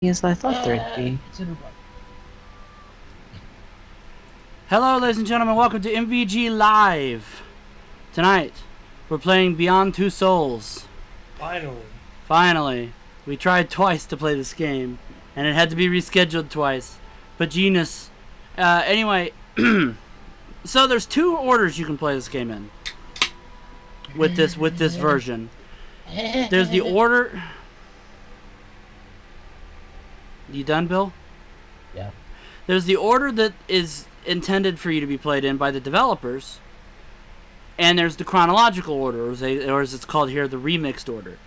as I thought there'd be. Hello, ladies and gentlemen. Welcome to MVG Live. Tonight, we're playing Beyond Two Souls. Finally. Finally, we tried twice to play this game, and it had to be rescheduled twice. But genius. Uh, anyway, so there's two orders you can play this game in. With this with this version, there's the order. You done, Bill? Yeah. There's the order that is intended for you to be played in by the developers, and there's the chronological order, or as, they, or as it's called here, the remixed order.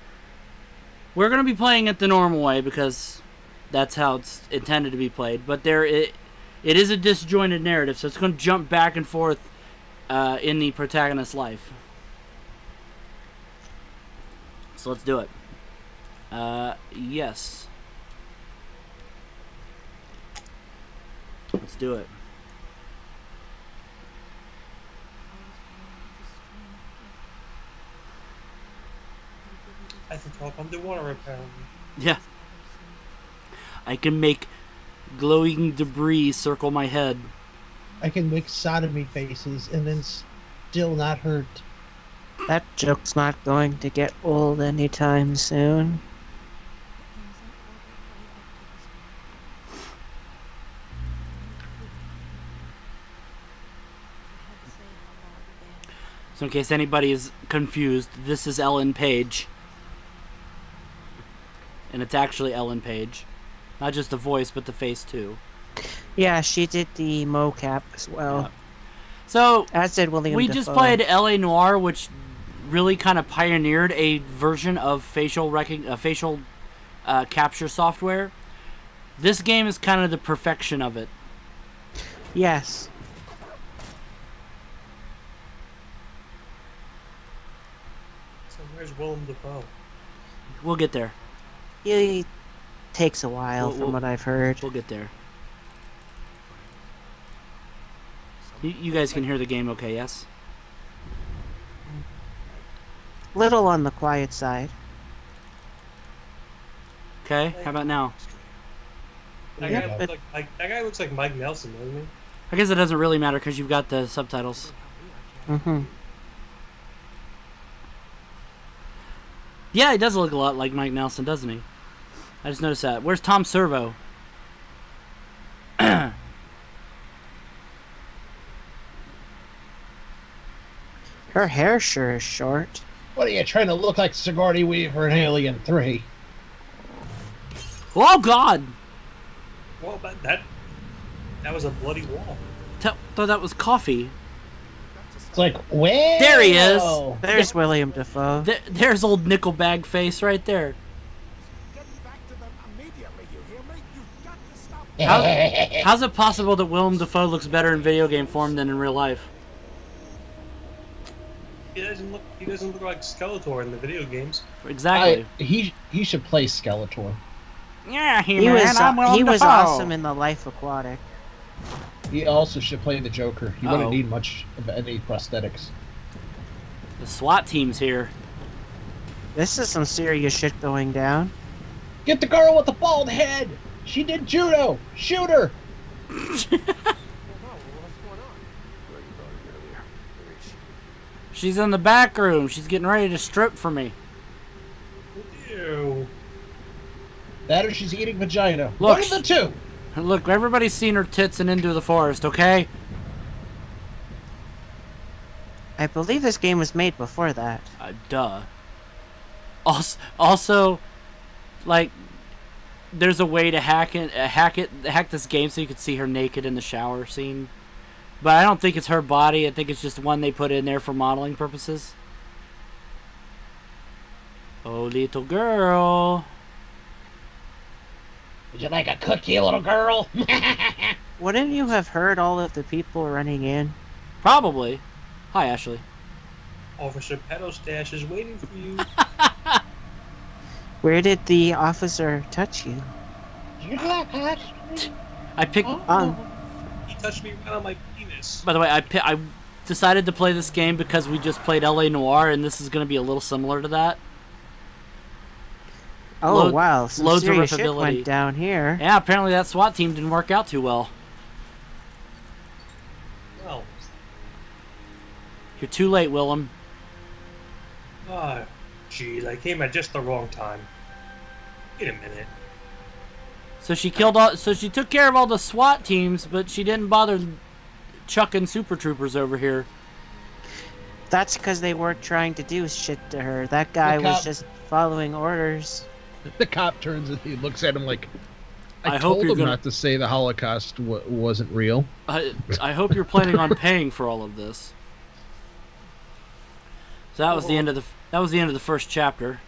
We're going to be playing it the normal way because that's how it's intended to be played. But there, it, it is a disjointed narrative, so it's going to jump back and forth uh, in the protagonist's life. So let's do it. Uh, yes. Let's do it. I can talk underwater apparently. Yeah. I can make glowing debris circle my head. I can make sodomy faces and then still not hurt. That joke's not going to get old anytime soon. So, in case anybody is confused, this is Ellen Page. And it's actually Ellen Page. Not just the voice, but the face, too. Yeah, she did the mocap as well. Yeah. So, As did William we just played LA Noire, which really kind of pioneered a version of facial recog- uh, facial uh, capture software. This game is kind of the perfection of it. Yes. So where's Willem Dafoe? We'll get there. He takes a while Well, from well- what I've heard. We'll get there. You, you guys can hear the game okay, yes? Little on the quiet side. Okay, how about now? That Yeah, guy but- looks like Mike, that guy looks like Mike Nelson, doesn't he? I guess it doesn't really matter because you've got the subtitles. Mm-hmm. Yeah, he does look a lot like Mike Nelson, doesn't he? I just noticed that. Where's Tom Servo? Her hair sure is short. What are you trying to look like Sigourney Weaver in Alien 3? Oh God! Well, that that that was a bloody wall. Th- thought that was coffee. It's like, where? There he is. There's Willem Dafoe. Th- there's old nickel bag face right there. How- How's it possible that Willem Dafoe looks better in video game form than in real life? He doesn't look he doesn't look like Skeletor in the video games. Exactly. I, he he should play Skeletor. yeah, He was he was awesome in the Life Aquatic. He also should play the Joker. He Uh-oh. wouldn't need much of any prosthetics. The SWAT team's here. This is some serious shit going down. Get the girl with the bald head. She did judo. Shoot her. She's in the back room. She's getting ready to strip for me. Ew. That or she's eating vagina. Look, One of the two. Look, everybody's seen her tits and into the forest, okay? I believe this game was made before that. Uh, duh. Also, also, like, there's a way to hack it, uh, hack it, hack this game so you could see her naked in the shower scene. But I don't think it's her body. I think it's just one they put in there for modeling purposes. Oh, little girl. Would you like a cookie, little girl? Wouldn't you have heard all of the people running in? Probably. Hi, Ashley. Officer Pedo Stash is waiting for you. Where did the officer touch you? you like hot? I picked. Um, he touched me right on my penis. By the way, I pi- I decided to play this game because we just played LA Noire, and this is going to be a little similar to that. Oh Load- wow, some loads of serious shit riffability. went down here. Yeah, apparently that SWAT team didn't work out too well. Well, You're too late, Willem. oh, jeez, I came at just the wrong time. Wait a minute. So she killed all. So she took care of all the SWAT teams, but she didn't bother chucking super troopers over here. That's because they weren't trying to do shit to her. That guy The was cop- just following orders. The cop turns and he looks at him like, I, I hope told you're him gonna- not to say the Holocaust w- wasn't real. I I hope you're planning on paying for all of this. So that was the end of the that was the end of the first chapter.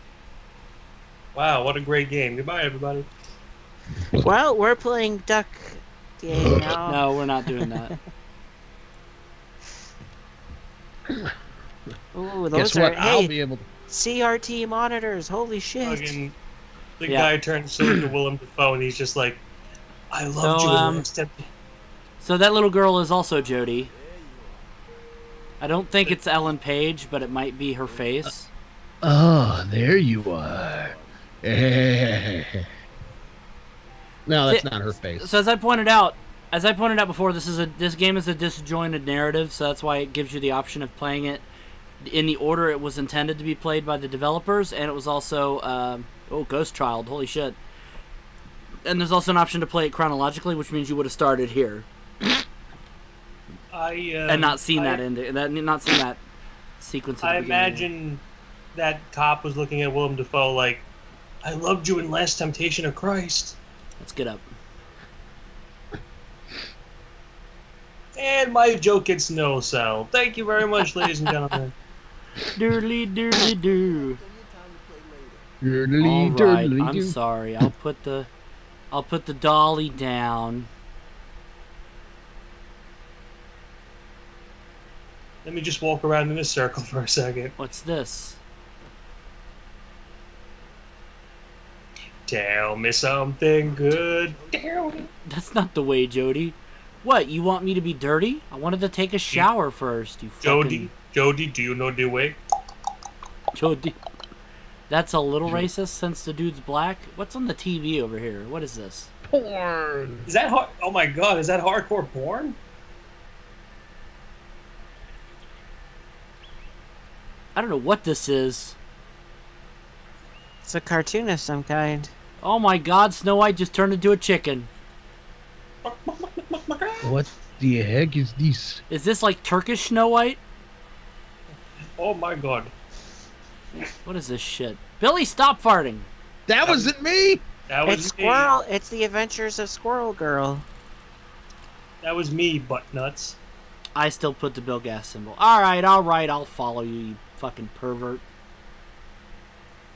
Wow, what a great game. Goodbye, everybody. Well, we're playing Duck Game now. No, we're not doing that. Ooh, those Guess are what? I'll hey be able to. CRT monitors. Holy shit! Fucking, the Yeah. guy turns to look at Willem Dafoe and he's just like, I loved So, you um, So that little girl is also Jodie. I don't think it's Ellen Page, but it might be her face. Oh, there you are. no, that's Th- not her face. So as I pointed out, as I pointed out before, this is a this game is a disjointed narrative, so that's why it gives you the option of playing it in the order it was intended to be played by the developers, and it was also um, oh Ghost Child, holy shit! And there's also an option to play it chronologically, which means you would have started here I, um, and not seen I, that in that not seen that sequence. I imagine that cop was looking at Willem Dafoe like, I loved you in Last Temptation of Christ. Let's get up. And my joke gets no sell. Thank you very much, ladies and gentlemen. Doodly doodly doo. All Diddly right, diddly I'm sorry. I'll put the, I'll put the dolly down. Let me just walk around in a circle for a second. What's this? Tell me something good. Tell. That's not the way, Jodie. What? You want me to be dirty? I wanted to take a mm. shower first. You Jodie, fucking Jodie, do you know the way? Jodie. That's a little mm-hmm. racist since the dude's black. What's on the TV over here? What is this? Porn. Is that hard? Oh my god, is that hardcore porn? I don't know what this is. It's a cartoon of some kind. Oh my God! Snow White just turned into a chicken. What the heck is this? Is this like Turkish Snow White? Oh my god. What is this shit? Billy, stop farting. That wasn't me. That was It's me. Squirrel. It's the Adventures of Squirrel Girl. That was me, butt nuts. I still put the Bill Gas symbol. All right, all right, I'll follow you, you fucking pervert.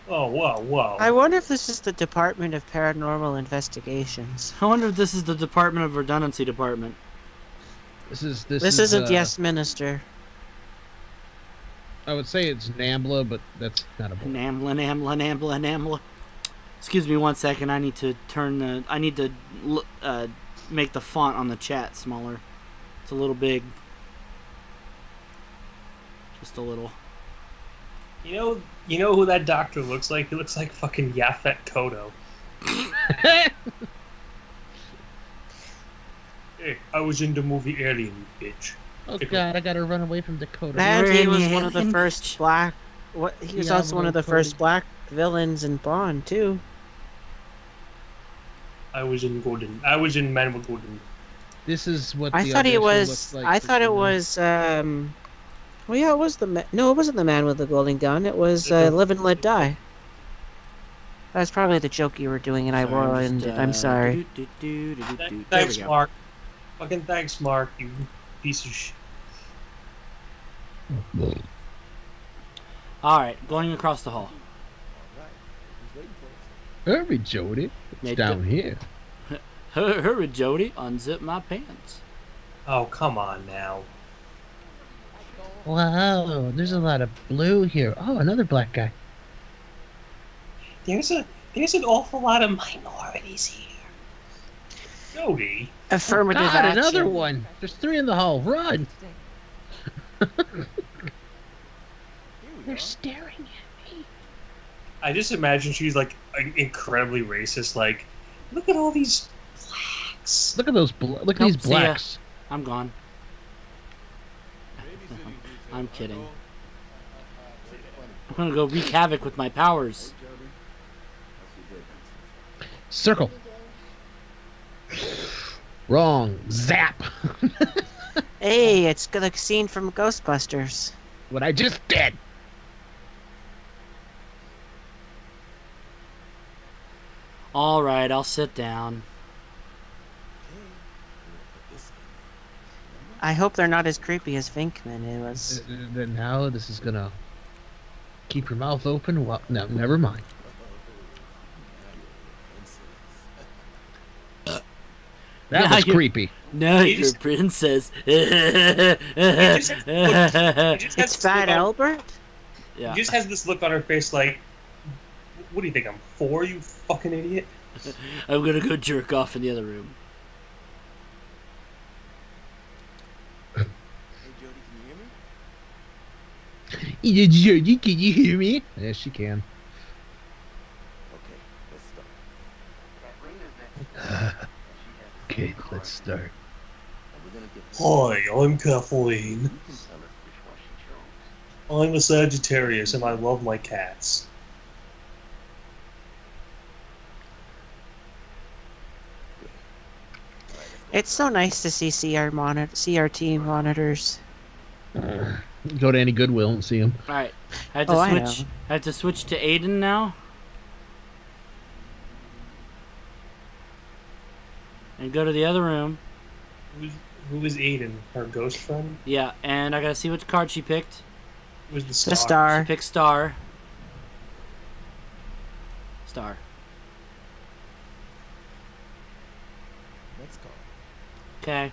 Oh whoa, whoa. I wonder if this is the Department of Paranormal Investigations. I wonder if this is the Department of Redundancy Department. This is this. This, is, isn't uh, Yes Minister. I would say it's Nambla, but that's not a. Nambla, Nambla, Nambla, Nambla. Excuse me one second. I need to turn the. I need to l- uh, make the font on the chat smaller. It's a little big. Just a little. You know, you know who that doctor looks like? He looks like fucking Yaphet Kotto. Hey, I was in the movie Alien, bitch. Oh God, I gotta run away from Dakota. And he was one of the first black. What he was also one of the Diablo first black villains in Bond too. I was in Golden. I was in Man with Golden. This is what I the thought he audition was. like I thought it Golden. was. um Well, yeah, it was the. Ma- no, it wasn't the man with the golden gun. It was uh, Live and Let Die. That's probably the joke you were doing, and I ruined it. I'm uh, sorry. Th- thanks. Mark. Fucking thanks, Mark. You piece of shit. All right, going across the hall. Hurry, Jodie. It's Yeah, down here. Hurry, Jodie, unzip my pants. Oh come on now. Wow, there's a lot of blue here. Oh, another black guy. There's a there's an awful lot of minorities here. Jodie. Affirmative oh, God, action. another one. There's three in the hall. Run. They're staring at me. I just imagine she's like incredibly racist. Like, look at all these blacks. Look at those. Bl- look at Nope, these see ya. blacks. I'm gone. I'm kidding. I'm gonna go wreak havoc with my powers. Circle. Wrong. Zap. Hey, it's the scene from Ghostbusters. what I just did. All right, I'll sit down. I hope they're not as creepy as Venkman. It was. Then now this is gonna keep your mouth open. Well, no, never mind. That Now was you- creepy. No, He you're a princess. just- He just It's this Fat look on- Albert. yeah. He just has this look on her face, like, what do you think? I'm for, you fucking idiot. I'm gonna go jerk off in the other room. Did you, you- can you hear me? Yes, she can. Okay, let's stop. Okay, let's start. Hi, I'm Kathleen. I'm a Sagittarius and I love my cats. It's so nice to see CR monitor, CRT monitors. Go to any Goodwill and see them. All right, I have to Oh, switch. know. I have to switch to Aiden now. And go to the other room. Who's, who is Aiden? Her ghost friend? Yeah, and I gotta see which card she picked. Who's the star? The star. Pick star. Star. Okay.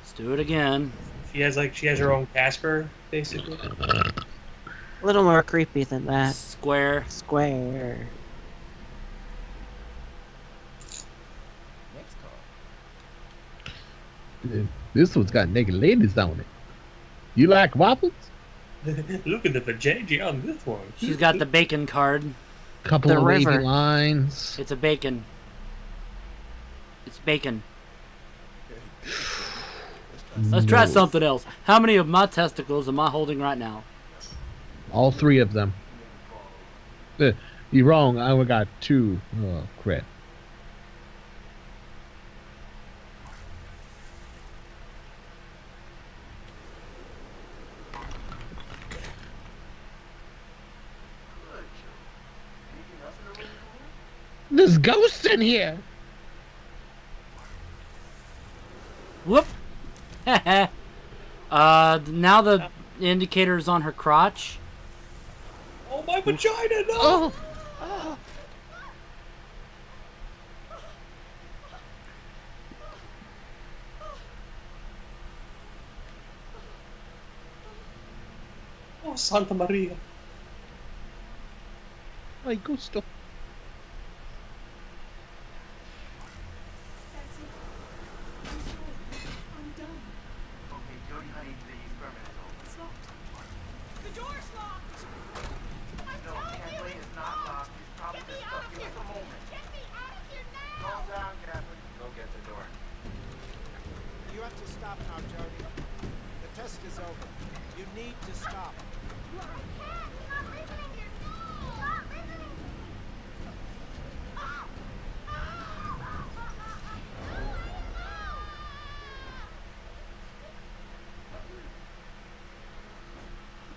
Let's do it again. She has like she has her own Casper, basically. A little more creepy than that. Square. Square. Next call. This one's got naked ladies on it. You like waffles? Look at the vajayjay on this one. She's got the bacon card. Couple The of wavy river. lines. It's a bacon. It's bacon. Let's try something else. How many of my testicles am I holding right now? All three of them. Uh, you're wrong. I only got two. Oh, crap. There's ghosts in here. Whoop. uh, now the indicator is on her crotch. Oh my vagina! No. Oh, Oh Santa Maria! my gusto. The door's locked! I'm telling you it's locked! Get me out of here! Get me out of here now! You have to stop now, Jodie. The test is over. You need to stop. I can't! You're not living in here! You're not living in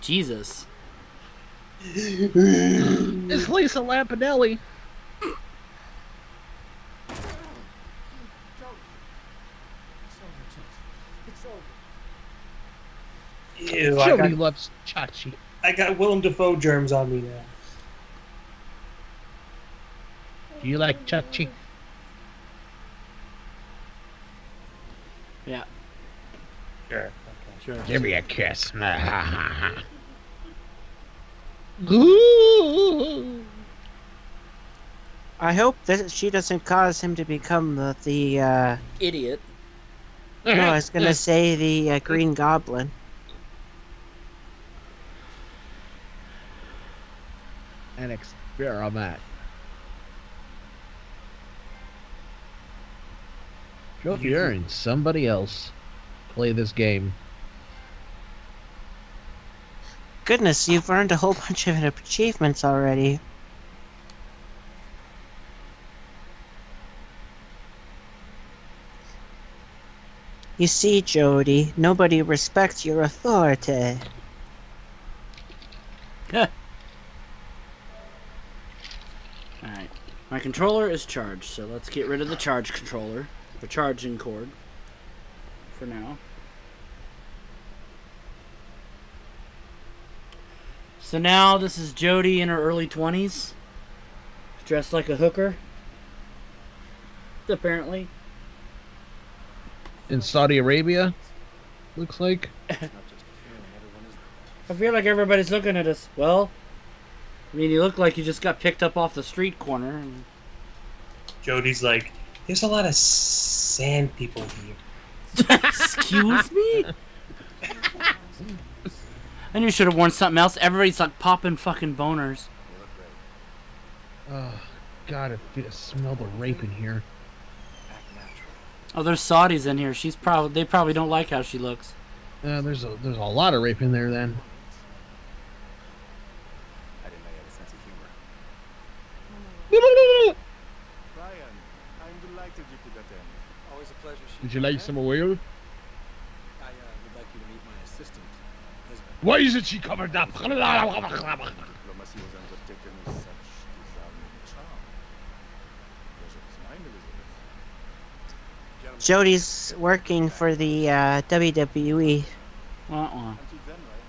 Jesus. It's Lisa Lampanelli. Ew! I Jodie got, loves Chachi. I got Willem Dafoe germs on me now. Do you like Chachi? Yeah, Sure. Okay. sure. Give me a kiss. Ooh. I hope that she doesn't cause him to become the the. Uh, Idiot. no, I was gonna say the uh, Green Goblin. An experiment. Joe, you're in Somebody else play this game. Goodness, you've earned a whole bunch of achievements already. You see, Jodie, nobody respects your authority. Alright. My controller is charged, so let's get rid of the charge controller. The charging cord. For now. So now this is Jodie in her early 20s. Dressed like a hooker. Apparently. In Saudi Arabia, looks like. I feel like everybody's looking at us. Well, I mean, you look like you just got picked up off the street corner. And... Jodie's like, there's a lot of sand people here. Excuse me? and you should have worn something else. Everybody's like popping fucking boners. Oh, God, I feel- smell the rape in here. Oh, there's Saudis in here. She's probably they probably don't like how she looks. Uh, there's a there's a lot of rape in there then. I didn't know you had a sense of humor. Brian, I'm delighted you could attend. Always a pleasure. Did you like some oil? I uh, would like you to meet my assistant, Elizabeth. Why isn't she covered up? Diplomacy was undertaken with such disarming charm. Pleasure is mine, Elizabeth. Gentlemen, Jodie's working for the uh, WWE. Uh-uh. until then, right?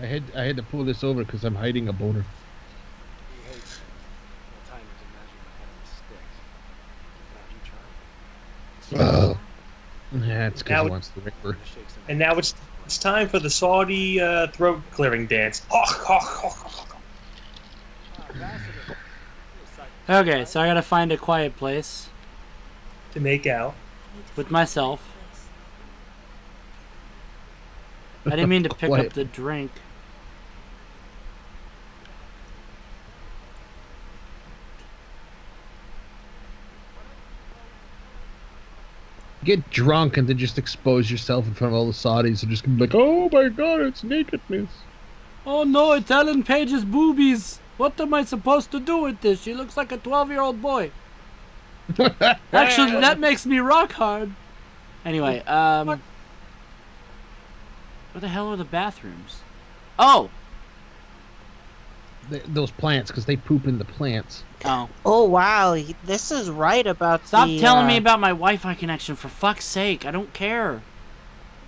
I had I had to pull this over because I'm hiding a boner. He hates me. The time was imagining I had a mistake. Without you, Charlie. Yeah, it's because he wants the rape her. The shakes in And now it's it's time for the Saudi uh, throat clearing dance. Okay, so I gotta find a quiet place to make out. with myself. I didn't mean to pick up the drink. Get drunk and then just expose yourself in front of all the Saudis and just be like, oh my god, it's nakedness. Oh no, it's Ellen Page's boobies. What am I supposed to do with this? She looks like a 12 year old boy. Actually, that makes me rock hard. Anyway, um. What? Where the hell are the bathrooms? Oh! Th- Those plants, because they poop in the plants. Oh. Oh wow, this is right about Stop the. telling uh, me about my Wi Fi connection, for fuck's sake. I don't care.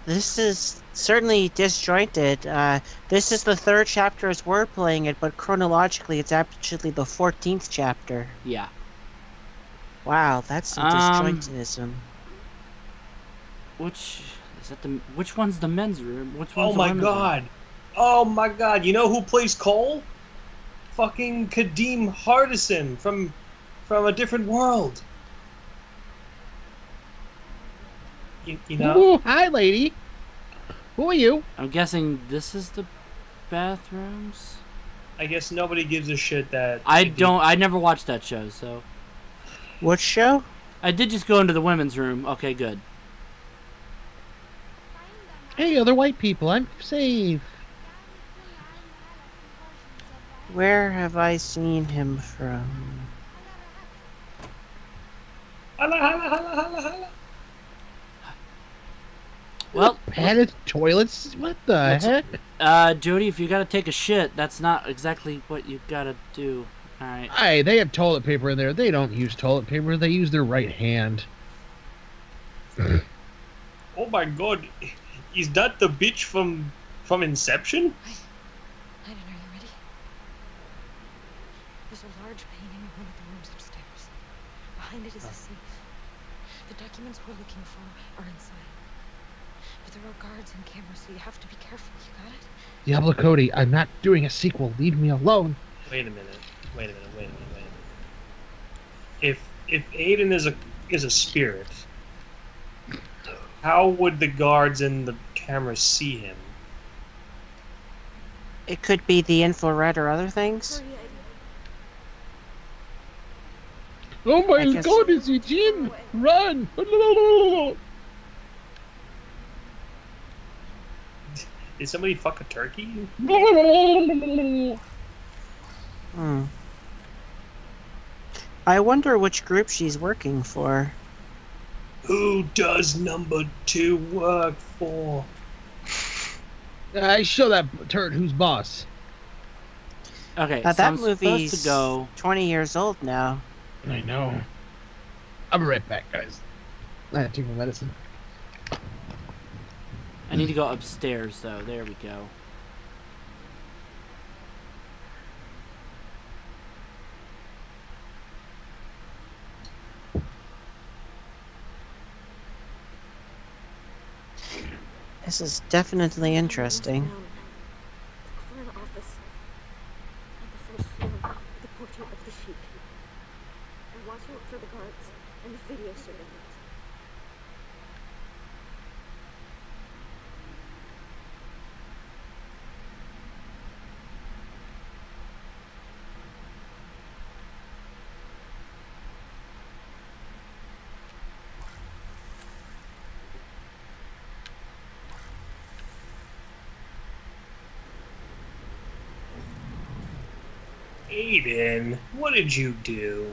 This is certainly disjointed. Uh, this is the third chapter as we're playing it, but chronologically, it's actually the fourteenth chapter. Yeah. Wow, that's some Um, disjointedism. Which. Is that the. Which one's the men's room? Which one's Oh the my women's room? god. Oh my god. You know who plays Cole? Fucking Kadeem Hardison from from a different world. You, you know? Ooh, hi, lady. Who are you? I'm guessing this is the bathrooms? I guess nobody gives a shit that I Kadeem- don't. I never watched that show, so. What show? I did just go into the women's room. Okay, good. Hey, other white people, I'm safe. Where have I seen him from? Holla, holla, holla, holla, holla. Well, Padded toilets? What the heck? uh, Jodie, if you gotta take a shit, that's not exactly what you gotta do. Alright. Hey, they have toilet paper in there. They don't use toilet paper. They use their right hand. Oh my god. Is that the bitch from from Inception? Hayden, are you ready? There's a large painting in one of the rooms upstairs. Behind it is a safe. The documents we're looking for are inside. But there are guards and cameras, so you have to be careful. You got it? Diablo Cody, I'm not doing a sequel. Leave me alone. Wait a minute. Wait a minute. Wait a minute. Wait a minute. If if Aiden is a is a spirit, how would the guards and the cameras see him? It could be the infrared or other things. Oh my I guess- god, it's Eugene! Run! Did somebody fuck a turkey? Hmm. I wonder which group she's working for. Who does number two work for? I show that turd who's boss. Okay, Now so that I'm supposed movie's to go. 20 years old now. I know. I'll be right back, guys. I had to take my medicine. I need to go upstairs, though. There we go. This is definitely interesting. The Crown office. On the first floor, the portrait of the Sheik. And watch out for the guards and the video surveillance. Aiden, what did you do?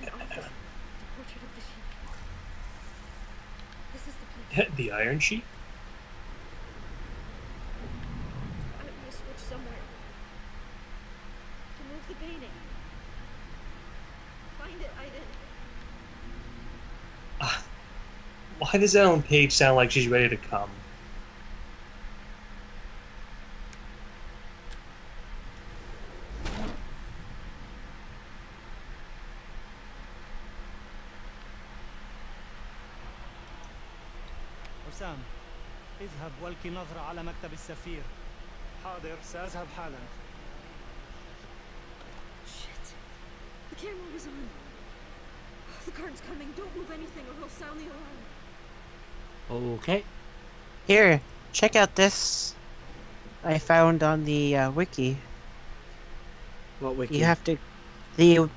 The Iron The portrait of the Sheik. This is the place. the Iron Sheik? I need a switch somewhere. To move the painting. Find it, Aiden. Why does Ellen Page sound like she's ready to come? حسام اذهب والقي نظرة على مكتب السفير حاضر سأذهب حالا Shit. The camera was on. The guard's coming. Don't move anything or he'll sound the alarm. Okay. Here, check out this I found on the uh, wiki. What wiki? You have to. The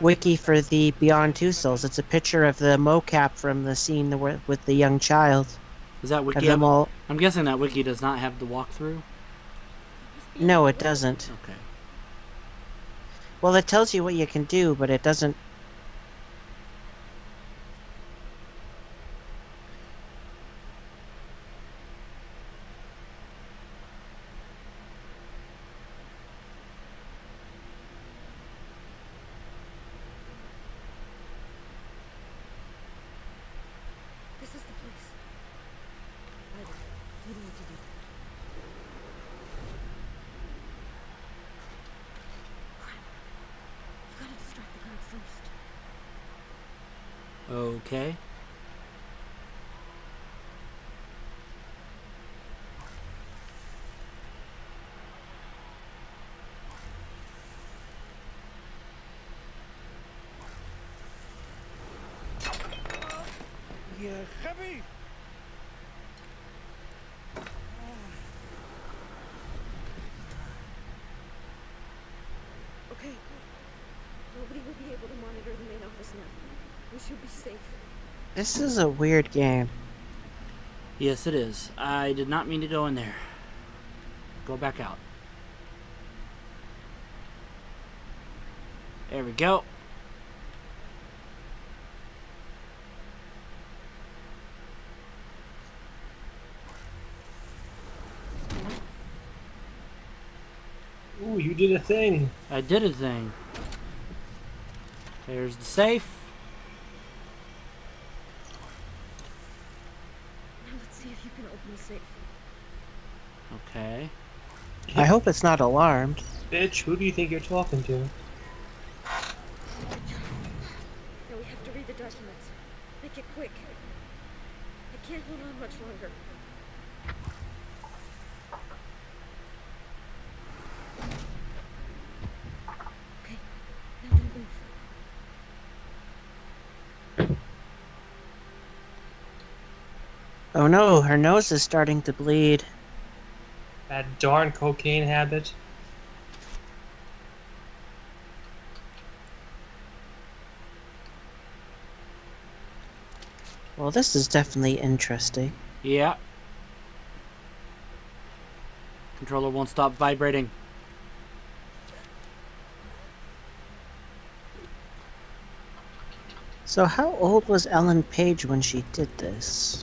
wiki for the Beyond Two Souls. It's a picture of the mocap from the scene with the young child. Is that wiki? up? all. I'm guessing that wiki does not have the walkthrough. No, it doesn't. Okay. Well, it tells you what you can do, but it doesn't. This is the place. Aiden, you know what to do. Crap. You gotta distract the guard first. Okay. Yeah. Heavy! This is a weird game. Yes, it is. I did not mean to go in there. Go back out. There we go. Ooh, you did a thing. I did a thing. There's the safe. Now let's see if you can open the safe. Okay. I hope it's not alarmed. Bitch, who do you think you're talking to? Now we have to read the documents. Make it quick. I can't hold on much longer. Okay, now don't move. Oh no, her nose is starting to bleed. That darn cocaine habit. Well, this is definitely interesting. Yeah. Controller won't stop vibrating. So, how old was Ellen Page when she did this?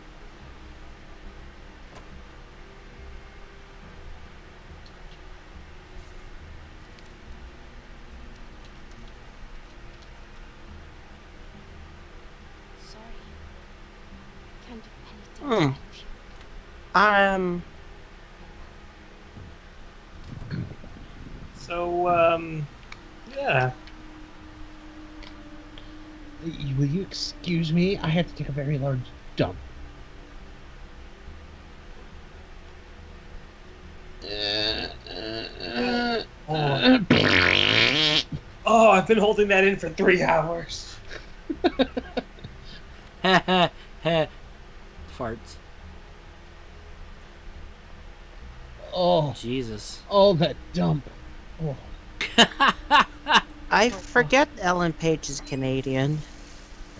been holding that in for three hours. Farts. Oh, Jesus. oh, that dump. Oh, I forget Ellen Page is Canadian.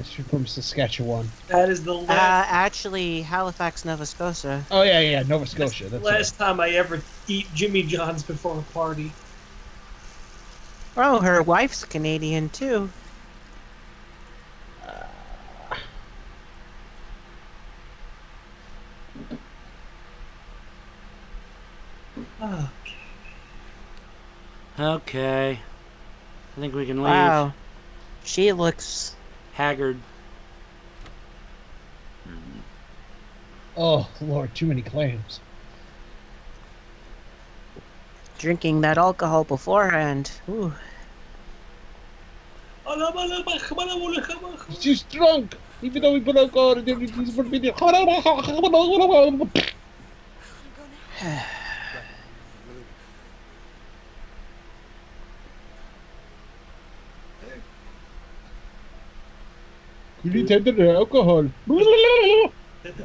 She's from Saskatchewan. That is the Uh, last, actually, Halifax, Nova Scotia. Oh yeah, yeah, Nova Scotia. That's right. last time I ever eat Jimmy John's before a party. Oh, her wife's Canadian too. Oh, Okay. I think we can leave. Wow. She looks. Haggard. Oh Lord, too many claims. Drinking that alcohol beforehand. Ooh. She's drunk, even though we put alcohol in there. He's forbidden. You need to enter the alcohol.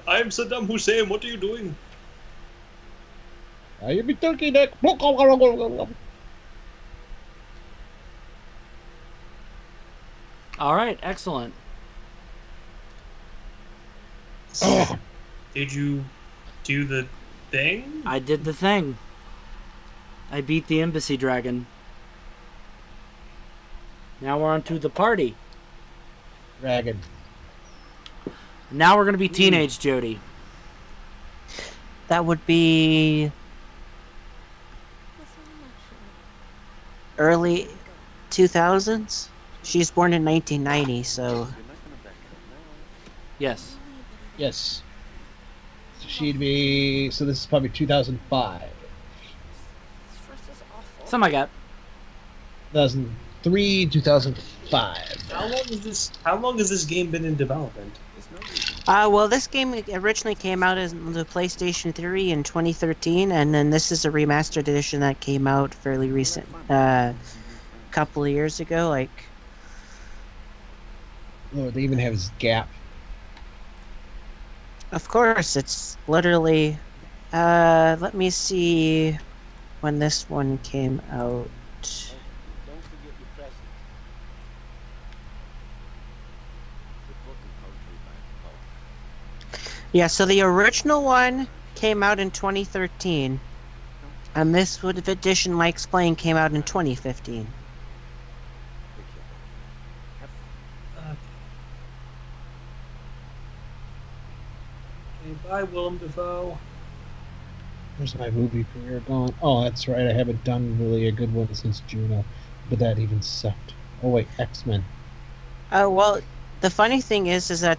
I'm Saddam Hussein. What are you doing? I am in turkey neck. All right, excellent. Oh, did you do the thing? I did the thing. I beat the embassy dragon. Now we're on to the party. Dragon. Now we're gonna be teenage Jodie. That would be Yes, I'm not sure. Early 2000s. She's born in 1990, so Yes. Yes. So she'd be. So this is probably 2005. Stress is awful. Something like that. 2003, 2005. How long is this? How long has this game been in development? Uh, well, this game originally came out as the PlayStation 3 in 2013, and then this is a remastered edition that came out fairly recent, uh, couple of years ago. Like, Oh, they even have his gap. of course, it's literally. Uh, let me see when this one came out. Don't forget your presents. The book of poetry by Yeah, so the original one came out in 2013, and this would edition Mike's playing came out in 2015. Okay, bye, Willem Dafoe. Where's my movie premiere gone? Oh, that's right. I haven't done really a good one since Juno, but that even sucked. Oh wait, X Men. Oh well, the funny thing is, is that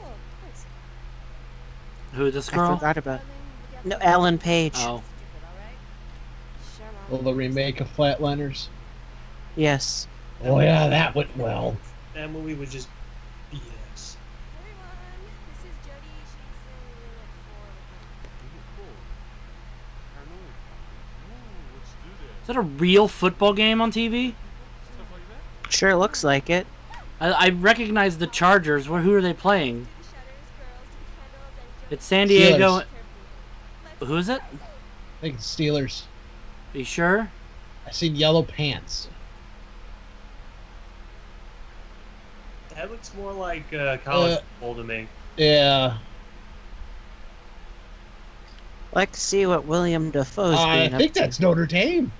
Who this girl? I forgot about. No, Ellen Page. Oh, Will the remake of Flatliners? Yes. Oh yeah, that went well. That movie was just BS. is that a real football game on TV? Sure looks like it. I, I recognize the Chargers. Where who are they playing? It's San Diego. Who is it? I think it's Steelers. Are you sure? I seen yellow pants. That looks more like uh, college Uh, football to me. Yeah. Like to see what William Dafoe's I being think up to. that's Notre Dame.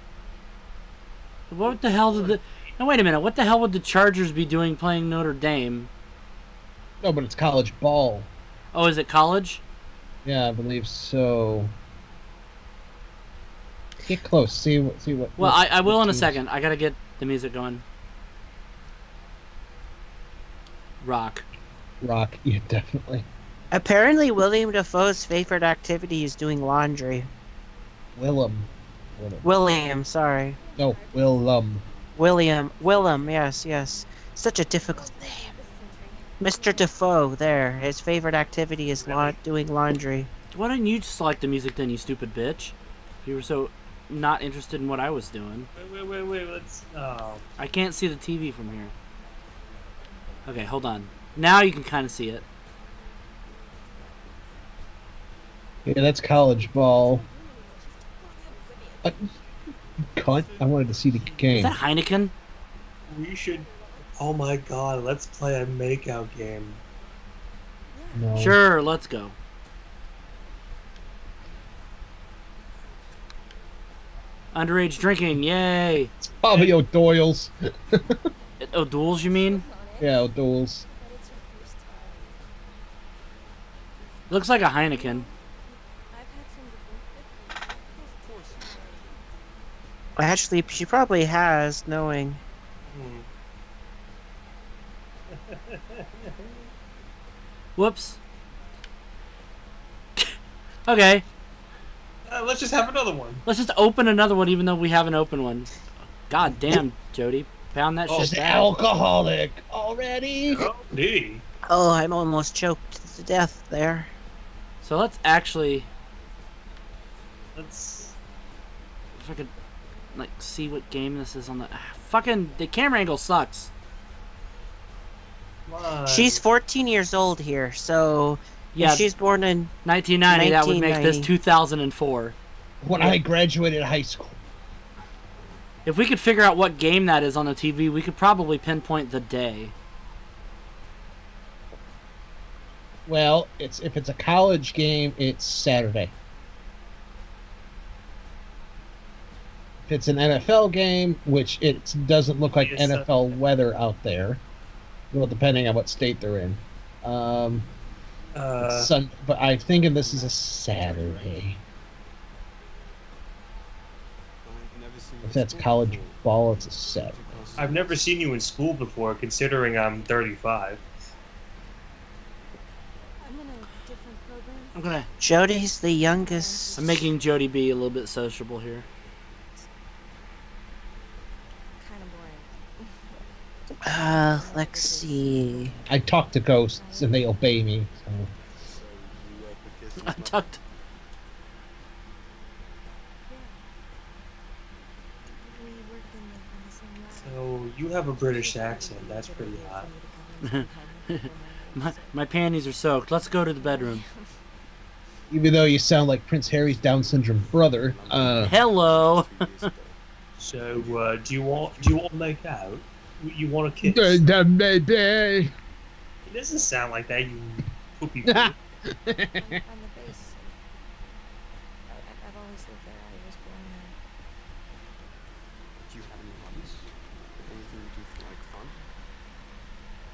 What the hell did the? Now wait a minute. What the hell would the Chargers be doing playing Notre Dame? No, but it's college ball. Oh, is it college? Yeah, I believe so. Get close. See what. See what. Well, what- I, I will in a second. I gotta get the music going. Rock. Rock. Yeah, definitely. Apparently, William Dafoe's favorite activity is doing laundry. Willem. Willem. William, sorry. No, Willem. William. Willem, yes, yes. Such a difficult name. Mr. Dafoe, there. His favorite activity is la- doing laundry. Why don't you just like the music then, you stupid bitch? If you were so not interested in what I was doing. Wait, wait, wait, wait. Let's. Oh. I can't see the TV from here. Okay, hold on. Now you can kind of see it. Yeah, that's college ball. Uh, cunt. I wanted to see the game. Is game. that Heineken? We should. Oh my god, let's play a makeout game. No. Sure, let's go. Underage drinking, yay! It's Bobby O'Doyle's. Duels, you mean? Yeah, O'Doyle's. Looks like a Heineken. Actually, she probably has, knowing. Hmm. Whoops. okay, Uh, let's just have another one. let's just open another one even though we have an open one. God damn, Jodie. Pound that Oh, shit She's back. alcoholic already. Oh, Oh, I'm almost choked to death there. So let's actually, Let's. if I could, like, see what game this is on the. ah, fucking, the camera angle sucks. Come. She's 14 years old here, so Yeah, she's born in 1990, that would make this 2004. When I graduated high school. If we could figure out what game that is on the TV, we could probably pinpoint the day. Well, it's if it's a college game, it's Saturday. If it's an NFL game, which it doesn't look like Yes, sir. NFL weather out there, well, depending on what state they're in. Um, Uh, Sun, but I'm thinking this is a Saturday. If that's college ball, it's a Saturday. I've never seen you in school before, considering I'm 35. I'm gonna. Jodie's the youngest. I'm making Jodie be a little bit sociable here. Uh, let's see. I talk to ghosts and they obey me. So. I tucked. So you have a British accent. That's pretty hot. My, my panties are soaked. Let's go to the bedroom. Even though you sound like Prince Harry's Down syndrome brother, uh, Hello. So uh, do you want do you want to make out? You- You want to kiss? It doesn't sound like that. You poopy. on, on the base. I, I- I've always lived there. I was born there. Do you have any hobbies? Anything you do for like fun?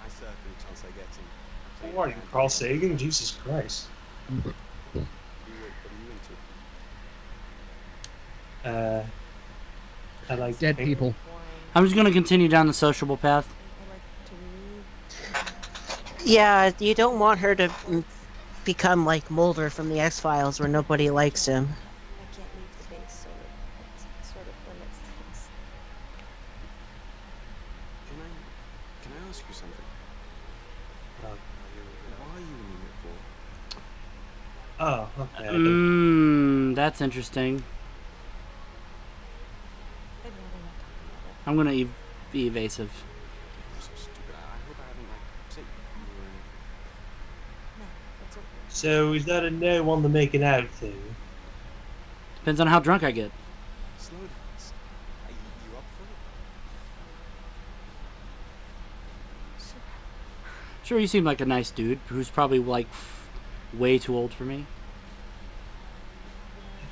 I surf any chance I get and Who are you, Carl Sagan? Jesus Christ. What are you into? Uh, I like Dead pink- people. I'm just gonna continue down the sociable path. I like to read. Yeah, you don't want her to become like Mulder from the X Files, where nobody likes him. I can't leave the base, I'm gonna ev- be evasive. So stupid. I, I hope I haven't, like, said you were... No, it's okay. So is that a no on the making out thing? Depends on how drunk I get. Slow down. S- Are you, you up for it? Sure. Sure, you seem like a nice dude who's probably like f- way too old for me.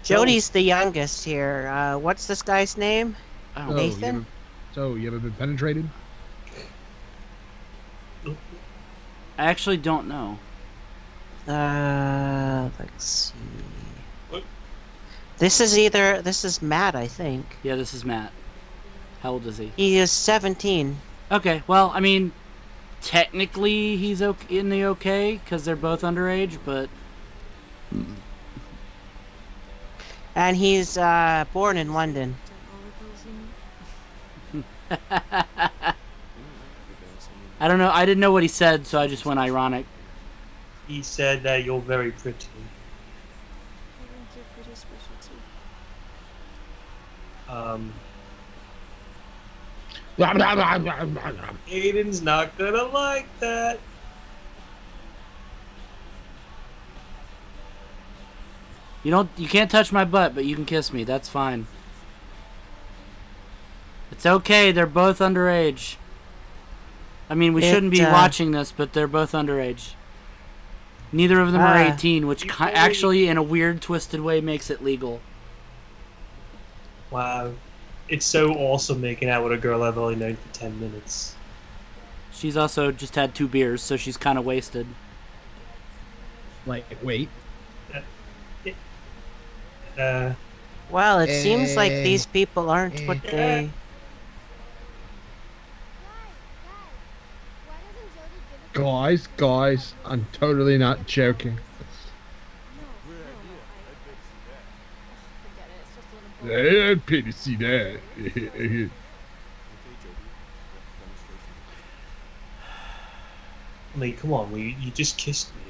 Jodie's the youngest here. Uh, what's this guy's name? I don't you know. Nathan? Ever, so you ever been penetrated? I actually don't know. Uh, let's see. What? This is either this is Matt, I think. Yeah, this is Matt. How old is he? He is 17. Okay, well, I mean, technically he's okay in the okay because they're both underage, but And he's uh, born in London. Don't all of those in- You know, that could be better, so I don't know. I didn't know what he said, so I just went ironic. He said that you're very pretty. I think you're pretty special too. Um, Aiden's not gonna like that. You don't. You can't touch my butt, but you can kiss me. That's fine. It's okay. They're both underage. I mean, we It, shouldn't be uh, watching this, but they're both underage. Neither of them are Ah. 18, which You ki- actually, in a weird, twisted way, makes it legal. Wow. It's so awesome making out with a girl I've only known for 10 minutes. She's also just had two beers, so she's kind of wasted. Like, wait. Uh, Well, it seems like Eh, these people aren't what eh. they. Guys, guys, I'm totally not joking. No, no, no. I. Forget it. It's just a little. Yeah, I'd pay to see that. Okay, Jodie. Demonstration. I mean, come on, we, you just kissed me.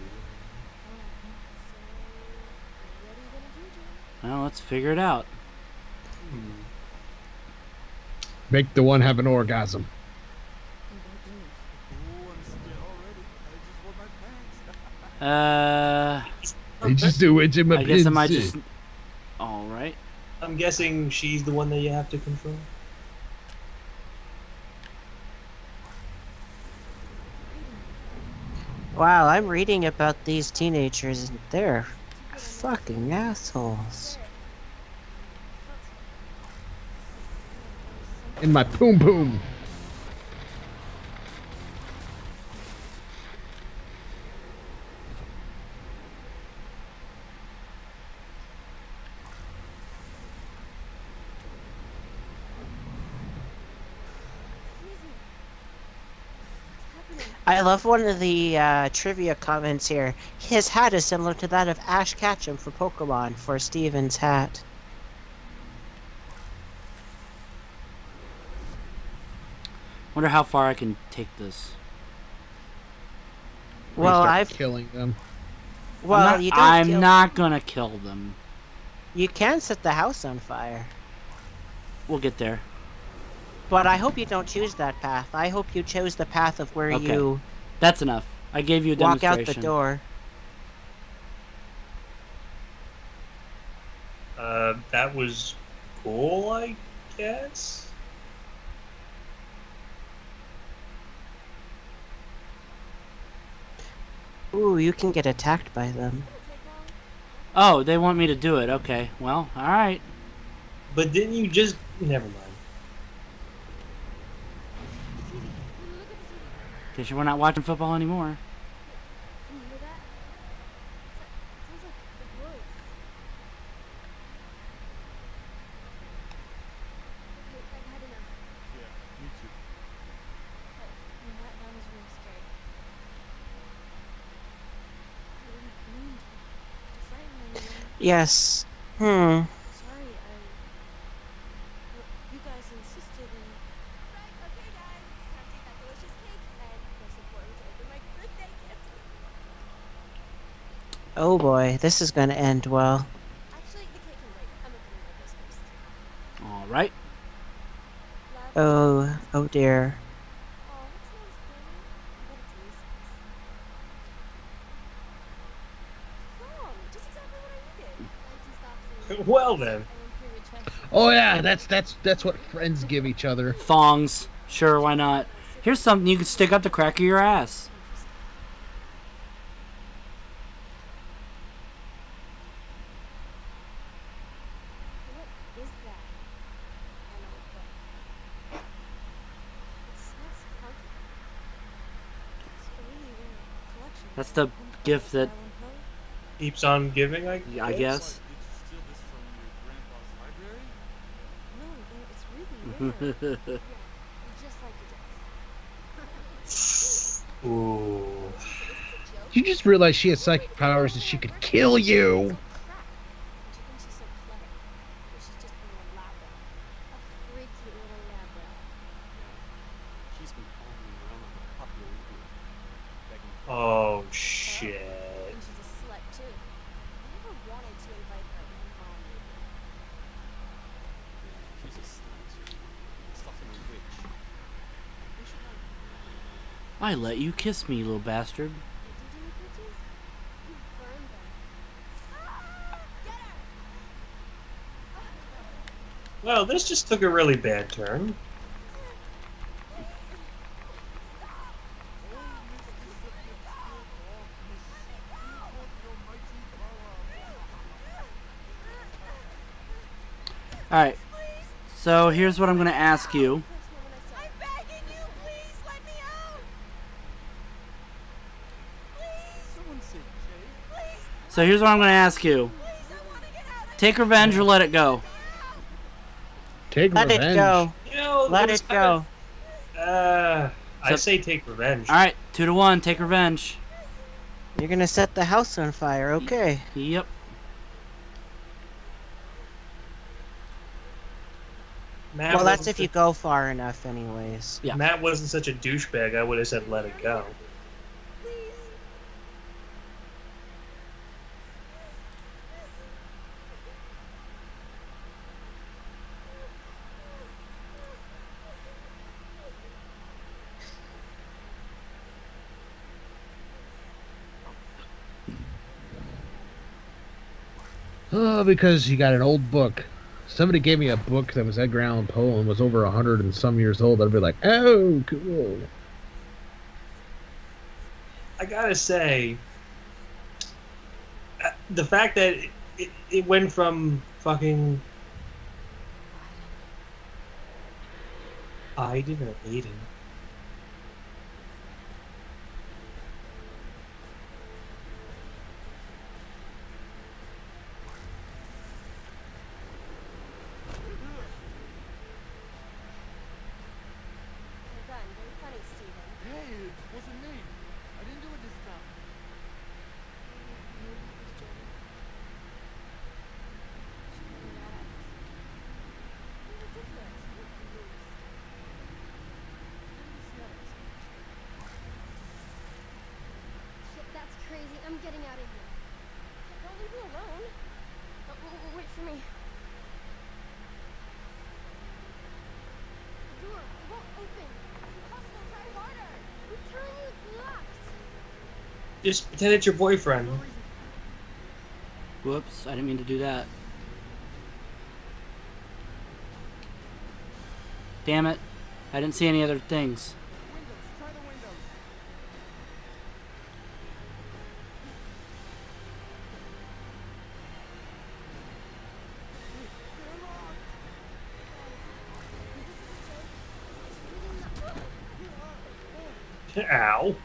Well, let's figure it out. Hmm. Make the one have an orgasm. Ooh, I'm scared already. I just wore my pants. Uh, They just do it in my I guess I might just. All right. I'm guessing she's the one that you have to control. Wow, I'm reading about these teenagers and they're fucking assholes. In my poom poom. I love one of the uh, trivia comments here. His hat is similar to that of Ash Ketchum for Pokemon for Steven's hat. Wonder how far I can take this. Well, I've killing them. well, I'm not, you don't. I'm kill- not gonna kill them. You can set the house on fire, We'll get there. But I hope you don't choose that path. I hope you chose the path of where Okay. you That's enough. I gave you a walk demonstration. out the door. Uh, that was cool, I guess. Ooh, you can get attacked by them. Oh, they want me to do it. Okay. Well, all right. But didn't you just? Never mind. Because we're not watching football anymore. Yes. Hmm. Oh boy, this is gonna end well. Actually, the cake can wait. I'm opening my gifts first. All right. Oh, oh dear. Aw, what's yours, Granny? I bet it's Lisa's. Wrong. Just exactly what I needed. I can stop seeing Well then. and improve your chest. Oh yeah, that's that's that's what friends give each other. Thongs. Sure, why not? Here's something you can stick up the crack of your ass. What is that? An old book. It smells funky. It's a really rare collection. That's the gift that Keeps on giving, I, I guess. No, no, it's really rare. That's Just like your dress. Ooh. Is this? You just realize she has psychic powers and she could kill you. Crap. She thinks she's so clever. But she's just being a lab rat. A freaky little lab rat. She's been following me around like a puppy all evening, begging for Oh shit. And she's a slut too. I never wanted to invite her, but my mom made me. Yeah, she's a slut. Slutting a witch. We should like I let you kiss me, little bastard. Did you do any pictures? You burned them. Get her! Well, this just took a really bad turn. All right. So here's what I'm gonna ask you. I'm begging you, please let me out! Please, please, So here's what I'm gonna ask you. please, I want to get out of Take revenge or let it go. Take revenge. Let revenge. it go. You know, Let there was it kinda- go. Uh, I So- say take revenge. All right, two to one. Take revenge. You're gonna set the house on fire. Okay. Yep. Matt Well, that's wasn't if you go far enough, anyways. Yeah. Matt wasn't such a douchebag. I would have said let it go. Because you got an old book. Somebody gave me a book that was Edgar Allan Poe and was over a hundred and some years old. I'd be like, oh, cool. I gotta say, uh, the fact that it, it, went from fucking Aiden or Aiden. Well done. Very funny, Steven. Hey, it wasn't me. I didn't do it this time. Maybe it was Jordan. Should be mad at us. You're ridiculous. You're confused. I'm just nervous. Shit, that's crazy. I'm getting out of here. Don't leave me alone. Uh, w- w- wait for me. The door, it won't open. It's impossible. Try harder. I'm telling you, it's locked. Just pretend it's your boyfriend. Whoops, I didn't mean to do that. Damn it. I didn't see any other things. Windows, try the windows. Ow.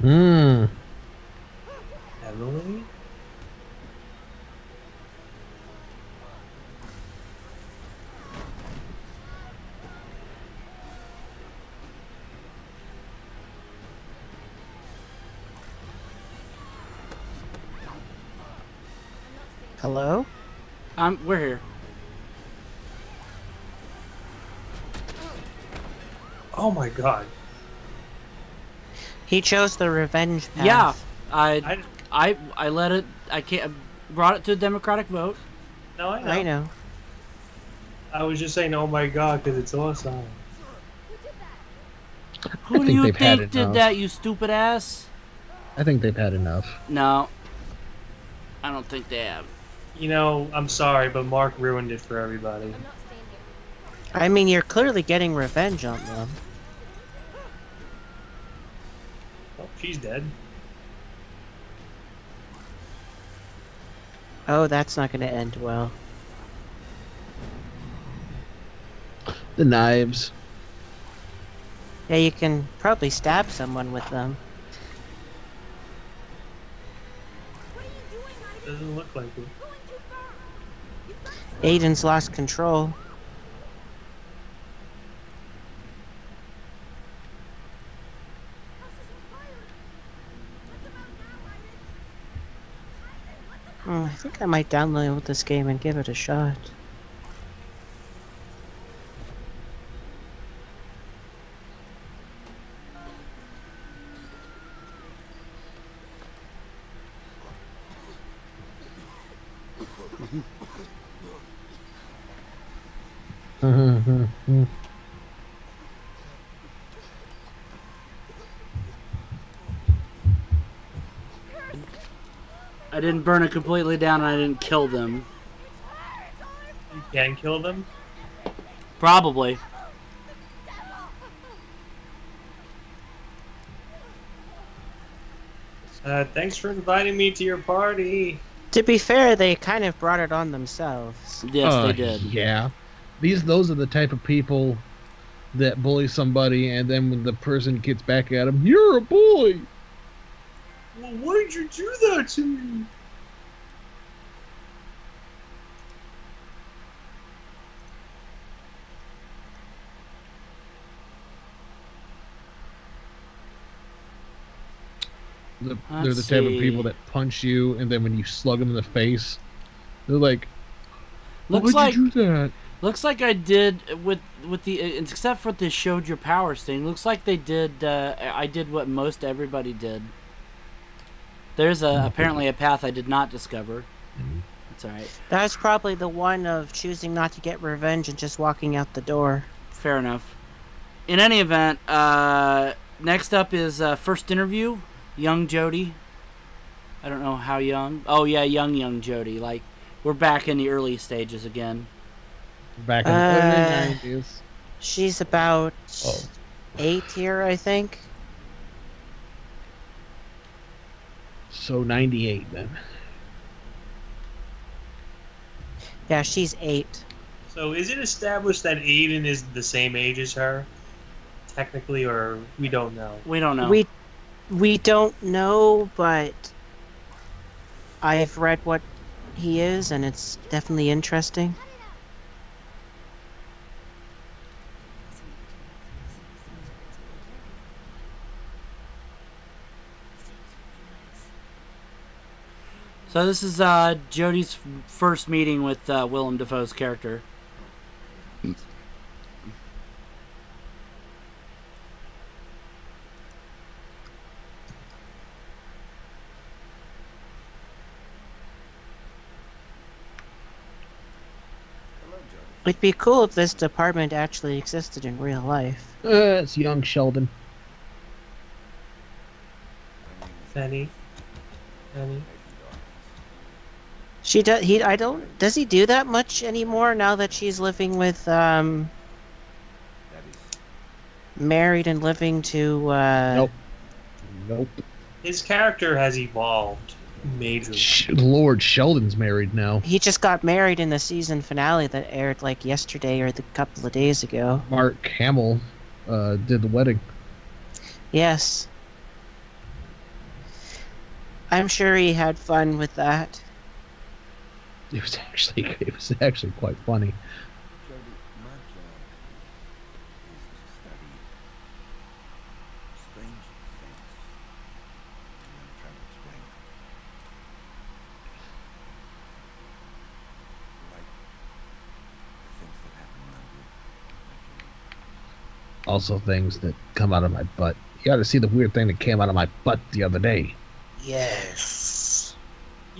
Hmm. Emily? Hello? I'm. We're here. Oh my god. He chose the revenge path. Yeah, I, I, I, I let it. I can't. Brought it to a democratic vote. no, I know. I know. I was just saying, oh my god, because it's awesome. Who do think you think did enough. that? You stupid ass. I think they've had enough. No. I don't think they have. You know, I'm sorry, but Mark ruined it for everybody. I mean, you're clearly getting revenge on them. Oh, she's dead. Oh, that's not going to end well. The knives. Yeah, you can probably stab someone with them. Doesn't look like it. Aiden's lost control. Hmm, I think I might download this game and give it a shot. I didn't burn it completely down and I didn't kill them. You can kill them? Probably. Uh, thanks for inviting me to your party. To be fair, they kind of brought it on themselves. Yes, Uh, they did. Yeah. These those are the type of people that bully somebody and then when the person gets back at them, you're a bully. Well, why did you do that to me? The, they're the type of people that punch you and then when you slug them in the face, they're like, Looks "Why'd like you do that?" Looks like I did with with the except for the showed your powers thing. Looks like they did. Uh, I did what most everybody did. There's a apparently a path I did not discover. That's all right. That's probably the one of choosing not to get revenge and just walking out the door. Fair enough. In any event, uh, next up is uh, first interview, young Jodie. I don't know how young. Oh yeah, young young Jodie. Like we're back in the early stages again. Back in Uh, the nineties. She's about Oh. eight here, I think. So ninety eight then. Yeah, she's eight. So, is it established that Aiden is the same age as her? Technically, or we don't know? We don't know. We we don't know, but I've read what he is, and it's definitely interesting. So this is uh, Jodie's first meeting with uh, Willem Dafoe's character. It'd be cool if this department actually existed in real life. Uh, it's young Sheldon. Penny. Penny. She does. He. I don't. Does he do that much anymore now that she's living with um. Married and living to. uh... Nope. Nope. His character has evolved majorly. Sh- Lord Sheldon's married now. He just got married in the season finale that aired like yesterday or the couple of days ago. Mark Hamill uh, did the wedding. Yes. I'm sure he had fun with that. It was actually it was actually quite funny. also things that come out of my butt. You ought to see the weird thing that came out of my butt the other day. Yes.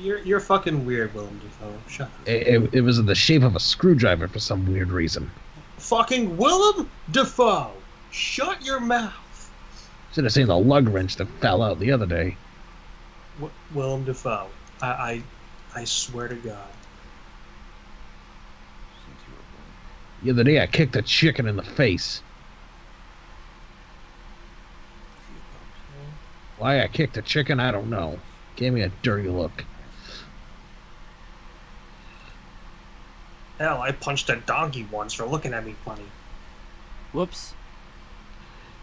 You're you're fucking weird, Willem Dafoe. Shut up. It, it, it was in the shape of a screwdriver for some weird reason. Fucking Willem Dafoe. Shut your mouth. Should have seen the lug wrench that fell out the other day. W- Willem Dafoe. I, I I swear to God. Since you were born. The other day I kicked a chicken in the face. A few bumps. Why I kicked a chicken, I don't know. Gave me a dirty look. Hell, I punched a donkey once for looking at me funny. Whoops.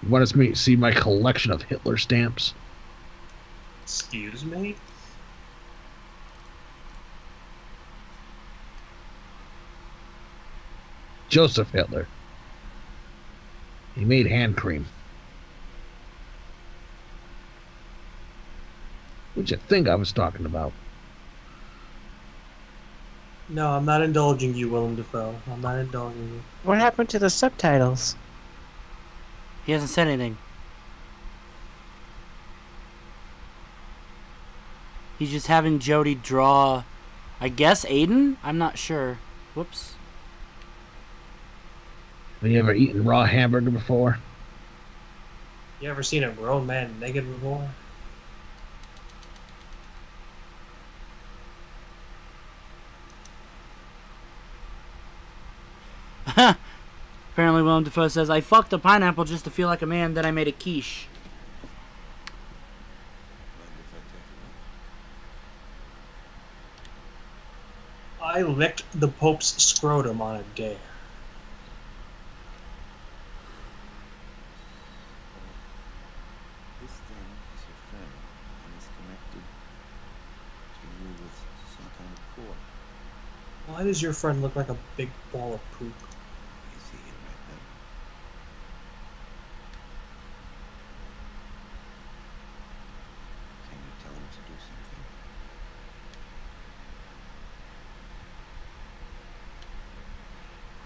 You want to see my collection of Hitler stamps? Excuse me? Joseph Hitler. He made hand cream. What'd you think I was talking about? No, I'm not indulging you, Willem Dafoe. I'm not indulging you. What happened to the subtitles? He hasn't said anything. He's just having Jodie draw, I guess, Aiden? I'm not sure. Whoops. Have you ever eaten raw hamburger before? You ever seen a grown man naked before? Apparently, Willem Dafoe says, I fucked a pineapple just to feel like a man, then I made a quiche. I licked the Pope's scrotum on a dare. This thing is your friend, and it's connected to you with some kind of cord. Why does your friend look like a big ball of poop? You see him right now. Can you tell him to do something?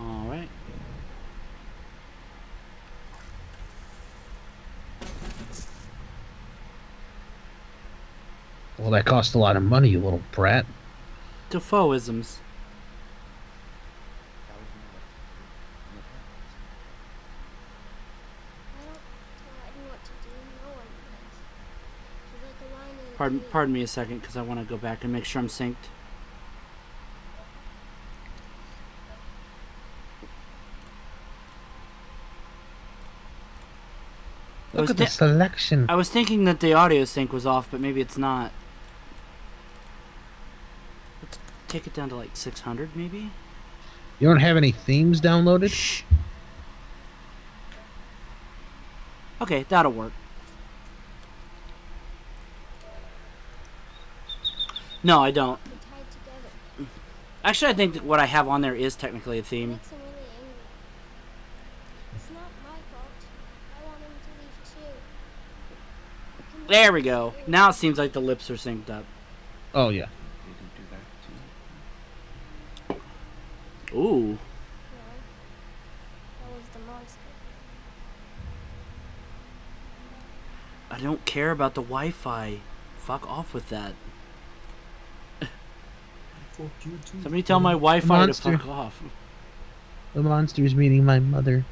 Alright. Well, that cost a lot of money, you little brat. Dafoeisms. Thousand left in the past. I don't tell Aiden what to do. No one does. He's like a lion in a Pardon, pardon me a second, because I want to go back and make sure I'm synced. Look at the thi- selection. I was thinking that the audio sync was off, but maybe it's not. Let's take it down to like 600, maybe? You don't have any themes downloaded? Shh. Okay, that'll work. No, I don't. We're tied together. Actually, I think that what I have on there is technically a theme. really angry. It's not my fault. I want him to leave too. It can be There we go. Now it seems like the lips are synced up. Oh, yeah. You didn't do that too. Ooh. No. That was the monster. I don't care about the Wi-Fi. Fuck off with that. Fuck you too. Somebody tell my Wi-Fi to fuck off. The monster's meeting my mother.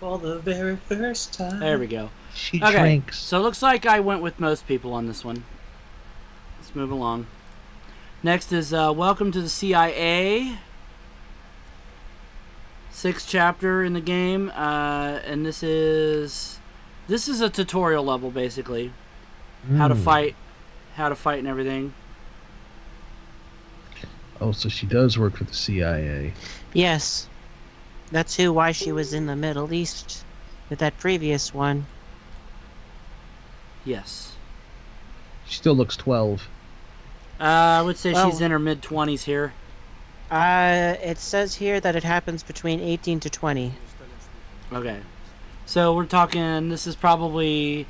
For the very first time. There we go. She Okay, drinks. so it looks like I went with most people on this one. Let's move along. Next is uh, Welcome to the CIA. Sixth chapter in the game, uh, and this is this is a tutorial level basically. How to Mm. fight, how to fight and everything. Oh, so she does work for the CIA. Yes. That's who why she was in the Middle East with that previous one. Yes. She still looks 12. Uh, I would say well, she's in her mid 20s here. Uh, it says here that it happens between 18 to 20. Okay. So we're talking, this is probably,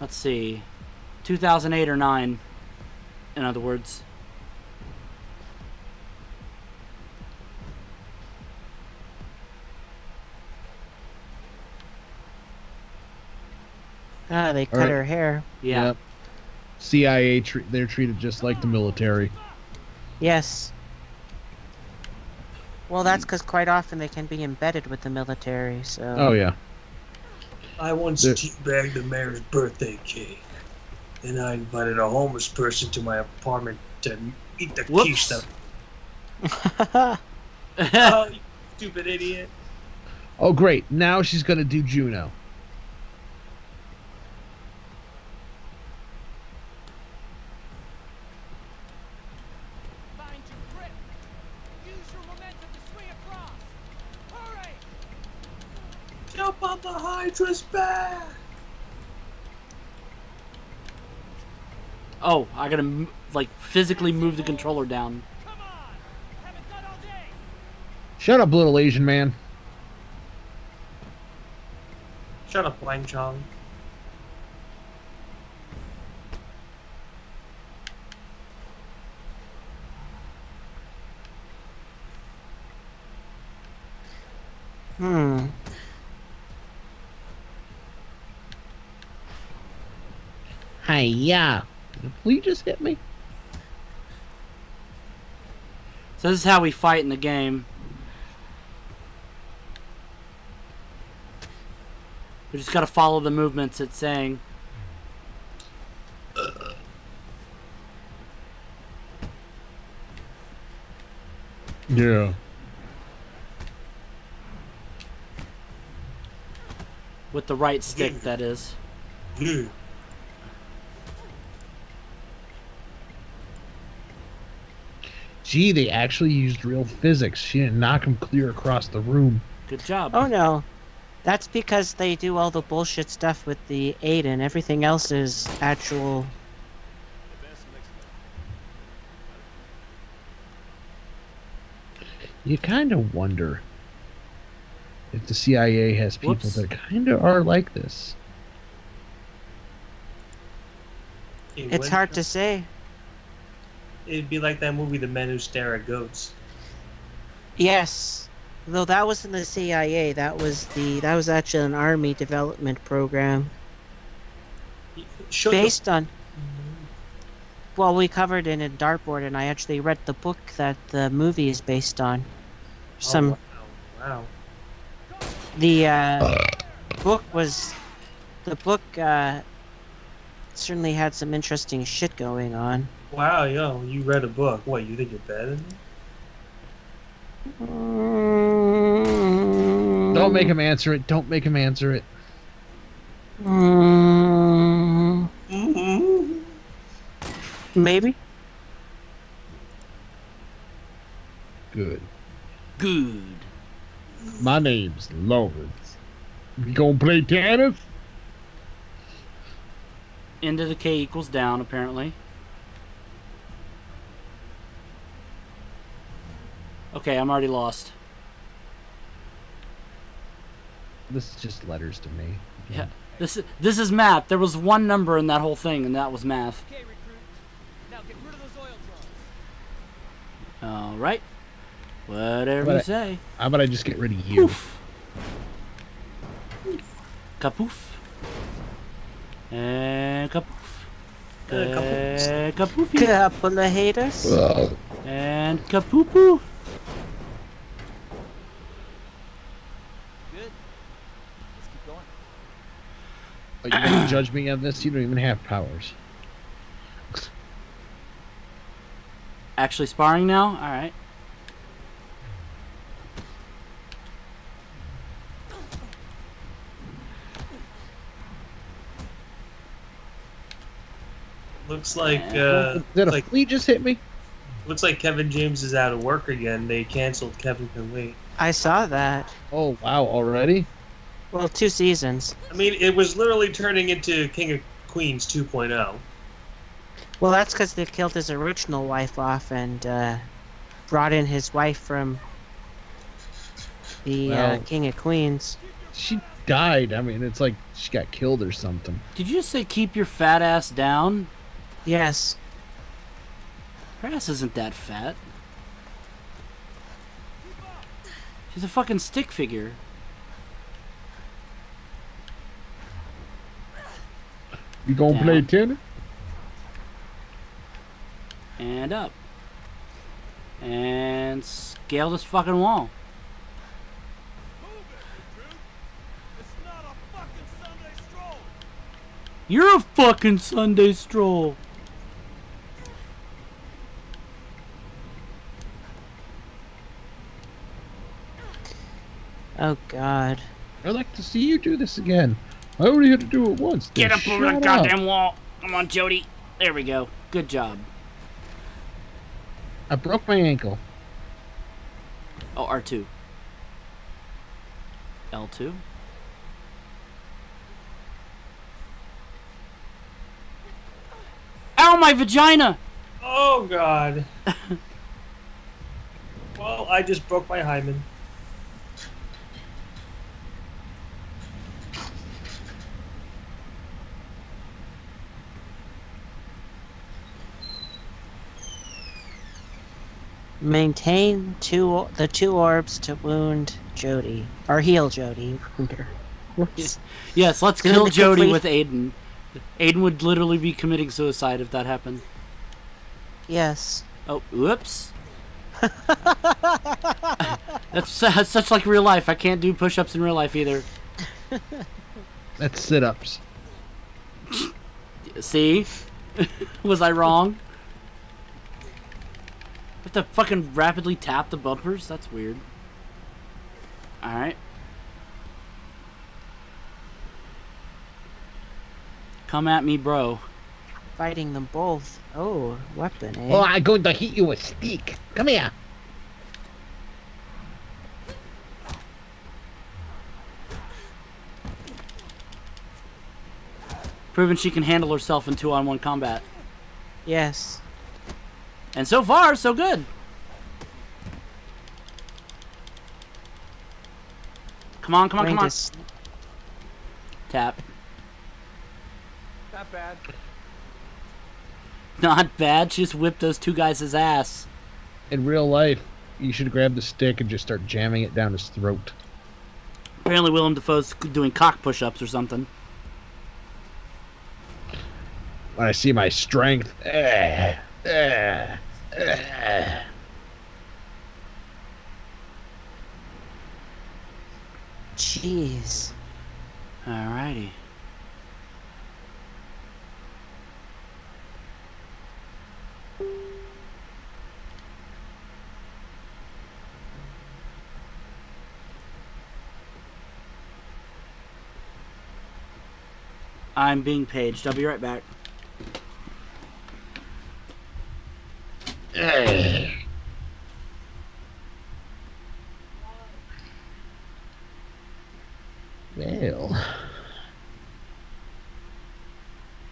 let's see, 2008 or 9, in other words. Ah, they cut right. her hair. Yeah. Yep. CIA, tre- they're treated just like the military. Yes. Well, that's mm. because quite often they can be embedded with the military. So. Oh yeah. I once There- teabagged the mayor's birthday cake. and I invited a homeless person to my apartment to eat the Whoops. quiche stuff. Oh, you stupid idiot. Oh great. Now she's gonna do Juno. Find your grip. Use your momentum to swing across. Hurry! Jump on the Hydra's back! Oh, I gotta like physically move the controller down. Come on! Haven't done all day. Shut up, little Asian man. Shut up, Wang Chong. Hmm. Hiya. Did a flea just hit me? So this is how we fight in the game. We just gotta follow the movements it's saying. Yeah. With the right stick, that is. Gee, they actually used real physics. She didn't knock him clear across the room. Good job. Oh no. That's because they do all the bullshit stuff with the aid And everything else is actual. You kind of wonder if the CIA has people Whoops. that kind of are like this. It's hard to say. It'd be like that movie, The Men Who Stare at Goats. Yes. Though that was in the CIA. That was the that was actually an army development program Shut the- based on. Well, we covered it in Dartboard, and I actually read the book that the movie is based on. Some Oh, wow. wow. the uh, book was the book uh, certainly had some interesting shit going on. Wow, yo, you read a book. What, you think you're better than me? Don't make him answer it. Don't make him answer it. Mm, Mm-hmm. maybe. Good. Good. My name's Lawrence. You gonna play tennis? Into the K equals down, apparently. Okay, I'm already lost. This is just letters to me. Yeah. This is this is math. There was one number in that whole thing, and that was math. Okay, recruit. Now get rid of those oil drums. All right. Whatever But you I- say. How about I just get rid of you? Poof. Kapoof. And kapoof. Uh, kapoofs. And kapoofy. Couple of haters. And kapoopoo. Good. Let's keep going. Oh, you gonna judge me on this? You don't even have powers. Actually sparring now? Alright. Looks like uh, Did a like flea just hit me? looks like Kevin James is out of work again. They canceled Kevin Can Wait. I saw that. Oh wow, already? Well, two seasons. I mean, it was literally turning into King of Queens oh. 2.0. Well, that's because they killed his original wife off and uh, brought in his wife from the uh, King of Queens. She died. I mean, it's like she got killed or something. Did you just say keep your fat ass down? Yes. Her ass isn't that fat. She's a fucking stick figure. You gonna Down. play tennis? And up. And scale this fucking wall. You're a fucking Sunday stroll. Oh God. I'd like to see you do this again. I only had to do it once. Get then up over the shut goddamn wall. Come on, Jodie. There we go. Good job. I broke my ankle. Oh, R2. L2. Ow, my vagina! Oh God. well, I just broke my hymen. Maintain two the two orbs to wound Jodie or heal Jodie. Yes, let's kill Jodie complete- with Aiden. Aiden would literally be committing suicide if that happened. Yes. Oh, whoops. That's, that's such like real life. I can't do push-ups in real life either. That's sit-ups. See? Was I wrong? Have to fucking rapidly tap the bumpers? That's weird. Alright. Come at me, bro. Fighting them both. Oh, weapon, eh? Oh, I'm going to hit you with stick. Come here. Proving she can handle herself in two-on-one combat. Yes. And so far, so good. Come on, come on, come on. s- Tap. Not bad. Not bad. She just whipped those two guys' ass. In real life, you should grab the stick and just start jamming it down his throat. Apparently, Willem Dafoe's doing cock push-ups or something. When I see my strength, eh, eh. Jeez. Alrighty. I'm being paged. I'll be right back. Well,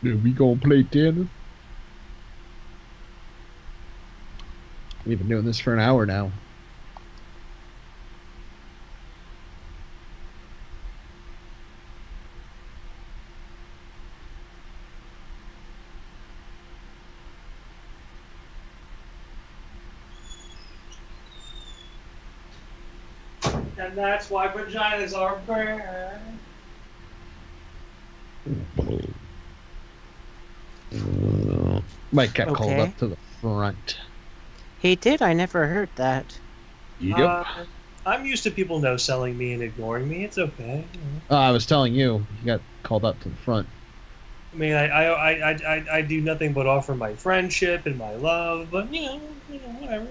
are we gonna play tennis? We've been doing this for an hour now. That's why vaginas are bad. Mike got called up to the front. He did. I never heard that. Yep. Uh, I'm used to people no selling me and ignoring me. It's okay. Uh, I was telling you, he got called up to the front. I mean, I, I, I, I, I, I do nothing but offer my friendship and my love, but you know, you know, whatever.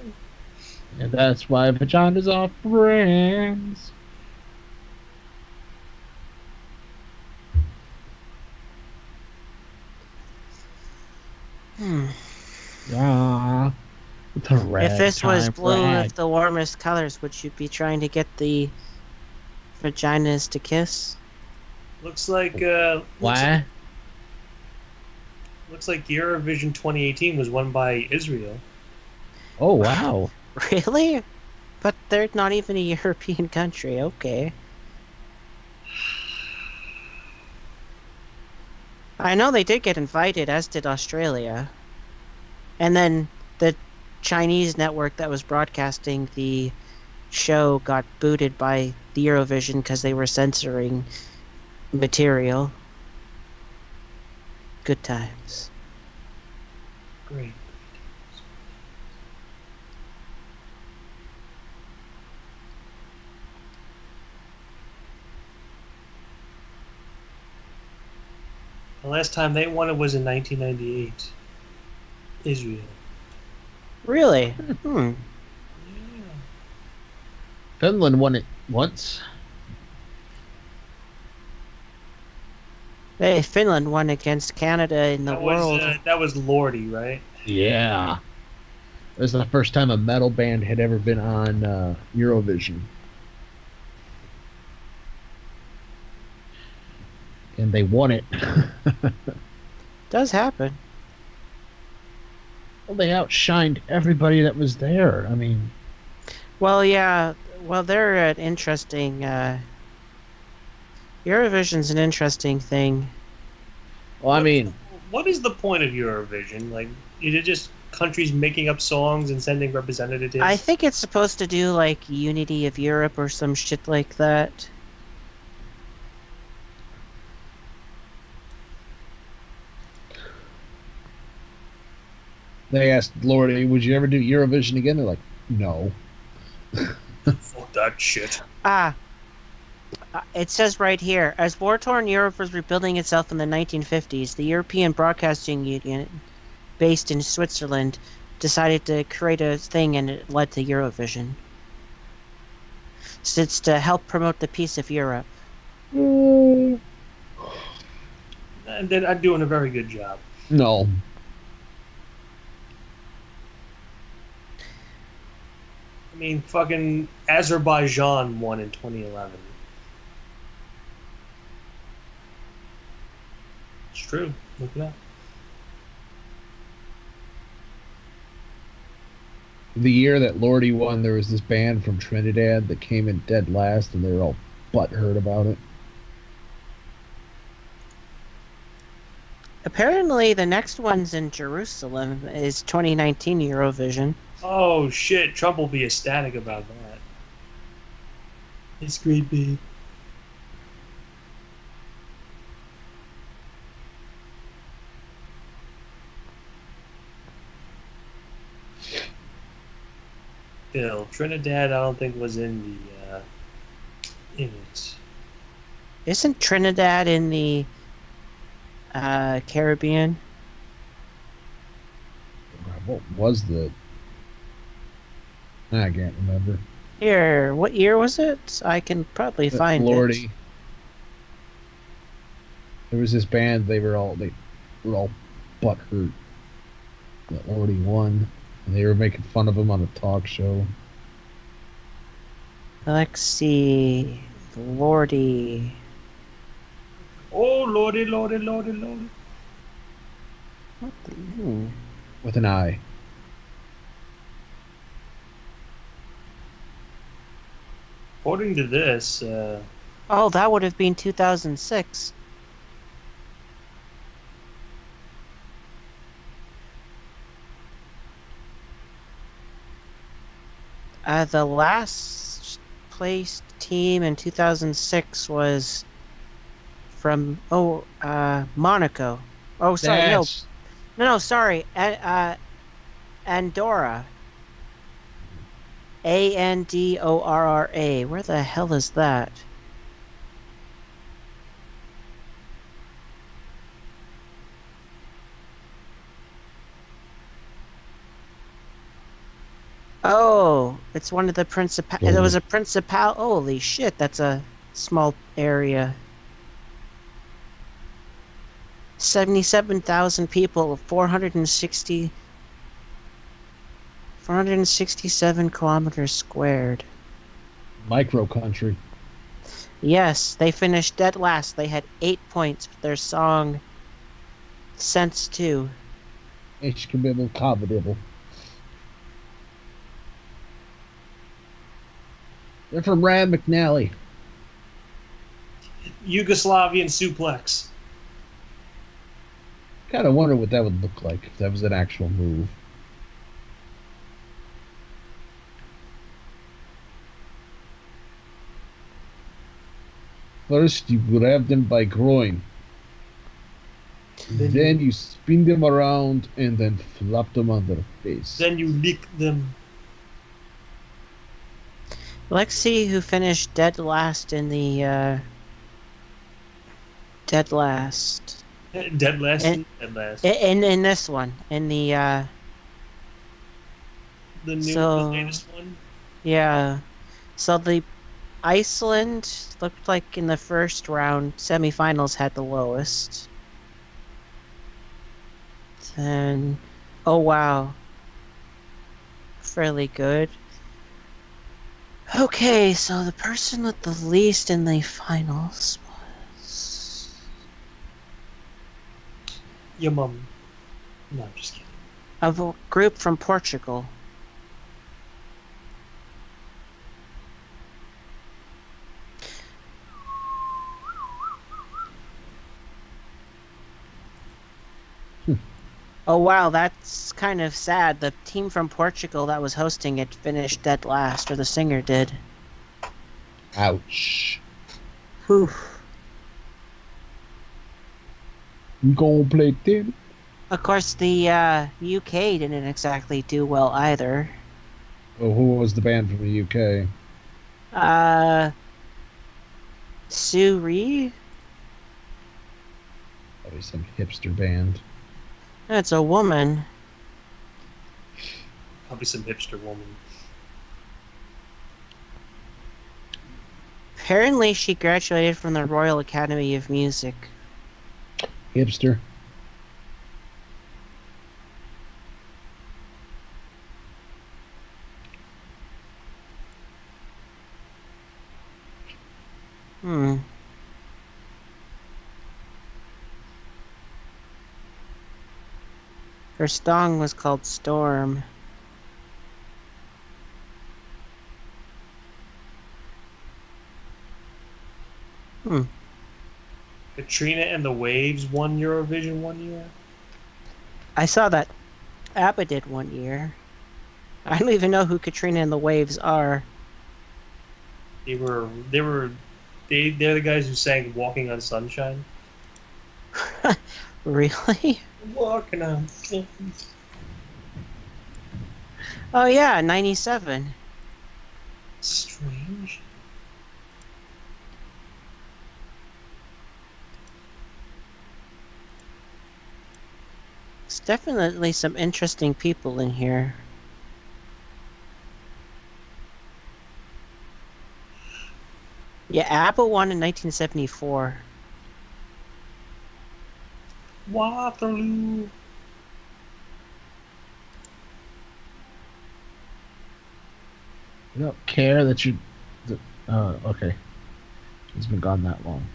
And that's why vaginas are friends. Hmm. Yeah. It's a If this was blue rag. with the warmest colors, would you be trying to get the vaginas to kiss? Looks like uh, looks, Why? looks like Eurovision 2018 was won by Israel. Oh wow. Really? But they're not even a European country. Okay. I know they did get invited, as did Australia. And then the Chinese network that was broadcasting the show got booted by the Eurovision because they were censoring material. good times. Great. The last time they won it was in 1998. Israel. Really? Hmm. Finland won it once. Hey, Finland won against Canada in the That world. was uh, that was Lordi, right? Yeah. It was the first time a metal band had ever been on uh, Eurovision. And they won it. Does happen. well, they outshined everybody that was there. I mean, Well, yeah. Well, they're an interesting. Uh, Eurovision's an interesting thing. well, I mean, What is the point of Eurovision? Like, is it just countries making up songs and sending representatives? I think it's supposed to do like Unity of Europe or some shit like that. They asked Lordi, would you ever do Eurovision again? They're like, no. Fuck that shit. Ah. Uh, It says right here, as war-torn Europe was rebuilding itself in the 1950s, the European Broadcasting Union, based in Switzerland, decided to create a thing and it led to Eurovision. So it's to help promote the peace of Europe. And then I'm doing a very good job. No. I mean, fucking Azerbaijan won in 2011. It's true. Look it up. The year that Lordi won, there was this band from Trinidad that came in dead last, and they were all butthurt about it. Apparently, the next one's in Jerusalem is 2019 Eurovision. Oh shit! Trump will be ecstatic about that. It's creepy. Bill Trinidad, I don't think was in the uh, in it. Isn't Trinidad in the uh, Caribbean? What was the? I can't remember. Here, what year was it? I can probably find Lordi. it. There was this band. They were all they were all butthurt that Lordi won, and they were making fun of him on a talk show. Let's see. Lordi. Oh lordy, lordy, lordy, lordy. What the? Hmm. with an eye. According to this, uh, Oh, that would have been 2006. Uh, the last placed team in 2006 was from oh uh, Monaco. Oh, sorry, That's- no, no, no, sorry, A- uh, Andorra. A N D O R R A. Where the hell is that? Oh, it's one of the principal. It was a principal. Holy shit, that's a small area. Seventy-seven thousand people, four hundred and sixty. 467 kilometers squared. Micro country. Yes, they finished dead last. They had eight points with their song Sense tu. Ich kabibble kabadibble. They're from Rand McNally. Yugoslavian suplex. Kind of wonder what that would look like if that was an actual move. First, you grab them by groin. Then, Then you spin them around and then flop them on their face. then you lick them. Let's see who finished dead last in the uh, dead last Dead last. And- dead last. I- in in this one in the uh, the new so- the latest one. yeah. So the Iceland looked like in the first round semifinals had the lowest. Then, oh wow, fairly good. Okay, so the person with the least in the finals was. Your mum. No, I'm just kidding. of a group from Portugal. Oh wow, that's kind of sad. The team from Portugal that was hosting it finished dead last, or the singer did. Ouch. Whew. You gonna play ten? Of course, the uh, UK didn't exactly do well either. Oh, who was the band from the UK? Uh, SuRie? Probably some hipster band. That's a woman. Probably some hipster woman. Apparently, she graduated from the Royal Academy of Music. Hipster. Hmm. Her song was called Storm. Hmm. Katrina and the Waves won Eurovision one year. I saw that ABBA did one year. I don't even know who Katrina and the Waves are. They were they were they they're the guys who sang "Walking on Sunshine." Really? Walking on. Oh yeah, 97. Strange. It's definitely some interesting people in here. Yeah, Apple won in 1974. Waterloo. You don't care that you. that- Uh, okay. He's been gone that long.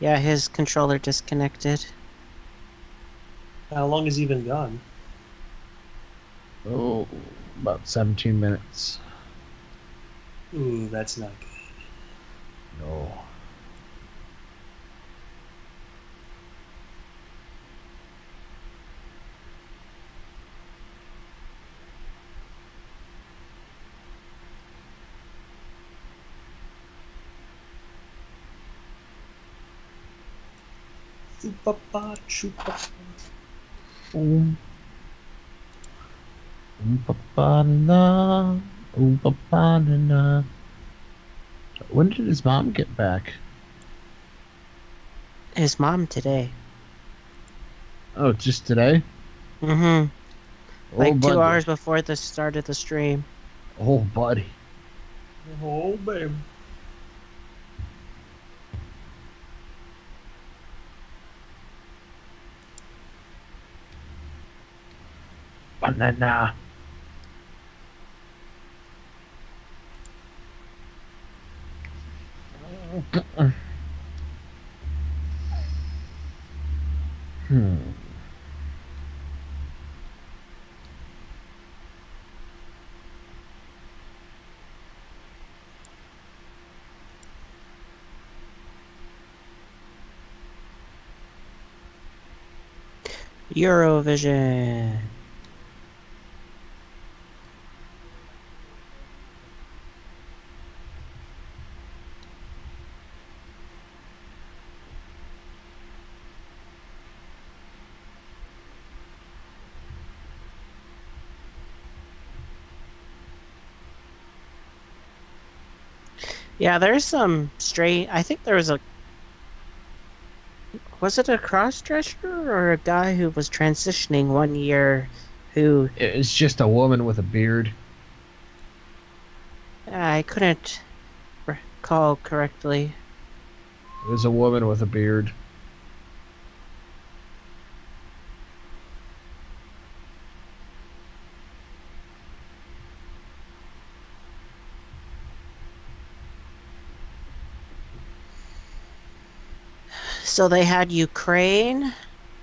Yeah, his controller disconnected. How long has he been gone? Oh, about 17 minutes. Ooh, that's not good. No. Pot, super. Pa-pa-na, um, pa-pa-na-na. When did his mom get back? His mom today. Oh, just today? Mm-hmm. Oh, Like two buddy. hours before the start of the stream. Oh, buddy. Oh, babe. Banana. Hmm. Eurovision. Yeah, there's some strange. I think there was a. Was it a cross dresser or a guy who was transitioning one year who It's just a woman with a beard. I couldn't recall correctly. It was a woman with a beard. So they had Ukraine,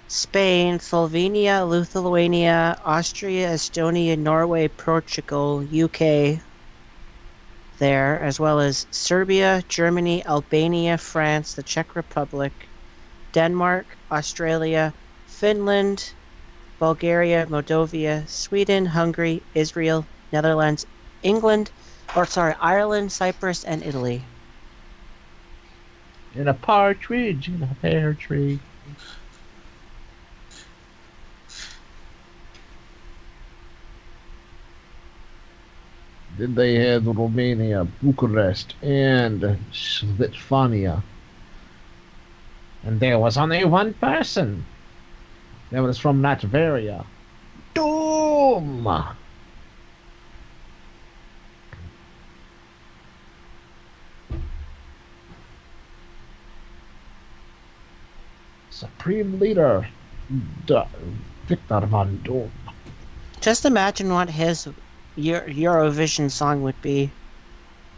Spain, Slovenia, Lithuania, Austria, Estonia, Norway, Portugal, UK there, as well as Serbia, Germany, Albania, France, the Czech Republic, Denmark, Australia, Finland, Bulgaria, Moldova, Sweden, Hungary, Israel, Netherlands, England, or sorry, Ireland, Cyprus, and Italy. In a partridge in a pear tree. Then they had Romania, Bucharest, and Lithuania. And there was only one person. That was from Latveria. Doom! Supreme Leader, D- Victor Von Doom. Just imagine what his Euro- Eurovision song would be.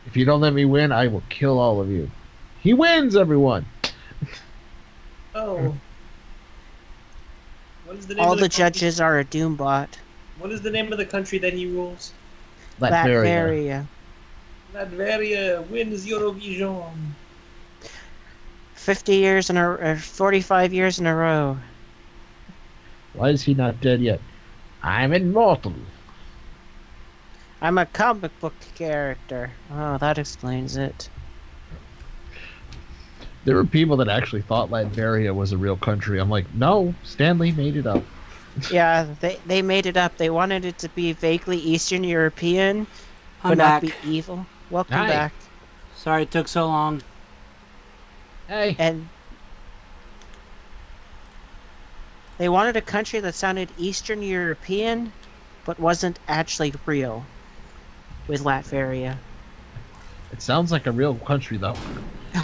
If you don't let me win, I will kill all of you. He wins, everyone. Oh. What is the name All of the the, judges are a Doombot. What is the name of the country that he rules? Latveria. Latveria wins Eurovision. 50 years in a or 45 years in a row. Why is he not dead yet? I'm immortal. I'm a comic book character. Oh, that explains it. There were people that actually thought Latveria was a real country. I'm like, no, Stan Lee made it up. Yeah, they they made it up. They wanted it to be vaguely Eastern European, I'm but back. not be evil. Welcome Hi. back. Sorry it took so long. Hey, And they wanted a country that sounded Eastern European, but wasn't actually real. With Latveria. it sounds like a real country though.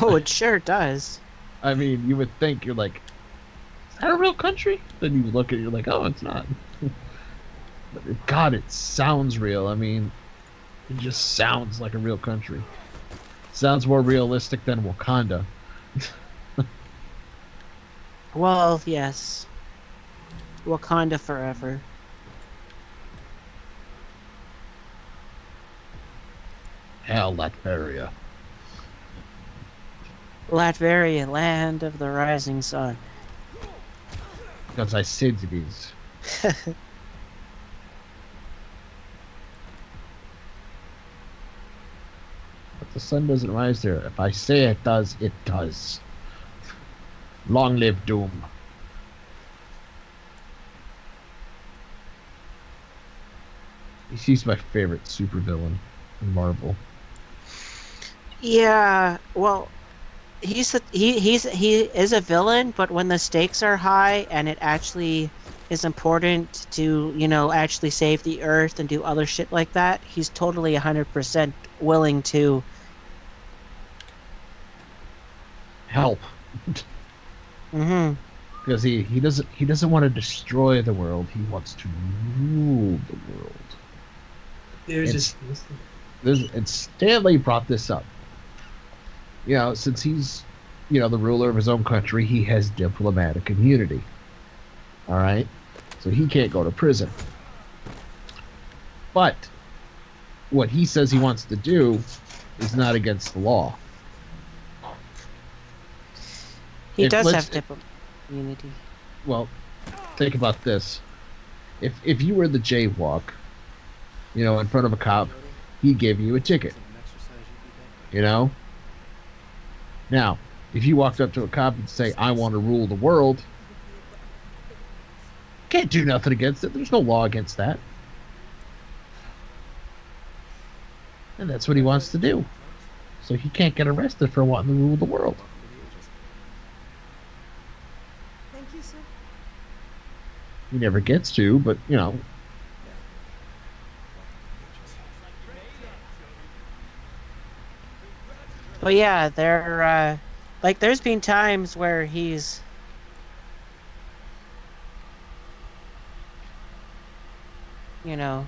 Oh, it sure does. I mean, you would think you're like, is that a real country? Then you look at it, you're like, oh, it's not. but God, it sounds real. I mean, it just sounds like a real country. Sounds more realistic than Wakanda. Well, yes. Wakanda forever. Hell, Latveria. Latveria, land of the rising sun. Because I said it is. the sun doesn't rise there. If I say it does, it does. Long live Doom. He's my favorite supervillain in Marvel. Yeah, well, he's a, he he's he is a villain, but when the stakes are high and it actually is important to you know actually save the Earth and do other shit like that, he's totally hundred percent willing to. Help. hmm Because he, he doesn't he doesn't want to destroy the world. He wants to rule the world. There's It's- just There's, and Stan Lee brought this up. You know, since he's, you know, the ruler of his own country, he has diplomatic immunity. All right, so he can't go to prison. But what he says he wants to do is not against the law. He If does have diplomatic immunity. Well, think about this. If if you were the jaywalk, you know, in front of a cop, he'd give you a ticket. You know? Now, if you walked up to a cop and say, I want to rule the world, can't do nothing against it. There's no law against that. And that's what he wants to do. so he can't get arrested for wanting to rule the world. Thank you, sir. He never gets to, but you know, But yeah, there, uh, like, there's been times where he's. You know,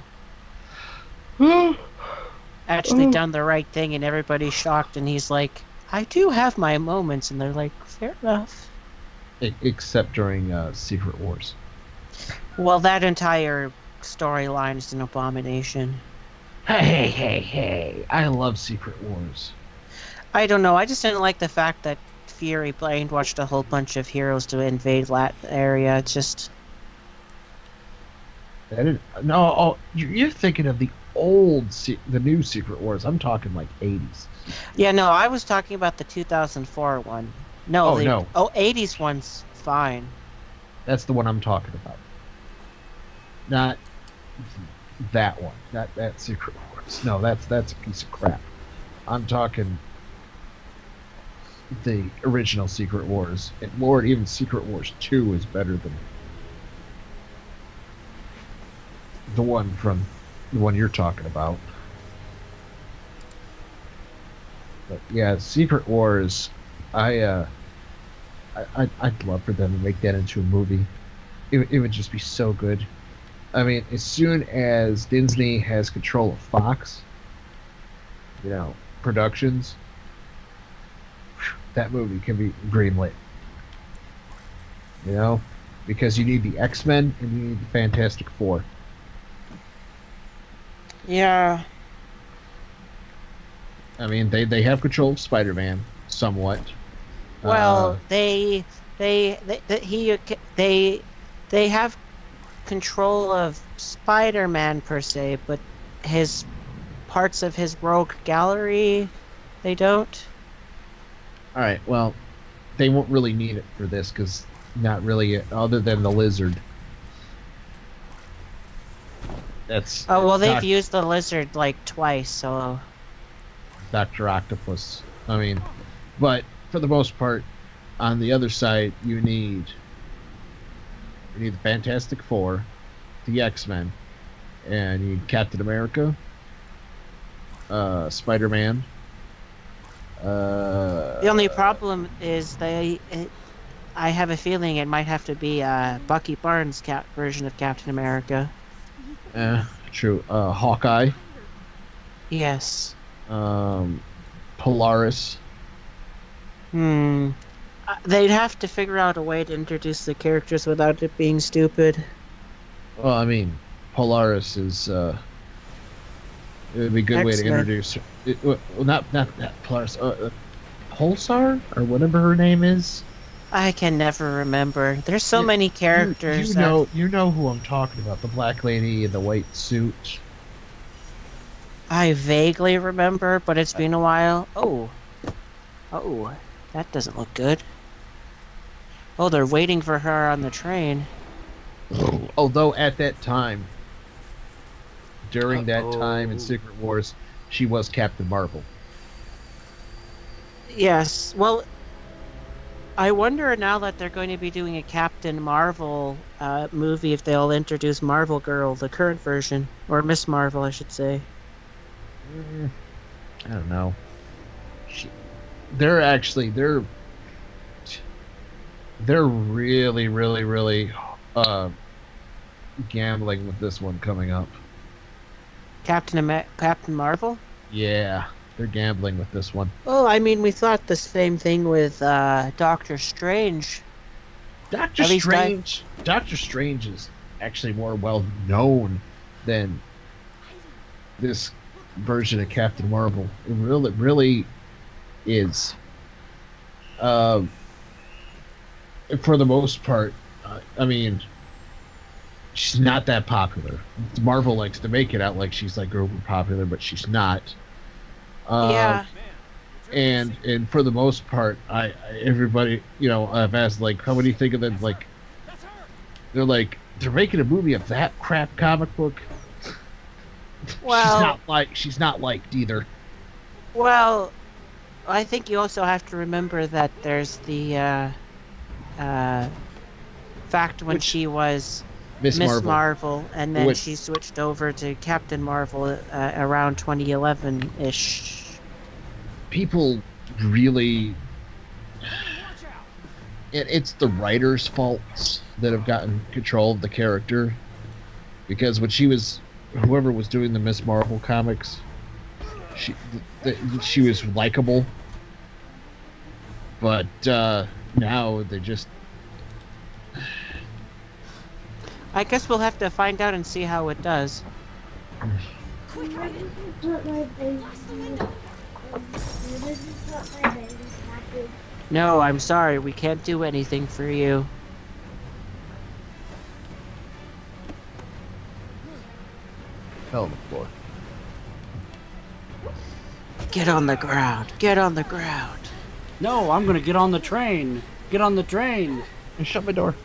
actually done the right thing, and everybody's shocked, and he's like, I do have my moments, and they're like, fair enough. except during uh, Secret Wars. Well, that entire storyline is an abomination. Hey, hey, hey, hey! I love Secret Wars. I don't know. I just didn't like the fact that Fury brainwashed a whole bunch of heroes to invade that area. It's just no, oh, you- you're thinking of the old, the new Secret Wars. I'm talking like 80s. yeah. No, I was talking about the 2004 one. No, Oh, the no. oh 80s one's fine. That's the one I'm talking about. Not that one. Not that Secret Wars. No, that's that's a piece of crap. I'm talking the original Secret Wars. And Lord, even Secret Wars 2 is better than the one from the one you're talking about. But yeah, Secret Wars, I uh I, I'd, I'd love for them to make that into a movie. It, it would just be so good. I mean, as soon as Disney has control of Fox, you know, productions, that movie can be greenlit. You know, because you need the X Men and you need the Fantastic Four. Yeah. I mean, they they have control of Spider Man somewhat. Well, Uh, they, they, they, they, he, they, they have control of Spider-Man per se, but his parts of his rogue gallery, they don't. all right, well, they won't really need it for this because not really, other than the lizard. That's Oh well, they've Doc- used the lizard like twice, so Doctor Octopus. I mean, but for the most part, on the other side, you need you need the Fantastic Four, the X Men, and you need Captain America, uh, Spider Man. Uh, the only problem is they. It, I have a feeling it might have to be uh, Bucky Barnes' cap version of Captain America. eh, true. Uh, Hawkeye, Yes. um, Polaris. Hmm. They'd have to figure out a way to introduce the characters without it being stupid. Well, I mean, Polaris is. Uh, it would be a good way to introduce. Her. It, well, not not not Polaris. Uh, uh, Pulsar or whatever her name is. I can never remember. There's so You- many characters. you that- know, you know who I'm talking about. The black lady in the white suit. I vaguely remember, but it's been a while. Oh. Oh, that doesn't look good. Oh, they're waiting for her on the train. Although at that time, during that time in Secret Wars, she was Captain Marvel. Yes. Well, I wonder now that they're going to be doing a Captain Marvel uh, movie if they'll introduce Marvel Girl, the current version, or Miss Marvel, I should say. Mm, I don't know. She, they're actually they're they're really really really uh gambling with this one coming up. Captain Ama- Captain Marvel. Yeah, they're gambling with this one. Well, I mean, we thought the same thing with uh, Doctor Strange. Doctor At least I- Strange. Doctor Strange is actually more well known than this version of Captain Marvel. It really, really is. Um, for the most part, uh, I mean, she's not that popular. Marvel likes to make it out like she's like over popular, but she's not. Um, yeah. and and for the most part, I, I everybody you know I've asked like how many think of them like they're like they're making a movie of that crap comic book. Well- she's not like she's not liked either. Well, I think you also have to remember that there's the uh, uh, fact when Which- she was Miss, Marvel. Marvel, and then Which- she switched over to Captain Marvel uh, around 2011 ish. people really it, it's the writers faults that have gotten control of the character because when she was whoever was doing the miss marvel comics she th- th- she was likable but uh now they're just I guess we'll have to find out and see how it does. Put my baby. You didn't put my baby package. No, I'm sorry, we can't do anything for you. fell on the floor Get on the ground. Get on the ground. No, I'm gonna get on the train. Get on the train. And shut my door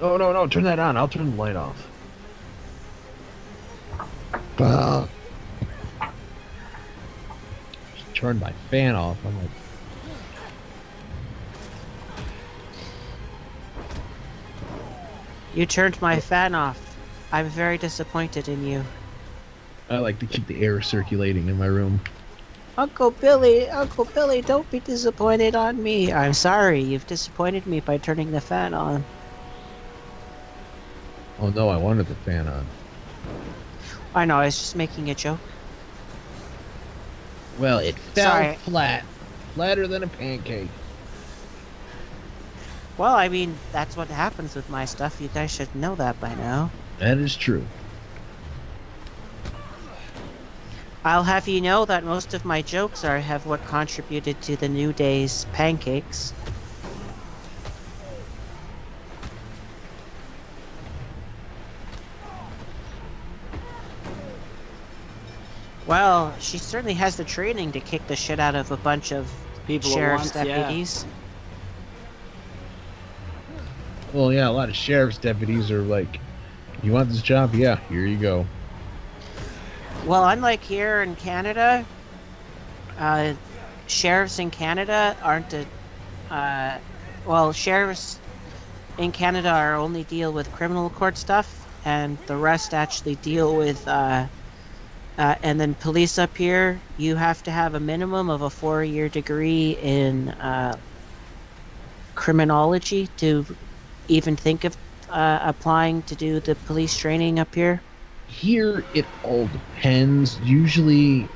oh no no turn that on i'll turn the light off uh, turned my fan off i'm like You turned my fan off. I'm very disappointed in you. I like to keep the air circulating in my room. Uncle Billy, Uncle Billy, don't be disappointed on me. I'm sorry, you've disappointed me by turning the fan on. Oh no, I wanted the fan on. I know, I was just making a joke. Well, it fell Sorry. flat. Flatter than a pancake. Well, I mean, that's what happens with my stuff. You guys should know that by now. That is true. I'll have you know that most of my jokes are have what contributed to the new day's pancakes. Well, she certainly has the training to kick the shit out of a bunch of People sheriff's once, yeah. deputies. Well, yeah, a lot of sheriff's deputies are like, "You want this job? Yeah, here you go." Well, unlike here in Canada, uh, sheriffs in Canada aren't a. Uh, well, sheriffs in Canada are only deal with criminal court stuff, and the rest actually deal with. Uh, uh, and then police up here, you have to have a minimum of a four-year degree in uh, criminology to even think of uh, applying to do the police training up here. Here, it all depends. Usually,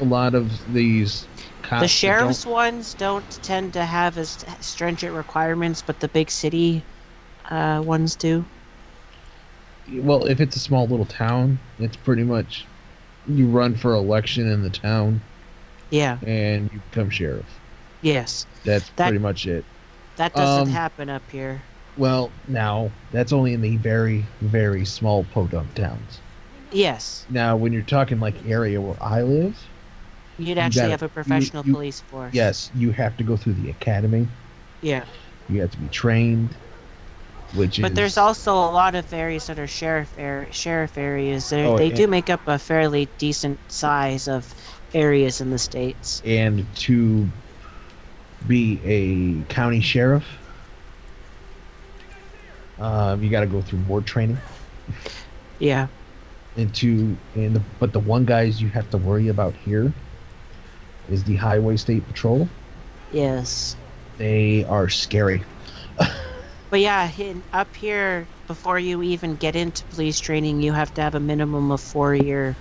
a lot of these the sheriff's ones don't tend to have as stringent requirements, but the big city uh, ones do. Well, if it's a small little town, it's pretty much you run for election in the town Yeah. and you become sheriff. Yes. That's That- pretty much it. That doesn't Um, happen up here. Well, now that's only in the very, very small podunk towns. Yes. Now, when you're talking like area where I live, You'd You actually gotta- have a professional you- police force. yes, you have to go through the academy. Yeah. You have to be trained, which But is there's also a lot of areas that are sheriff air, sheriff areas. They're, Oh, they and- do make up a fairly decent size of areas in the states. and to be a county sheriff, um, you got to go through more training. Yeah. And to and the, but the one guys you have to worry about here is the Highway State Patrol. Yes. They are scary. But yeah, in, up here, before you even get into police training, you have to have a minimum of four-year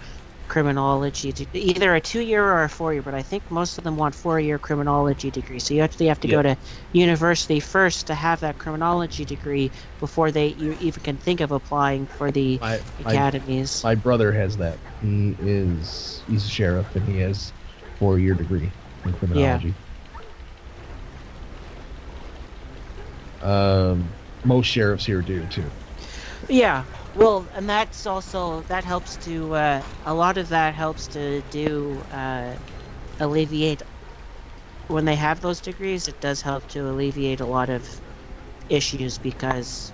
criminology, de- either a two-year or a four-year. But I think most of them want four-year criminology degree. So you actually have to go to university first to have that criminology degree before they you even can think of applying for the My, my, academies. my brother has that. He is he's a sheriff and he has four year degree in criminology. yeah. Um, most sheriffs here do too. Yeah, well, and that's also that helps to uh, a lot of that helps to do uh, alleviate when they have those degrees. It does help to alleviate a lot of issues because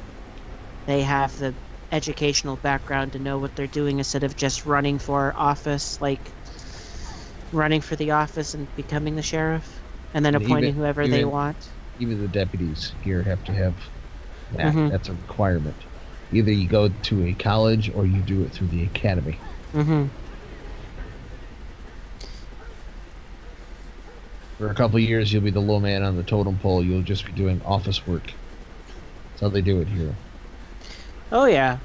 they have the educational background to know what they're doing instead of just running for office like running for the office and becoming the sheriff, and then And appointing even- whoever they want. Even the deputies here have to have that. Mhm. That's a requirement. Either you go to a college or you do it through the academy. Mm-hmm. For a couple of years, you'll be the low man on the totem pole. You'll just be doing office work. That's how they do it here. Oh yeah,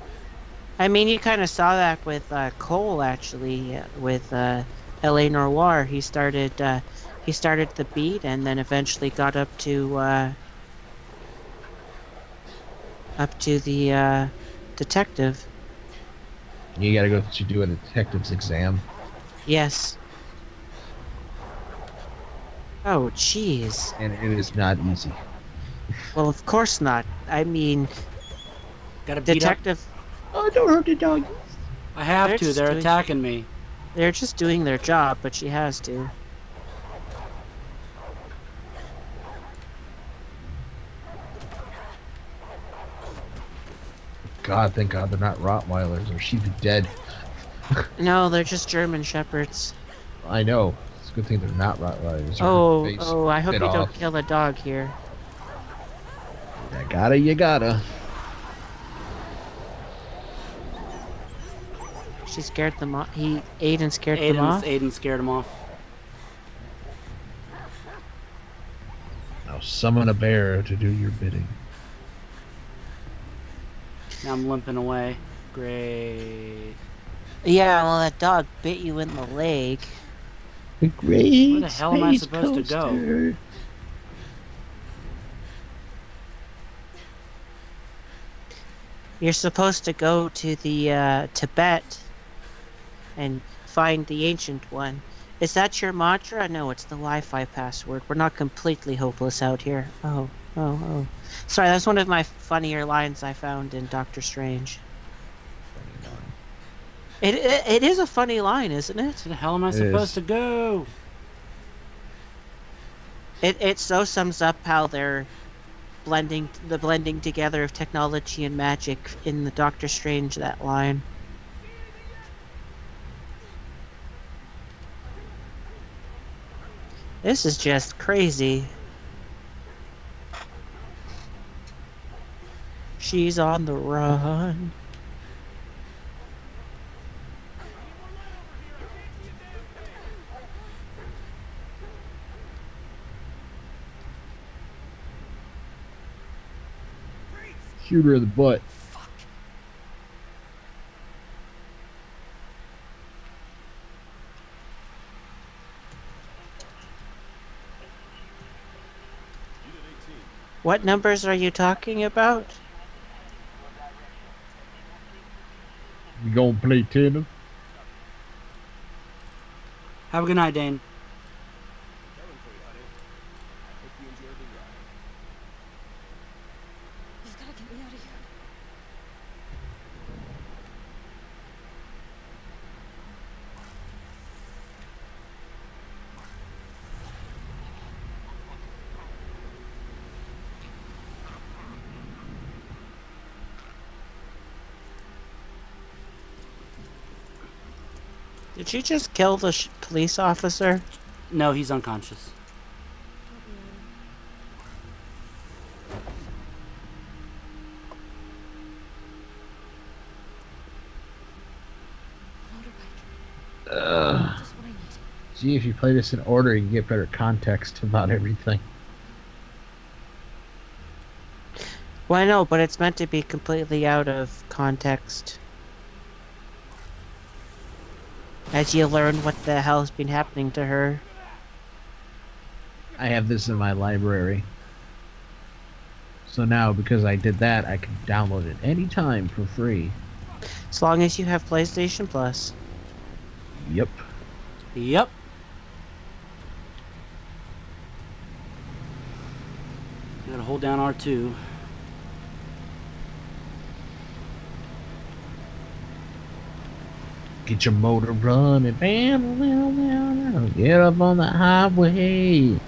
I mean you kind of saw that with uh, Cole actually with uh, L.A. Noire. He started uh, he started the beat and then eventually got up to uh, up to the uh, detective. You got to go to do a detective's exam. Yes. Oh jeez. and it is not easy. Well, of course not. I mean, Gotta beat up. detective. Oh, don't hurt the dog. I have They're to. They're attacking me. They're just doing their job, but she has to. God, thank God they're not Rottweilers, or she'd be dead. No, they're just German shepherds. I know. It's a good thing they're not Rottweilers. Oh, oh! I hope bit you don't kill a dog here. You gotta, you gotta. She scared them off. He, Aiden scared them off. Aiden scared him off. Now summon a bear to do your bidding. Now I'm limping away. Great. Yeah, well, that dog bit you in the leg. The great Where the hell am I space supposed to go? You're supposed to go to the uh, Tibet and find the ancient one. Is that your mantra? No, it's the Wi-Fi password. We're not completely hopeless out here. Oh, oh, oh. Sorry, that's one of my funnier lines I found in Doctor Strange. It, it, it is a funny line, isn't it? Where the hell am I It supposed is. to go? It it so sums up how they're blending the blending together of technology and magic in the Doctor Strange that line. This is just crazy. She's on the run. Shoot her in the butt. What numbers are you talking about? You gonna play tennis? Have a good night, Dane. You've got to get me out of here. Did you just kill the sh- police officer? No, he's unconscious. Ugh. Just what I need. See, if you play this in order, you can get better context about everything. Well, I know, but it's meant to be completely out of context. As you learn what the hell has been happening to her. I have this in my library. So now, because I did that, I can download it anytime for free. As long as you have PlayStation Plus. Yep. Yep. Gotta hold down R2. Get your motor running. Bam, bam, bam, bam. Get up on the highway.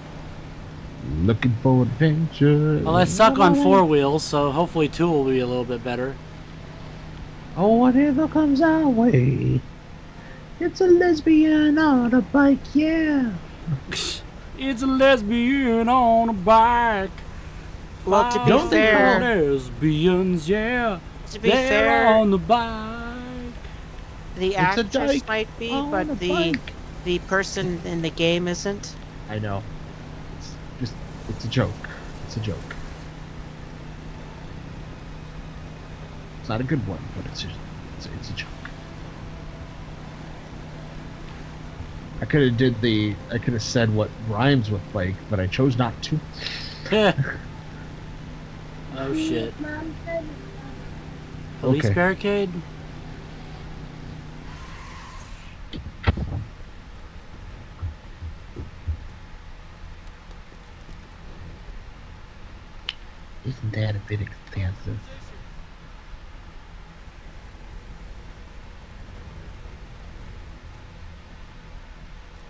Looking for adventure. Well, I suck on four wheels, so hopefully two will be a little bit better. Oh, whatever comes our way. It's a lesbian on a bike, yeah. It's a lesbian on a bike. Well, to be Five fair- lesbians, yeah. To be They're fair, on the bike. The It's actress might be, on but the bike. the person in the game isn't. I know. It's just, it's a joke. It's a joke. It's not a good one, but it's just, it's a, it's a joke. I could have did the, I could have said what rhymes with bike, but I chose not to. oh shit. Police Okay. barricade? Isn't that a bit expensive?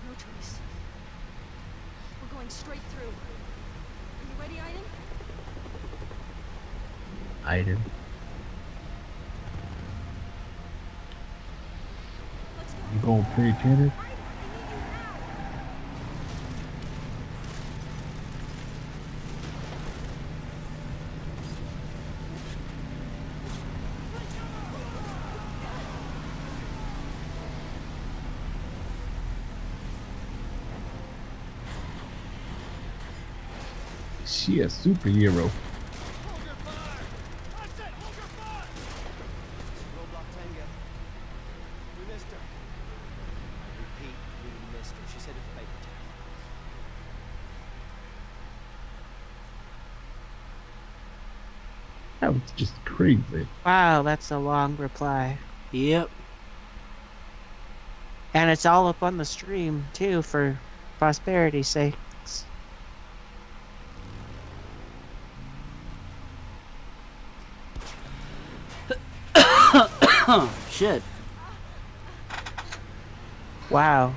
No choice. We're going straight through. Are you ready, Aiden? I did. Let's go. You going pretty tender? She a superhero. Roadblock Tango. We missed her. I repeat, we missed her. She's headed for Baker Town. That was just crazy. Wow, that's a long reply. Yep. And it's all up on the stream too for prosperity's sake. Shit. Wow.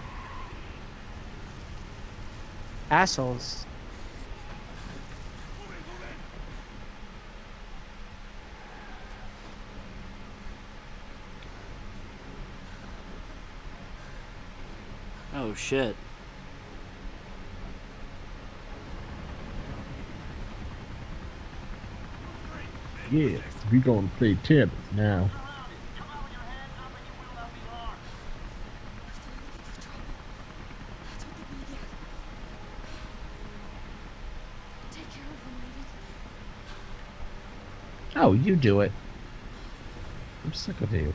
Assholes. Oh shit. Yeah, we gonna play tennis now. Take care of them, Oh, you do it. I'm sick of you.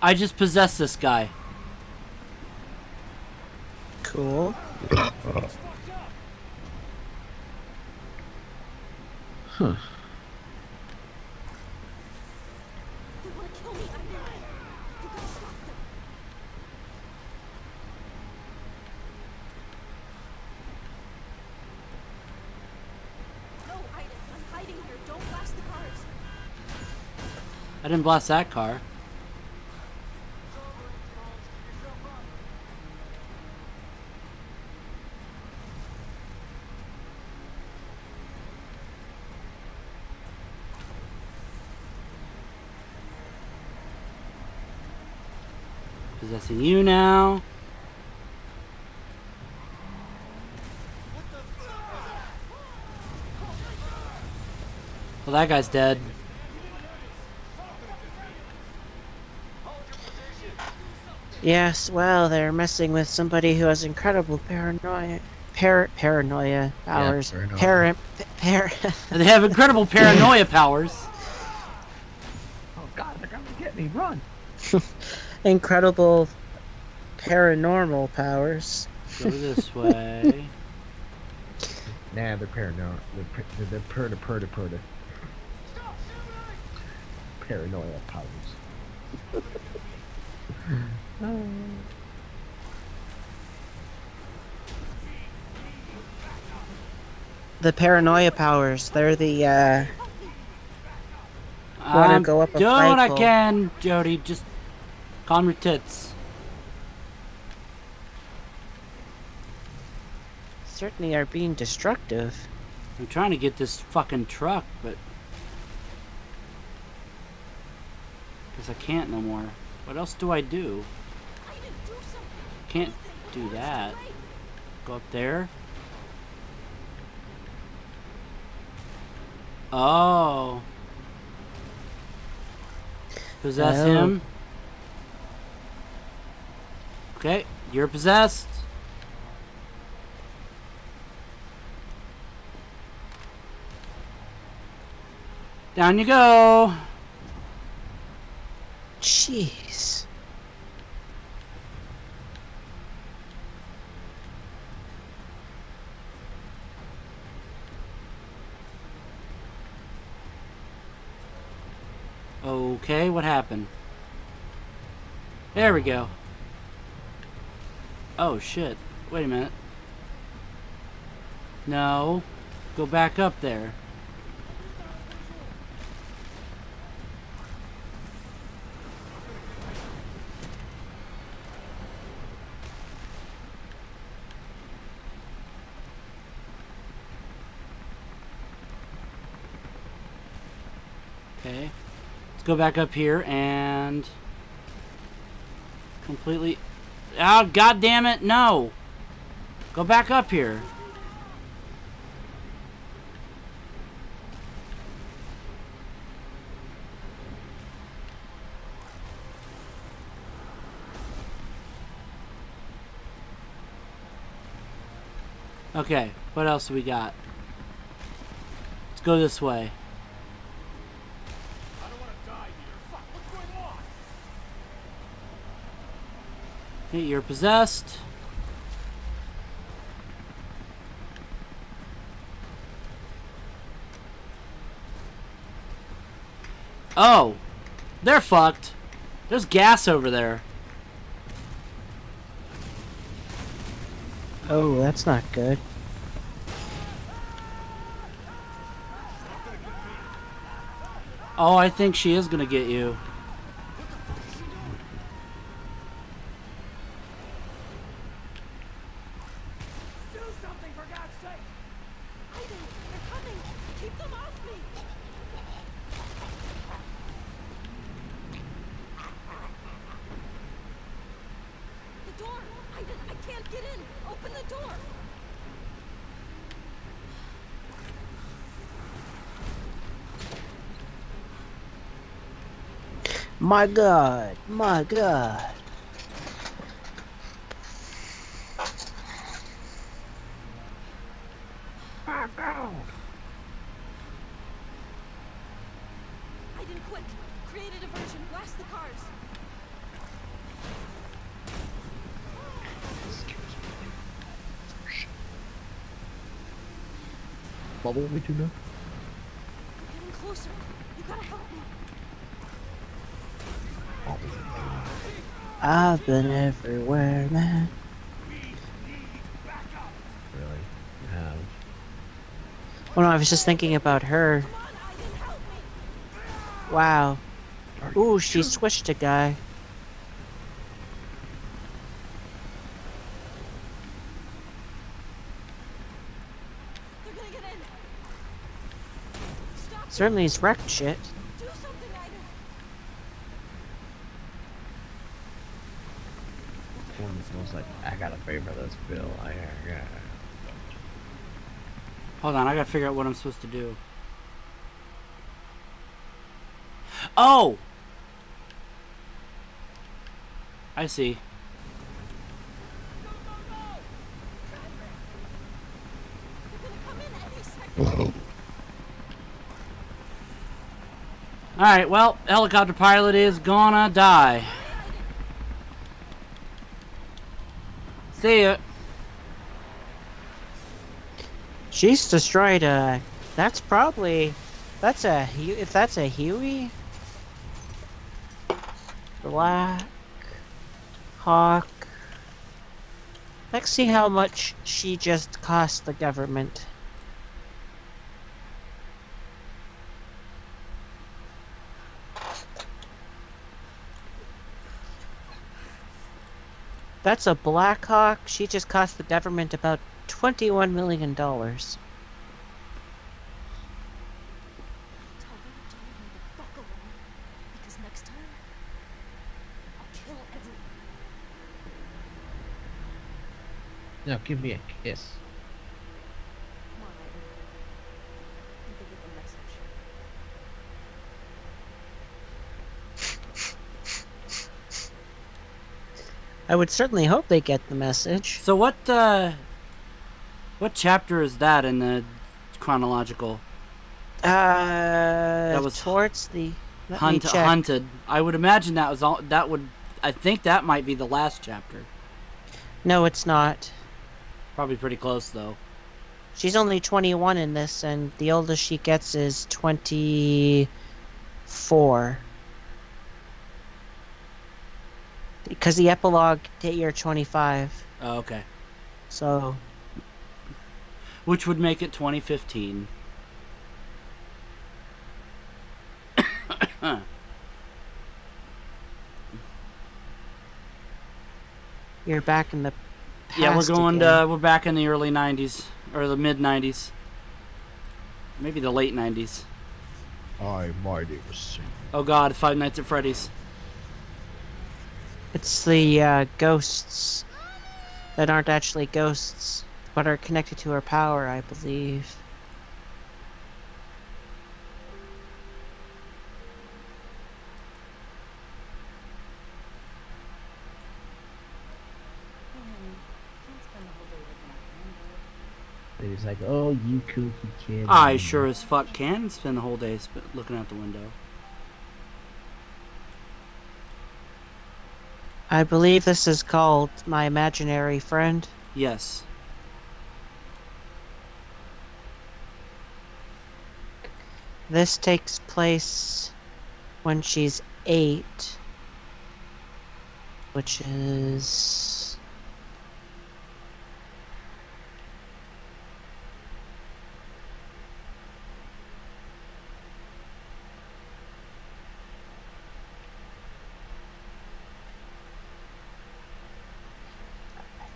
I just possessed this guy. Cool. Huh. They want to kill me, Aiden. You gotta stop them. No, Aiden, I'm hiding here. Don't blast the cars. I didn't blast that car. Possessing you now. Well, that guy's dead. Yes, well, they're messing with somebody who has incredible paranoia, par- paranoia powers. paranoia. Par- par- They have incredible paranoia powers. Oh God, they're gonna get me! Run! incredible paranormal powers. Go this way. Nah, they're paranoid. They're per- they're, they're perda perda perda. Paranoia powers. The paranoia powers. They're the uh Wanna I'm go up a doing what I can, Jodie. Just calm your tits. certainly are being destructive. I'm trying to get this fucking truck, but because I can't no more. What else do I do? Can't do that. Go up there. Oh. Possess Oh. him. Okay, you're possessed. Down you go. Jeez. Okay, what happened? There we go. Oh shit. Wait a minute. No. Go back up there. Okay. Let's go back up here and completely Oh god damn it, no. Go back up here. Okay, what else do we got? Let's go this way. Okay, you're possessed. Oh, they're fucked. There's gas over there. Oh, that's not good. Oh, I think she is gonna get you. Do something for God's sake! Aiden, they're coming! Keep them off me! The door! Aiden, I can't get in! Open the door! My god, my god. Aiden, quick! Create a diversion! Blast the cars! Bubble me too now? We're getting closer! You gotta help me! I've been everywhere, man. Really? You have. Well, no, I was just thinking about her. Wow. Ooh, she switched a guy. They're gonna get in! Stop! Certainly he's wrecked shit. Do something, Aiden! One smells for this bill. I. Hold on, I gotta figure out what I'm supposed to do. Oh! I see. Alright, well, helicopter pilot is gonna die. See ya. She's destroyed a. That's probably. That's a. If that's a Huey. Black. Hawk. Let's see how much she just cost the government. That's a Black Hawk. She just cost the government about twenty-one million. Now give me a kiss. Come on, Ivan. You can get the message. I would certainly hope they get the message. So what uh what chapter is that in the chronological? Uh, was towards the Hunt, hunted. I would imagine that was all that would I think that might be the last chapter. No, it's not. Probably pretty close though. She's only 21 in this, and the oldest she gets is 24. Because the epilogue hit year 25. Oh, okay. So, Which would make it 2015. you're back in the yeah, we're going again. to we're back in the early 90s or the mid 90s. Maybe the late 90s. I might even sing. Oh god, Five Nights at Freddy's. It's the uh, ghosts that aren't actually ghosts, but are connected to her power, I believe. And he's like, oh, you kooky kid. I sure as fuck can spend the whole day sp- looking out the window. I believe this is called My Imaginary Friend. Yes. This takes place when she's eight, which is.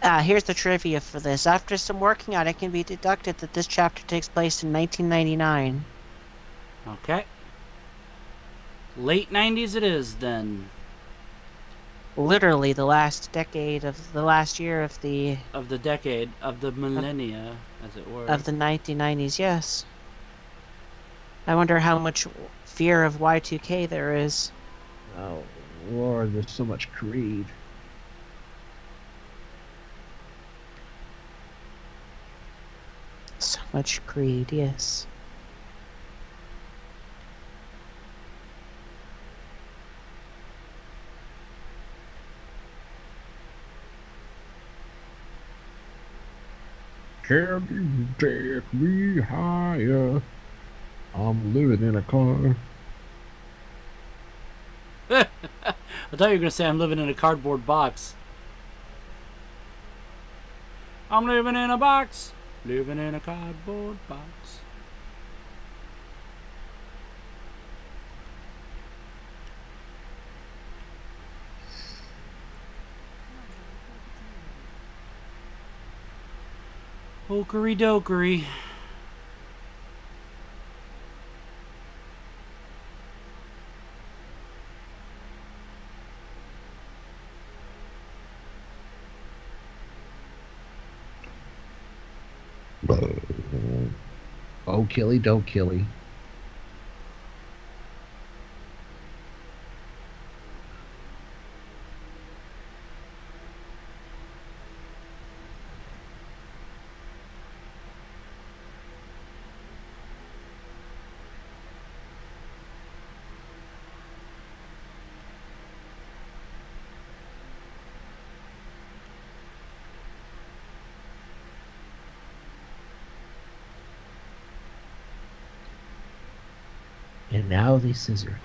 Ah, here's the trivia for this. After some working out, it can be deducted that this chapter takes place in 1999. Okay. Late 90s it is then. literally the last decade of the last year of the Of the decade, of the millennia, as it were. of the 1990s yes i wonder how much fear of y2k there is Oh, Lord, there's so much greed. so much greed yes Can you take me higher? I'm living in a car. I thought you were going to say I'm living in a cardboard box. I'm living in a box. Living in a cardboard box. Okery dokery. Oh, killy, don't killy. Now they scissor.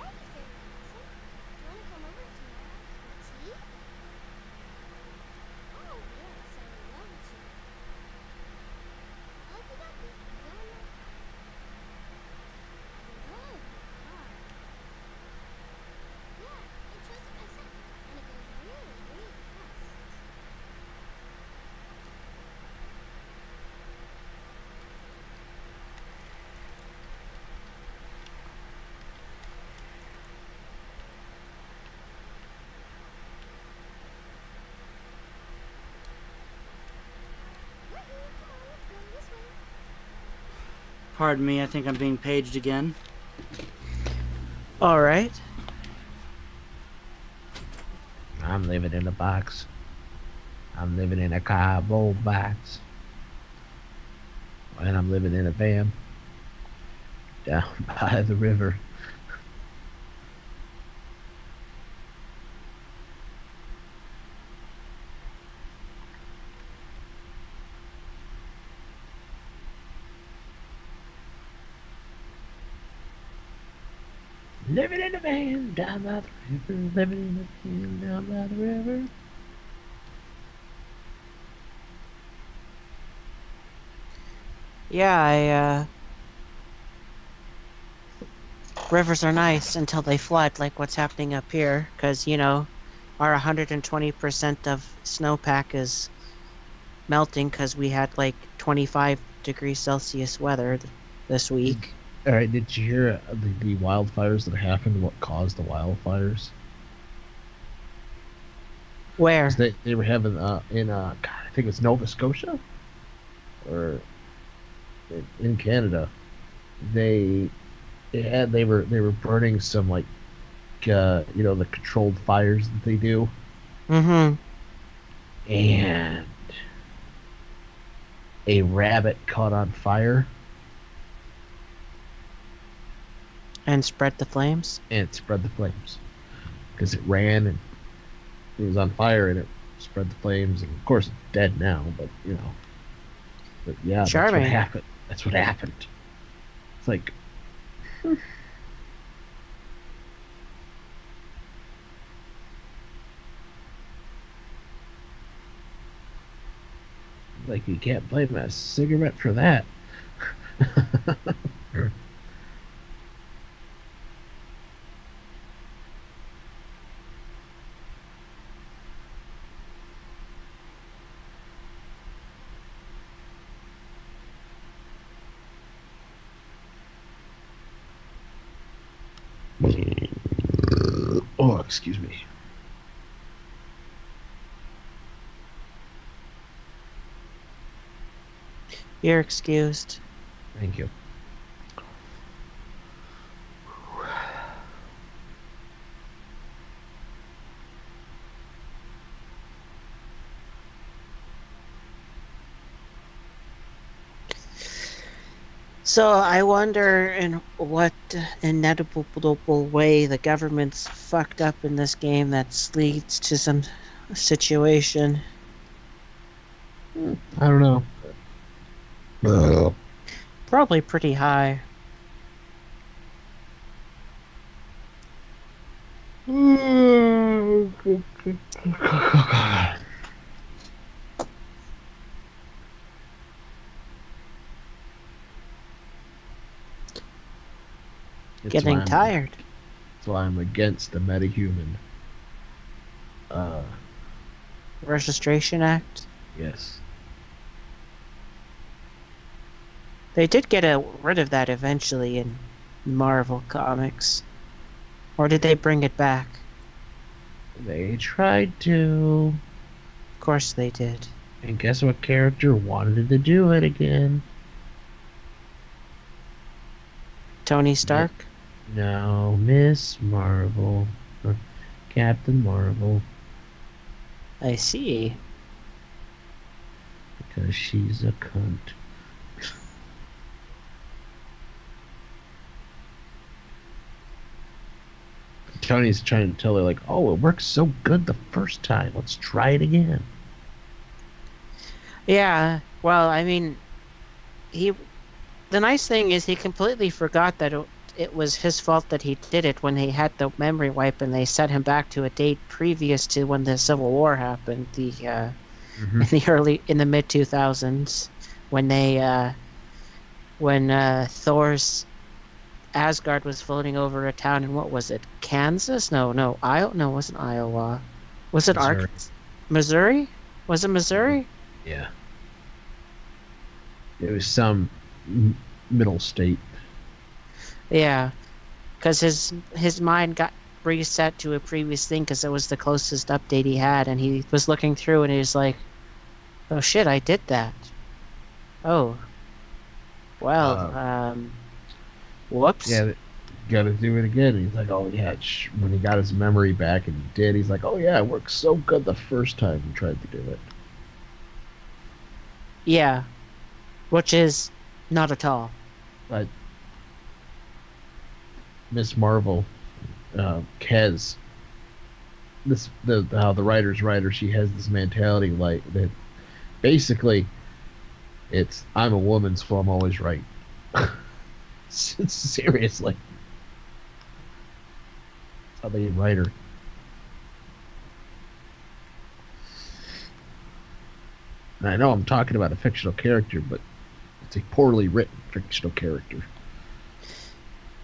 Pardon me, I think I'm being paged again. All right. I'm living in a box. I'm living in a cardboard box. And I'm living in a van down by the river. Living in a van down by the river, living in a van down by the river. Yeah, I, uh. Rivers are nice until they flood, like what's happening up here, because, you know, our 120% of snowpack is melting because we had like 25 degrees Celsius weather th- this week. All right, did you hear uh, the, the wildfires that happened? What caused the wildfires? Where? They, they were having uh, in uh, God, I think it's Nova Scotia, or in, in Canada. They they had they were they were burning some like uh, you know the controlled fires that they do, Mm and a rabbit caught on fire hmm. And spread the flames? and it spread the flames. Because it ran and it was on fire and it spread the flames. And of course it's dead now but you know. But yeah that's what happened. That's what happened. It's like hmm. like you can't blame a cigarette for that oh excuse me You're excused. thank you So I wonder in what inevitable way the government's fucked up in this game that leads to some situation. i don't know uh, Probably pretty high. It's Getting why tired. That's why I'm against the metahuman. Uh, Registration Act. yes. They did get a, rid of that eventually in Marvel Comics. Or did they bring it back? They tried to. Of course they did. And guess what character wanted to do it again? Tony Stark? No, Miss Marvel. Uh, Captain Marvel. I see. Because she's a cunt. Tony's trying to tell her, like, oh, it worked so good the first time. Let's try it again. Yeah, well, I mean, he. The nice thing is he completely forgot that it, it was his fault that he did it when he had the memory wipe and they set him back to a date previous to when the Civil War happened, the uh, in the early in the mid two thousands, when they uh, when uh, Thor's Asgard was floating over a town in what was it, Kansas? No, no, Iowa. No, it wasn't Iowa. Was it Missouri. Arkansas? Missouri? Was it Missouri? Yeah. It was some m- middle state. Yeah, because his his mind got reset to a previous thing because it was the closest update he had, and he was looking through and he was like, "Oh shit, I did that." Oh, Well, Uh, um, whoops. Yeah, got to do it again. He's like, oh yeah. When he got his memory back and he did, he's like, oh yeah, it worked so good the first time he tried to do it. Yeah. Which is not at all. But Miss Marvel, uh, Kez, this the how the writer's writer, she has this mentality like that. Basically, it's I'm a woman, so I'm always right. Seriously, that's how they write her. And I know I'm talking about a fictional character, but it's a poorly written fictional character.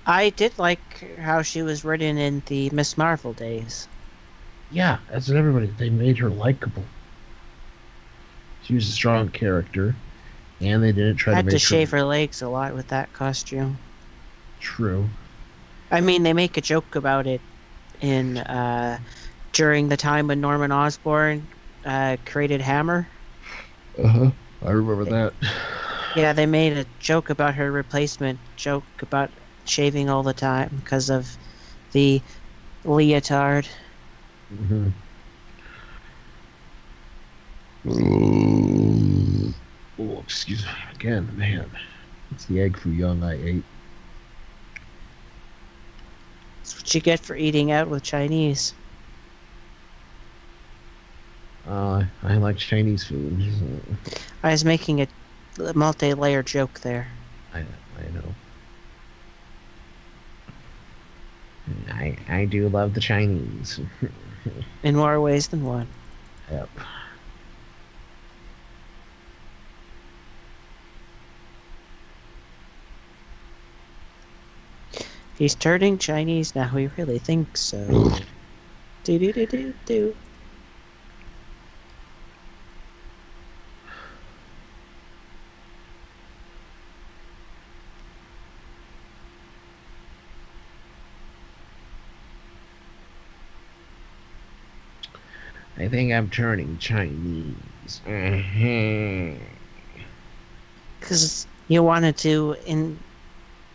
I did like how she was written in the Miss Marvel days. Yeah, as everybody. They made her likable. She was a strong character, and they didn't try Had to make to shave her her legs a lot with that costume. true. I mean, they make a joke about it in uh, during the time when Norman Osborn uh, created Hammer. Uh huh. I remember that. Yeah, they made a joke about her replacement, joke about shaving all the time because of the leotard. hmm Oh, excuse me again, man. It's the egg foo young I ate. That's what you get for eating out with Chinese. Uh, I like Chinese food. I was making a multi-layer joke there. I I know. I I do love the Chinese. In more ways than one. yep. He's turning Chinese now. He really thinks so. do do do do do. I think I'm turning Chinese. Because you wanted to in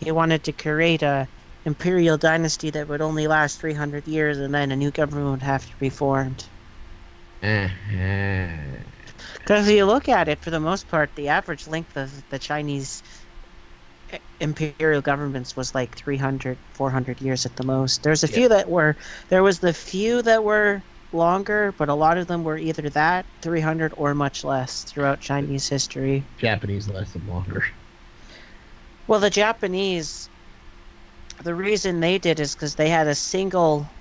you wanted to create a imperial dynasty that would only last 300 years and then a new government would have to be formed Uh-huh. because if you look at it for the most part the average length of the chinese imperial governments was like 300 400 years at the most there's a few that were there was the few that were longer but a lot of them were either that 300 or much less throughout chinese history Japanese lasted longer. Well, the Japanese, the reason they did is because they had a single.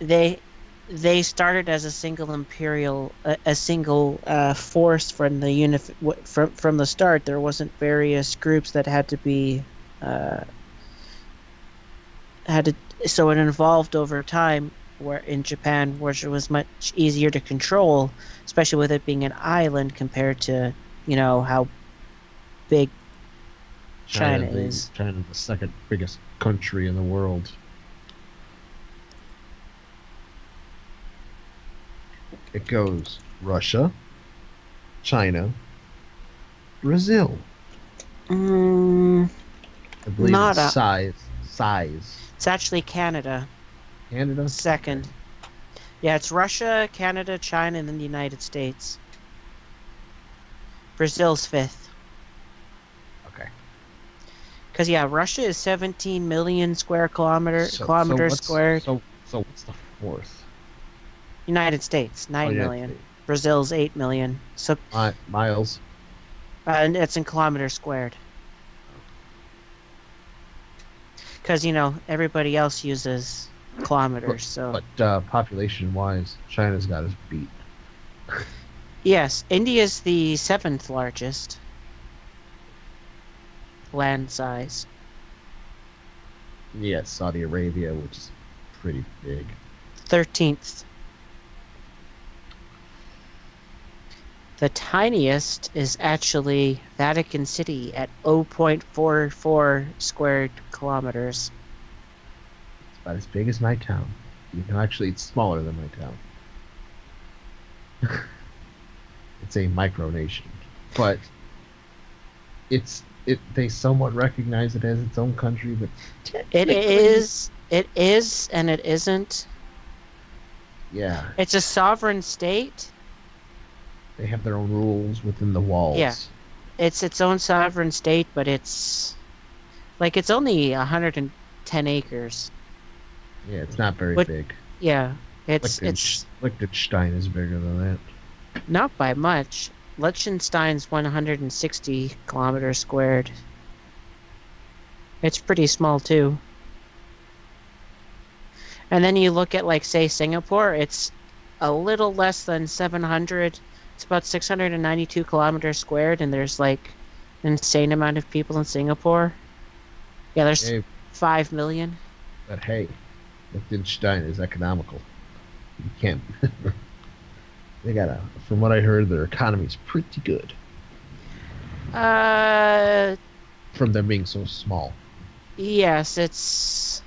They, they started as a single imperial, a, a single uh, force from the unif- w- from from the start. There wasn't various groups that had to be, uh, had to. So it evolved over time. Where in Japan, which was much easier to control, especially with it being an island compared to, you know, how big China the, is. China, the second biggest country in the world. It goes Russia, China, Brazil. Mm, I believe Not size. Size. it's actually Canada Canada. second. Yeah, it's Russia, Canada, China, and then the United States. Brazil's fifth. Okay. Because yeah, Russia is 17 million square kilometer So- so kilometers what's- squared. So, so what's the fourth? United States nine Oh, yeah, million. Brazil's eight million. So Mi- miles. uh, and it's in kilometers squared. Because you know everybody else uses kilometers, so But uh, population-wise, China's got us beat. yes, India's the seventh largest land size. Yes, Saudi Arabia, which is pretty big. 13th. The tiniest is actually Vatican City at 0.44 squared kilometers. About as big as my town. You know, actually, it's smaller than my town. it's a micronation, but it's it they somewhat recognize it as its own country, but It is. It is, and it isn't. Yeah, It's a sovereign state. they have their own rules within the walls. Yeah. It's its own sovereign state, but it's like it's only 110 acres. Yeah, it's not very big. Yeah, it's Liechtenstein, it's Liechtenstein is bigger than that. not by much. Liechtenstein's 160 kilometers squared. It's pretty small too. And then you look at like say Singapore, it's a little less than 700. It's about 692 kilometers squared, and there's like an insane amount of people in Singapore. Yeah, there's Hey, five million. but hey, Liechtenstein is economical. You can't. they got a. From what I heard, their economy is pretty good Uh, from them being so small. yes, it's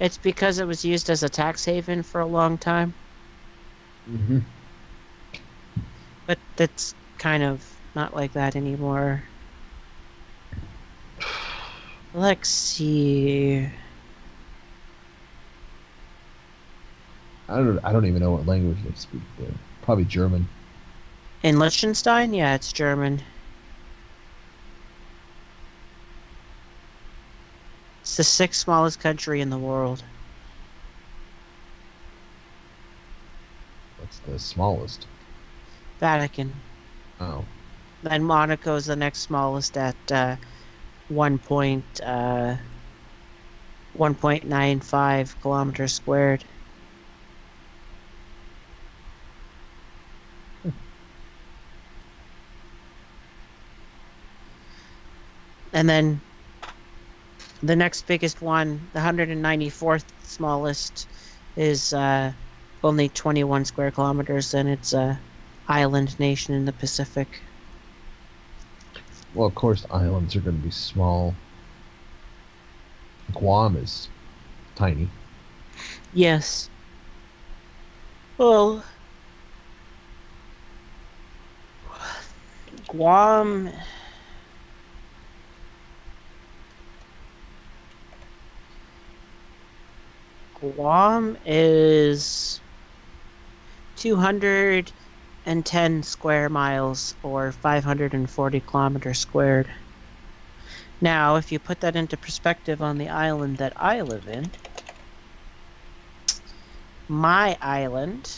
it's because it was used as a tax haven for a long time, Mm-hmm. but that's kind of not like that anymore. Let's see. I don't. I don't even know what language they speak there. Probably German. In Liechtenstein, yeah, it's German. It's the sixth smallest country in the world. What's the smallest? Vatican. Oh, Then Monaco is the next smallest at uh, one point uh, one point nine five kilometers squared. And then the next biggest one, the 194th smallest, is uh, only 21 square kilometers, and it's a island nation in the Pacific. well, of course, islands are going to be small. Guam is tiny. Yes. Well, Guam. Guam is 210 square miles or 540 kilometers squared. Now, if you put that into perspective on the island that I live in, my island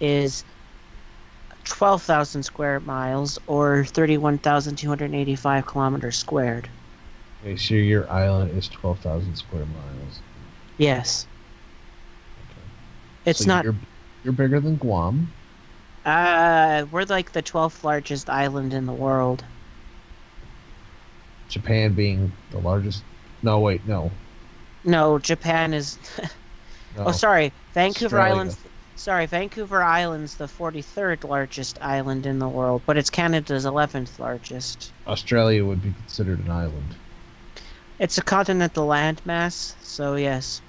is 12,000 square miles or 31,285 kilometers squared. Okay, so your island is twelve thousand square miles. Yes. It's So not. You're, you're bigger than Guam. Uh, we're like the 12th largest island in the world. Japan being the largest. No, wait, no. No, Japan is. no. Oh, sorry. Vancouver Australia. Island's. Sorry, Vancouver Island's the 43rd largest island in the world, but it's Canada's 11th largest. Australia would be considered an island. It's a continental landmass, so yes.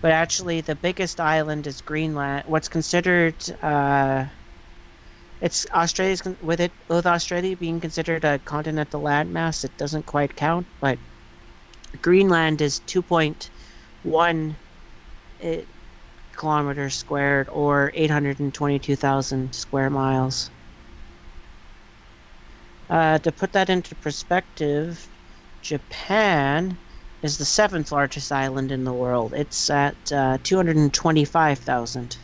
But actually, the biggest island is Greenland. What's considered, uh, it's Australia's with it with Australia being considered a continental landmass. It doesn't quite count, but Greenland is 2.1 eh, kilometers squared, or 822,000 square miles. Uh, to put that into perspective, Japan is the seventh largest island in the world. It's at uh, 225,000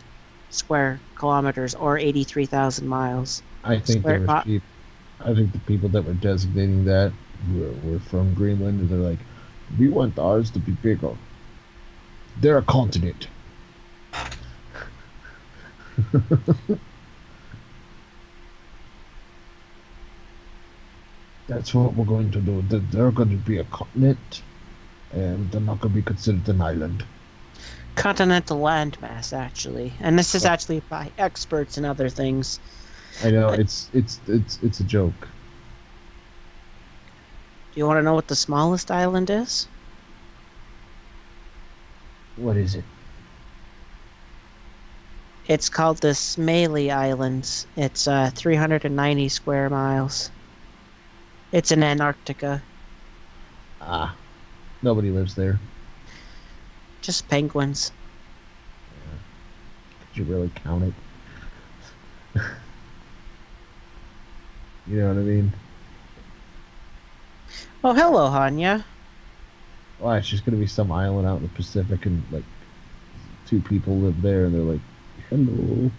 square kilometers or 83,000 miles. I think there was peop I think the people that were designating that were, were from Greenland, and they're like, we want ours to be bigger. They're a continent. That's what we're going to do. They- They're going to be a continent, and they're not going to be considered an island. Continental landmass, actually. And this is actually by experts and other things. I know it's it's it's it's a joke. Do you want to know what the smallest island is? What is it? It's called the Smaley Islands. It's uh, 390 square miles. It's in Antarctica. Ah, nobody lives there. Just penguins. Could you really count it? you know what I mean? Oh, hello, Hanya. Why? It's just gonna be some island out in the Pacific, and like two people live there, and they're like, "Hello."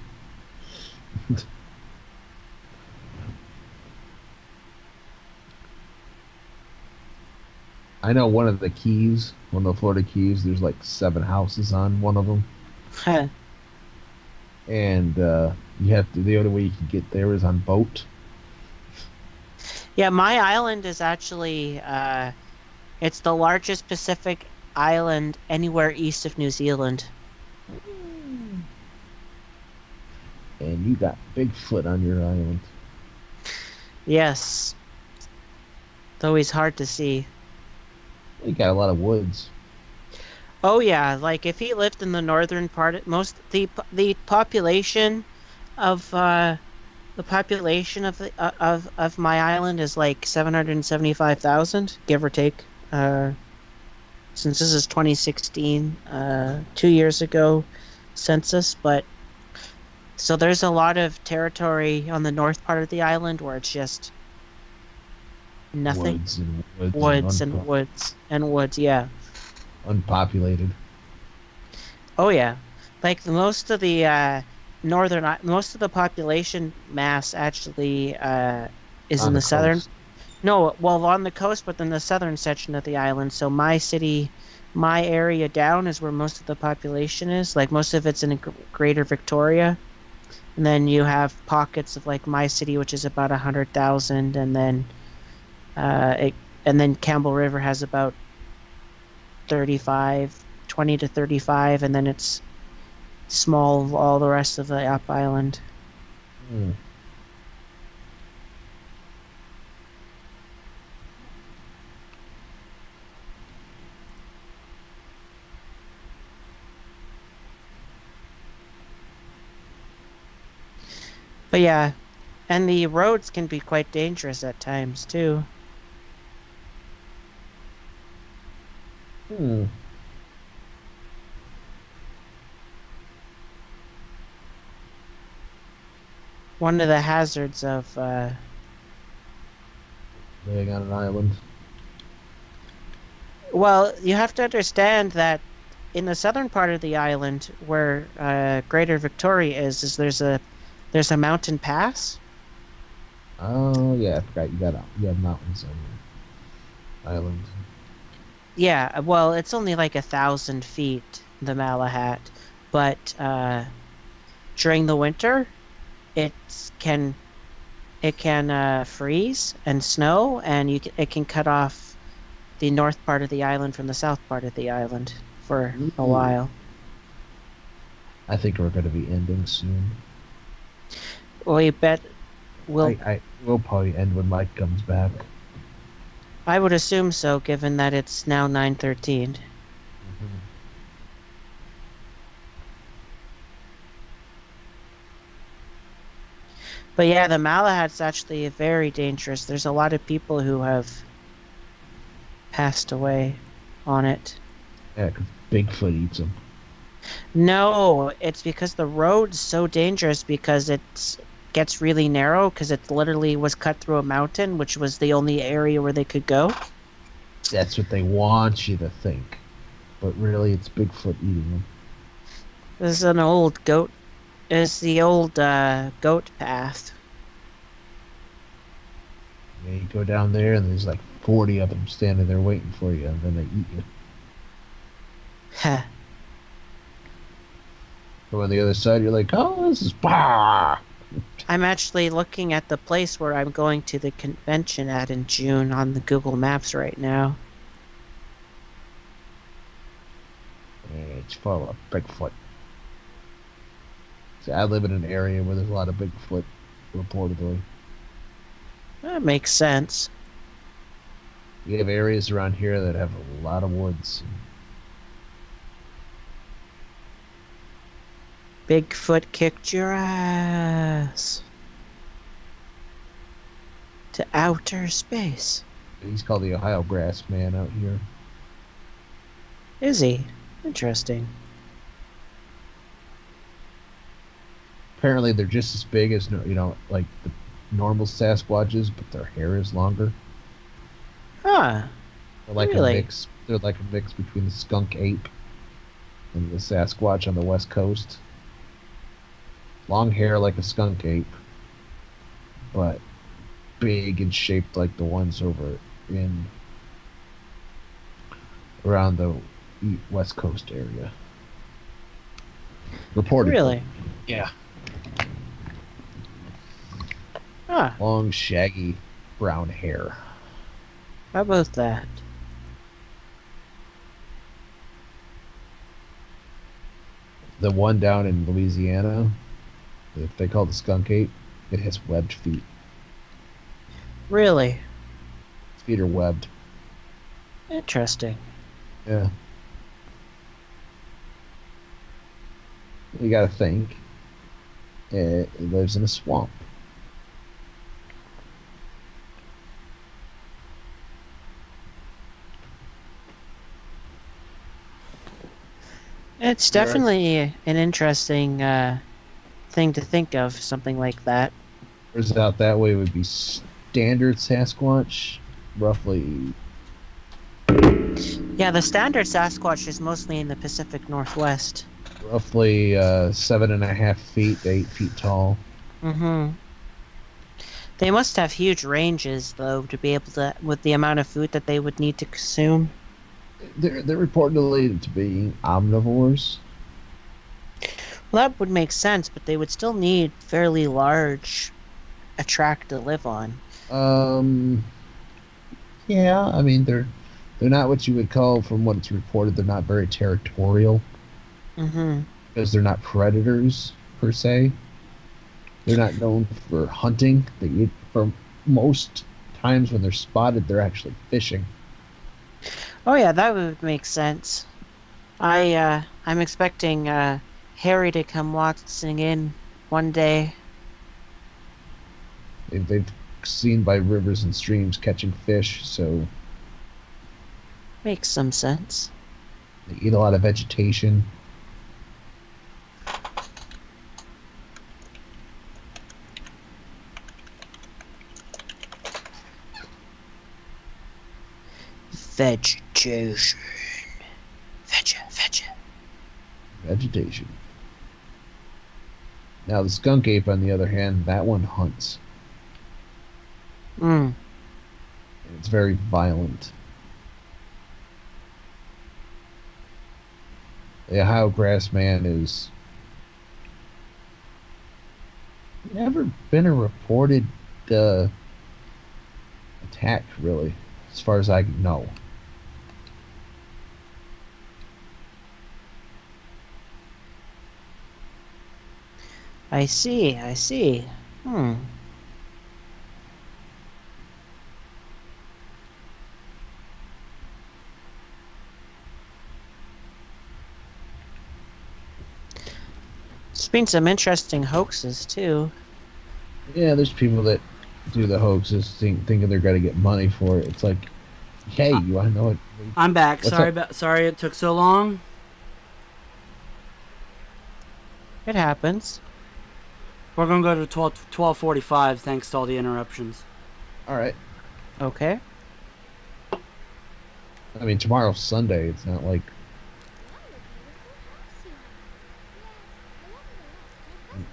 I know one of the keys, one of the Florida keys. There's like seven houses on one of them, Heh. and uh, you have to. The only way you can get there is on boat. yeah, my island is actually uh, it's the largest Pacific island anywhere east of New Zealand. And you got Bigfoot on your island. Yes. It's always hard to see. You got a lot of woods. Oh yeah, like if he lived in the northern part, most the the population of uh, the population of the uh, of of my island is like seven hundred seventy five thousand, give or take. Uh, since this is twenty sixteen, uh, two years ago, census, but so there's a lot of territory on the north part of the island where it's just nothing, Woods and woods. woods and and woods and woods, yeah. unpopulated. Oh yeah, like most of the uh, northern, most of the population mass actually uh, is On in the, the southern. coast. No, well on the coast, but in the southern section of the island. So my city, my area down is where most of the population is. Like most of it's in Greater Victoria, and then you have pockets of like my city, which is about a hundred thousand, and then, uh, it, and then Campbell River has about 35, 20 to 35, and then it's small all the rest of the up island. Hmm. But yeah, and the roads can be quite dangerous at times too. Hmm. One of the hazards of uh, Living on an island. well, you have to understand that in the southern part of the island, where uh, Greater Victoria is, is there's a there's a mountain pass. Oh yeah, I forgot you got you have mountains on your island. Yeah, well, it's only like a thousand feet, the Malahat, but uh, during the winter, it can it can uh, freeze and snow, and you can, it can cut off the north part of the island from the south part of the island for a while. I think we're going to be ending soon. Well, you bet. We'll. I, I will probably end when Mike comes back. I would assume so, given that it's now nine thirteen. Mm-hmm. But yeah, the Malahat's actually very dangerous. There's a lot of people who have passed away on it. Yeah, 'cause Bigfoot eats them. No, it's because the road's so dangerous because it gets really narrow because it literally was cut through a mountain, which was the only area where they could go. That's what they want you to think, but really, it's Bigfoot eating them. This is an old goat. It's the old uh, goat path. Yeah, you go down there, and there's like 40 of them standing there waiting for you, and then they eat you. Heh. Go on the other side, you're like, oh, this is bah. I'm actually looking at the place where I'm going to the convention at in June on the Google Maps right now. It's full of Bigfoot. See, I live in an area where there's a lot of Bigfoot, reportedly. That makes sense. You have areas around here that have a lot of woods. Bigfoot kicked your ass. To outer space. He's called the Ohio Grass Man out here. Is he? Interesting. Apparently, they're just as big as you know, like the normal Sasquatches, but their hair is longer. Huh. They're like Really? a mix. They're like a mix between the skunk ape and the Sasquatch on the west coast. Long hair like a skunk ape, but big and shaped like the ones over in around the e- west coast area. Reported. Really? Yeah. Huh. Long, shaggy, brown hair. How about that? The one down in Louisiana, that they call the skunk ape, it has webbed feet. Really? Its feet are webbed. Interesting. Yeah. You gotta think. It, it lives in a swamp. It's definitely an interesting uh, thing to think of, something like that. Turns out that way would be standard Sasquatch, roughly. Yeah, the standard Sasquatch is mostly in the Pacific Northwest. roughly uh, seven and a half feet to eight feet tall. Mm-hmm. They must have huge ranges, though, to be able to, with the amount of food that they would need to consume. They're they're reportedly to be omnivores. Well, that would make sense, but they would still need fairly large a tract to live on. Um, yeah, I mean they're they're not what you would call, from what it's reported, they're not very territorial Mm-hmm. because they're not predators per se. They're not known for hunting. They eat for most times when they're spotted, they're actually fishing. Oh yeah, that would make sense. I uh, I'm expecting uh, Harry to come waltzing in one day. They've, they've seen by rivers and streams catching fish, so Makes some sense. they eat a lot of vegetation. Vegetation. Veg, veg. vegetation. Now the skunk ape, on the other hand, that one hunts. Mm. and It's very violent. The Ohio grass man is never been a reported uh, attack, really, as far as I know. I see, I see. Hmm. There's been some interesting hoaxes too. Yeah, there's people that do the hoaxes think, thinking they're going to get money for it. It's like, hey, you want to know what? I'm back. What's sorry, up? about, sorry it took so long. It happens. We're gonna go to 12, 1245 thanks to all the interruptions. All right. Okay. I mean, tomorrow's Sunday. It's not like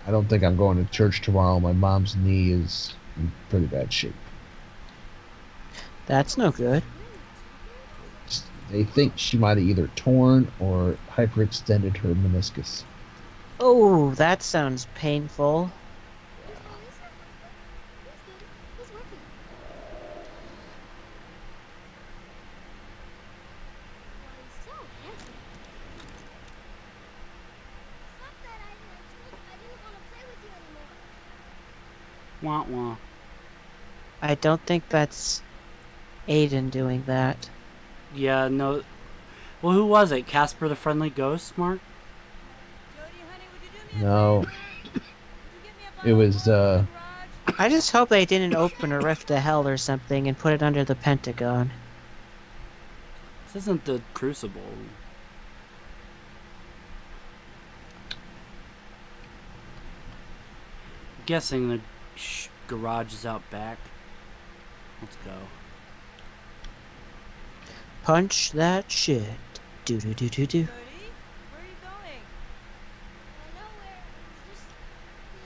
I don't think I'm going to church tomorrow. My mom's knee is in pretty bad shape. That's no good. They think she might have either torn or hyperextended her meniscus. Oh, that sounds painful. Wah wah. I don't think that's Aiden doing that. Yeah, no. Well, who was it? Casper the Friendly Ghost, Mark? No, it was uh, I just hope they didn't open a rift to hell or something and put it under the Pentagon. This isn't the Crucible. Guessing the sh- garage is out back. Let's go. Punch that shit. Do do do do do. Cody, where are you going? Uh, nowhere. Just be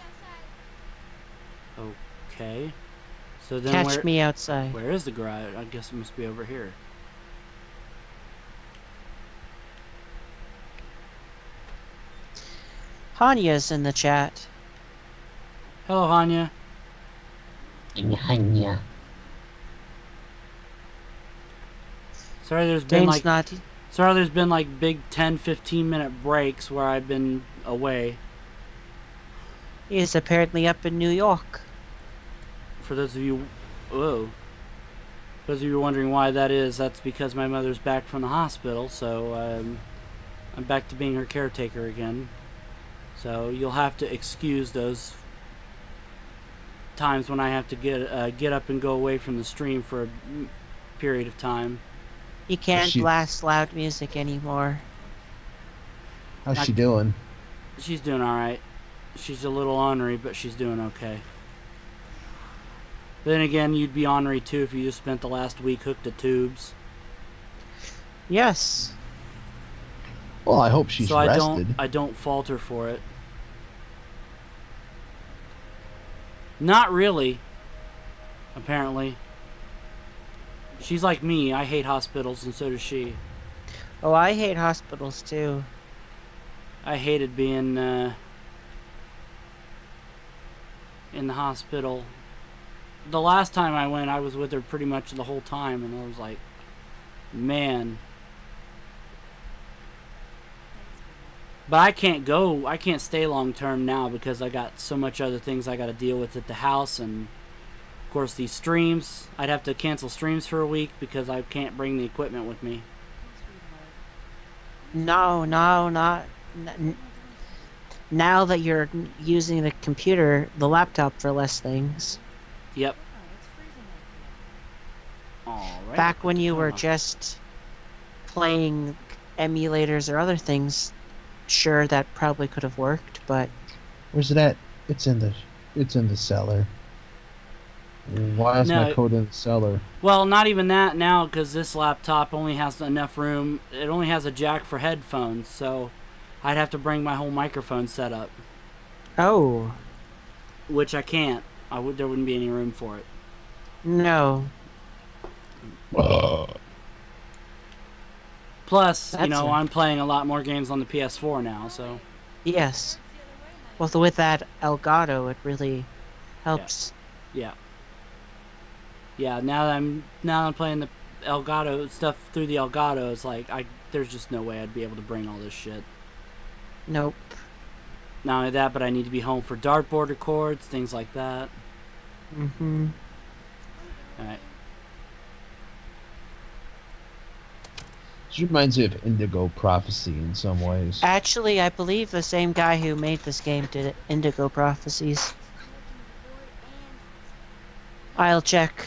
outside. Okay. So then Catch where, me outside. where is the garage? I guess it must be over here. Hanya's in the chat. Hello, Hanya. Hanya. Sorry, there's been Dane's like not. sorry, there's been like big 10, 15 minute breaks where I've been away. He is apparently up in New York. For those of you, whoa. For those of you wondering why that is, that's because my mother's back from the hospital, so um, I'm back to being her caretaker again. So you'll have to excuse those times when I have to get uh, get up and go away from the stream for a period of time. You can't she- blast loud music anymore. How's I- she doing? She's doing all right. She's a little ornery, but she's doing okay. Then again, you'd be ornery too if you just spent the last week hooked to tubes. Yes. Well, I hope she's so I rested. don't I don't falter for it. Not really. Apparently. She's like me. I hate hospitals and so does she. Oh, I hate hospitals too. I hated being uh, in the hospital. The last time I went, I was with her pretty much the whole time, and I was like, man. But I can't go. I can't stay long term now because I got so much other things I got to deal with at the house, and of course these streams. I'd have to cancel streams for a week because I can't bring the equipment with me. No, no, not. Now that you're using the computer, the laptop for less things. Yep. All right. Back when you were just playing emulators or other things, sure that probably could have worked, but Where's it at? It's in the it's in the cellar. Why is my code in the cellar? Well, not even that now, because this laptop only has enough room. It only has a jack for headphones, so I'd have to bring my whole microphone setup, oh, which I can't. I would. There wouldn't be any room for it. no. Plus, you That's know, a- I'm playing a lot more games on the PS4 now, so Yes. Well, with that Elgato, it really helps. yeah. Yeah. Now that I'm now I'm playing the Elgato stuff through the Elgato, it's like I there's just no way I'd be able to bring all this shit. Nope. Not only that, but I need to be home for dartboard records, things like that. Mm-hmm. Alright. This reminds me of Indigo Prophecy in some ways. Actually, I believe the same guy who made this game did Indigo Prophecies. I'll check.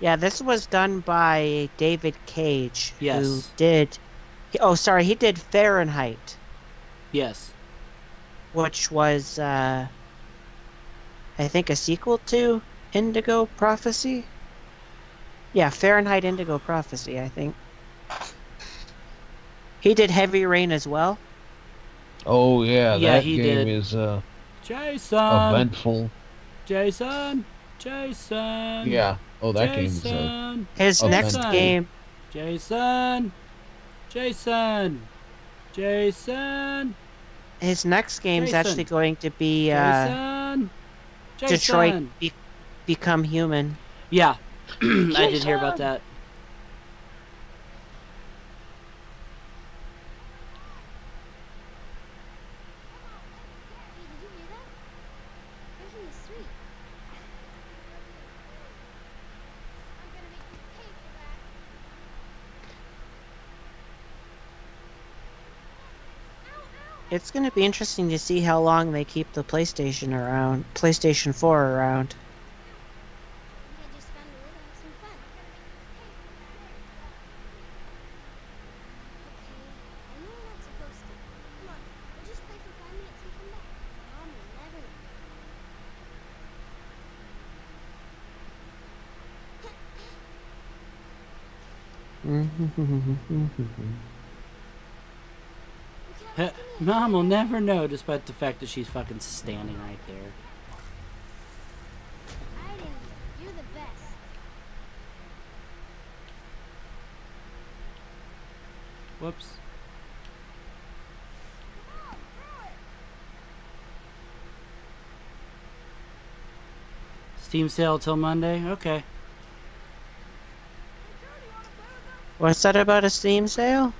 Yeah, this was done by David Cage, who did. Oh, sorry, he did Fahrenheit, Yes. which was, uh, I think, a sequel to Indigo Prophecy. Yeah, Fahrenheit Indigo Prophecy, I think. He did Heavy Rain as well. Oh yeah, Yeah, that he game did. is uh, Jason. eventful. Jason. Jason. Yeah. Oh, that game is uh, Jason. His next game, Jason. Jason. Jason. his next game is actually going to be uh, Jason. Jason. Detroit Be- Become Human. Yeah. I did hear about that. Hey, did you hear that? They're from the street. I'm gonna make you pay for that. It's going to be interesting to see how long they keep the PlayStation around, PlayStation 4 around. I mm-hmm. Mom will never know. Heh, Mom will never know, despite the fact that she's fucking standing right there. I didn't. You're the best. Whoops. Steam sale till Monday? Okay. What's that about a Steam sale?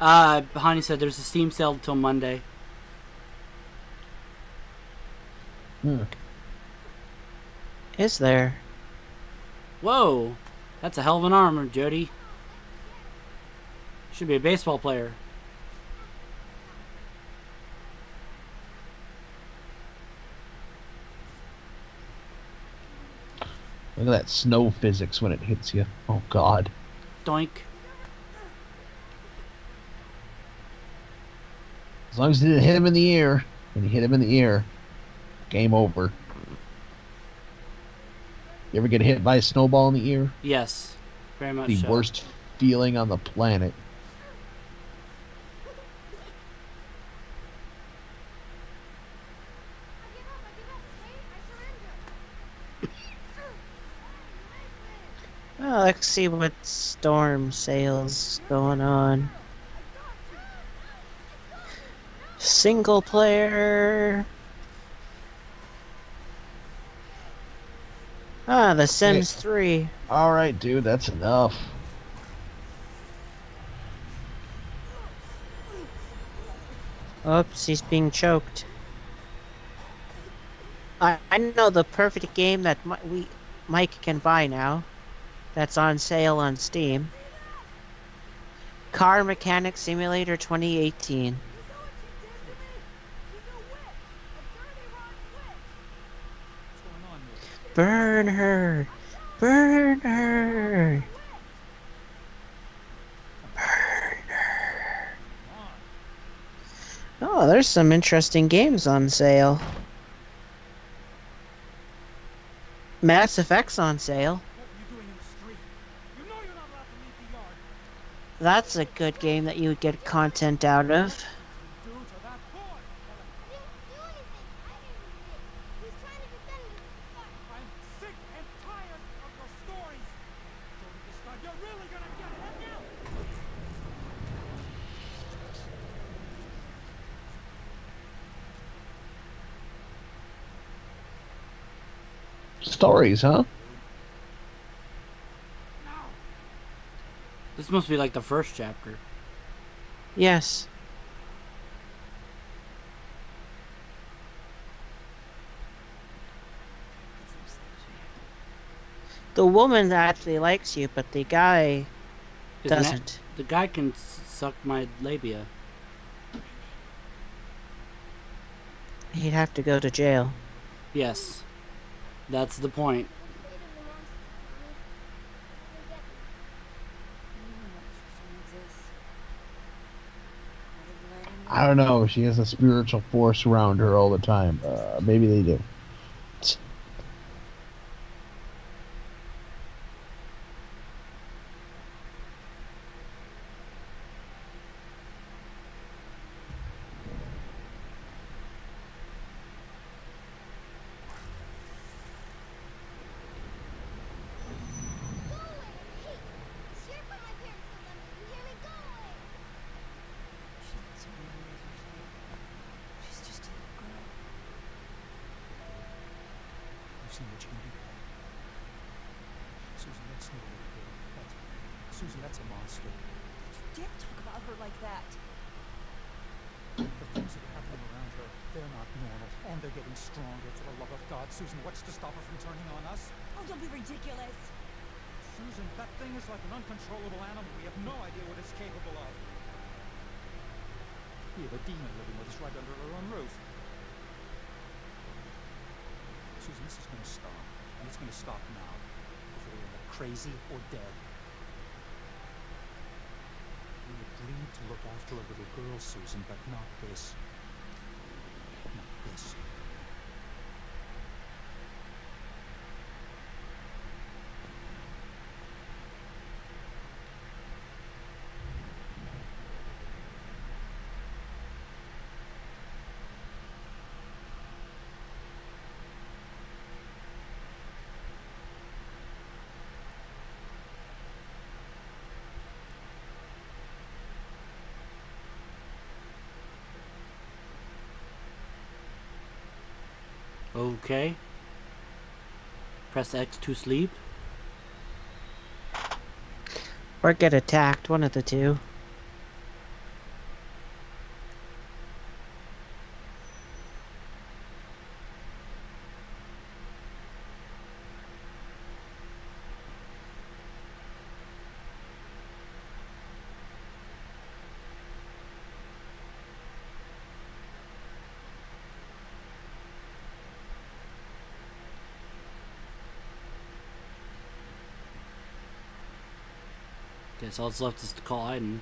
Uh, Hani said there's a Steam sale till Monday. Hmm. Is there? Whoa! That's a hell of an armor, Jodie. Should be a baseball player. Look at that snow physics when it hits you. Oh God. Doink. As long as it didn't hit him in the ear, and he hit him in the ear, game over. You ever get hit by a snowball in the ear? Yes. Very much the so. worst feeling on the planet. Well, let's see what storm sales going on. Single player. Ah, The Sims 3. All right, dude, that's enough. Oops, he's being choked. I I know the perfect game that Mi- we Mike can buy now. That's on sale on Steam. Car Mechanic Simulator 2018. Burn her! Burn her! Burn her! Oh, there's some interesting games on sale. Mass Effect's on sale. That's a good game that you would get content out of. Stories, huh? This must be like the first chapter. Yes. The woman actually likes you, but the guy Isn't doesn't. the guy can s- suck my labia. He'd have to go to jail. Yes. That's the point. I don't know. She has a spiritual force around her all the time. Uh, maybe they do. She's just a little girl. You've seen what you can do. Susan, that's no little girl. That's, Susan, that's a monster. You dare talk about her like that. The things that are happening around her, they're not normal. And they're getting stronger. For the love of God, Susan, what's to stop her from turning on us? Oh, don't be ridiculous. Susan, that thing is like an uncontrollable animal. We have no idea what it's capable of. We have a demon living with us right under our own roof. Susan, this is going to stop. And it's going to stop now. Before we end up crazy or dead. We agreed to look after a little girl, Susan, but not this. Not this. Okay. Press X to sleep. Or get attacked, one of the two. Guess all that's left is to call Aiden.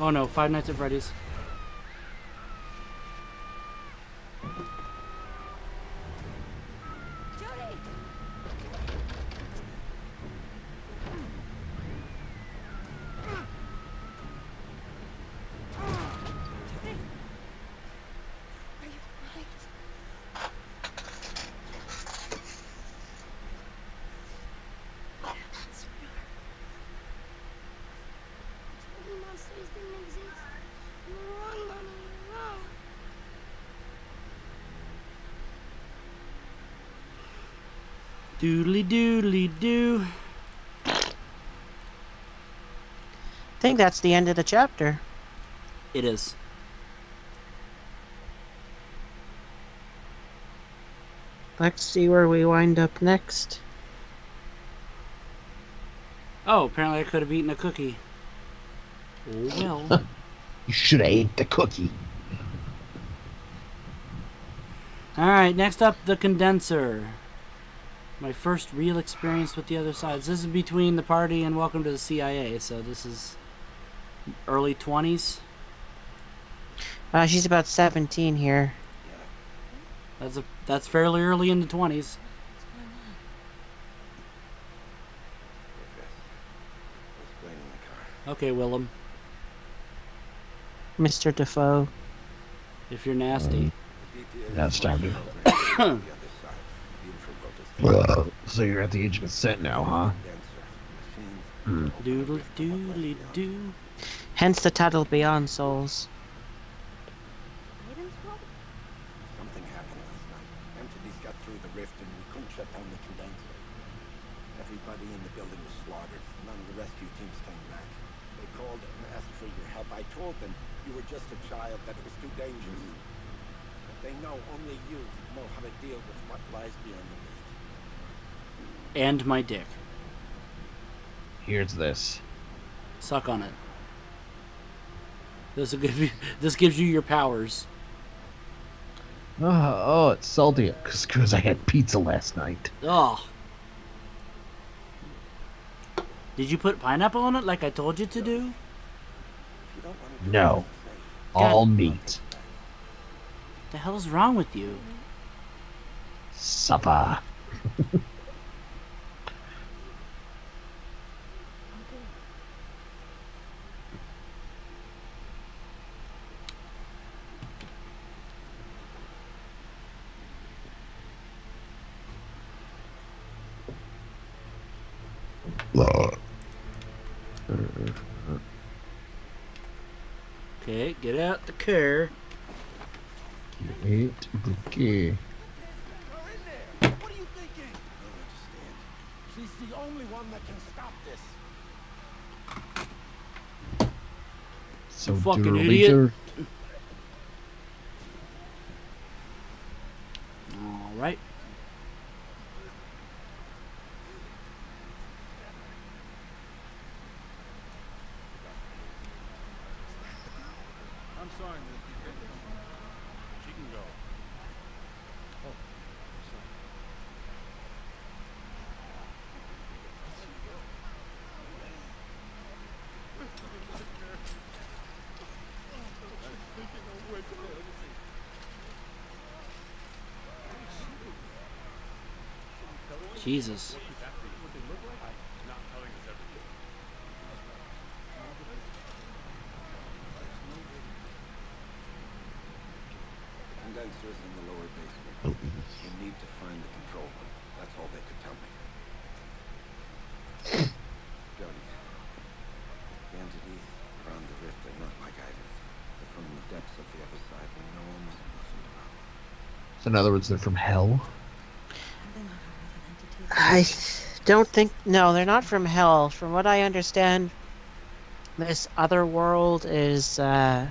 Oh no, Five Nights at Freddy's. monsters didn't exist. You're wrong, Mommy. You're wrong. Doodly doodly doo. I think that's the end of the chapter. It is. Let's see where we wind up next. Oh, apparently I could have eaten a cookie. Oh well. You should have ate the cookie. Alright, next up, the condenser. My first real experience with the other side. This is between the party and Welcome to the CIA, so this is early 20s. Uh, she's about 17 here. That's a that's fairly early in the 20s. Okay, Willem, Mr. Dafoe. if you're nasty. Now it's time to. so you're at the age of consent now, huh? Hmm. Doodle doodly doo. Hence the title Beyond Souls. Something happened last night. Entities got through the rift and we couldn't shut down the condenser. Everybody in the building was slaughtered. None of the rescue teams came back. They called and asked for your help. I told them you were just a child, that it was too dangerous. But they know only you know how to deal with what lies beyond the rift. And my dick. Here's this. Suck on it. This will give you. This gives you your powers. Oh, oh it's salty because I had pizza last night. Oh. Did you put pineapple on it like I told you to do? No. All meat. The hell is wrong with you? Supper. Okay, get out the car. Eat cookie. What are you thinking? She's the only one that can stop this. So Fucking doodly idiot. doo. She can go. Oh, sorry. Jesus. Condensers in the lower basement. Oh. You need to find the control room. That's all they could tell me. Jodie, the entities around the rift are not like Ivers. They're from the depths of the other side where no one was nothing about. So in other words, they're from hell. I don't think. No, they're not from hell. From what I understand, this other world is. Uh,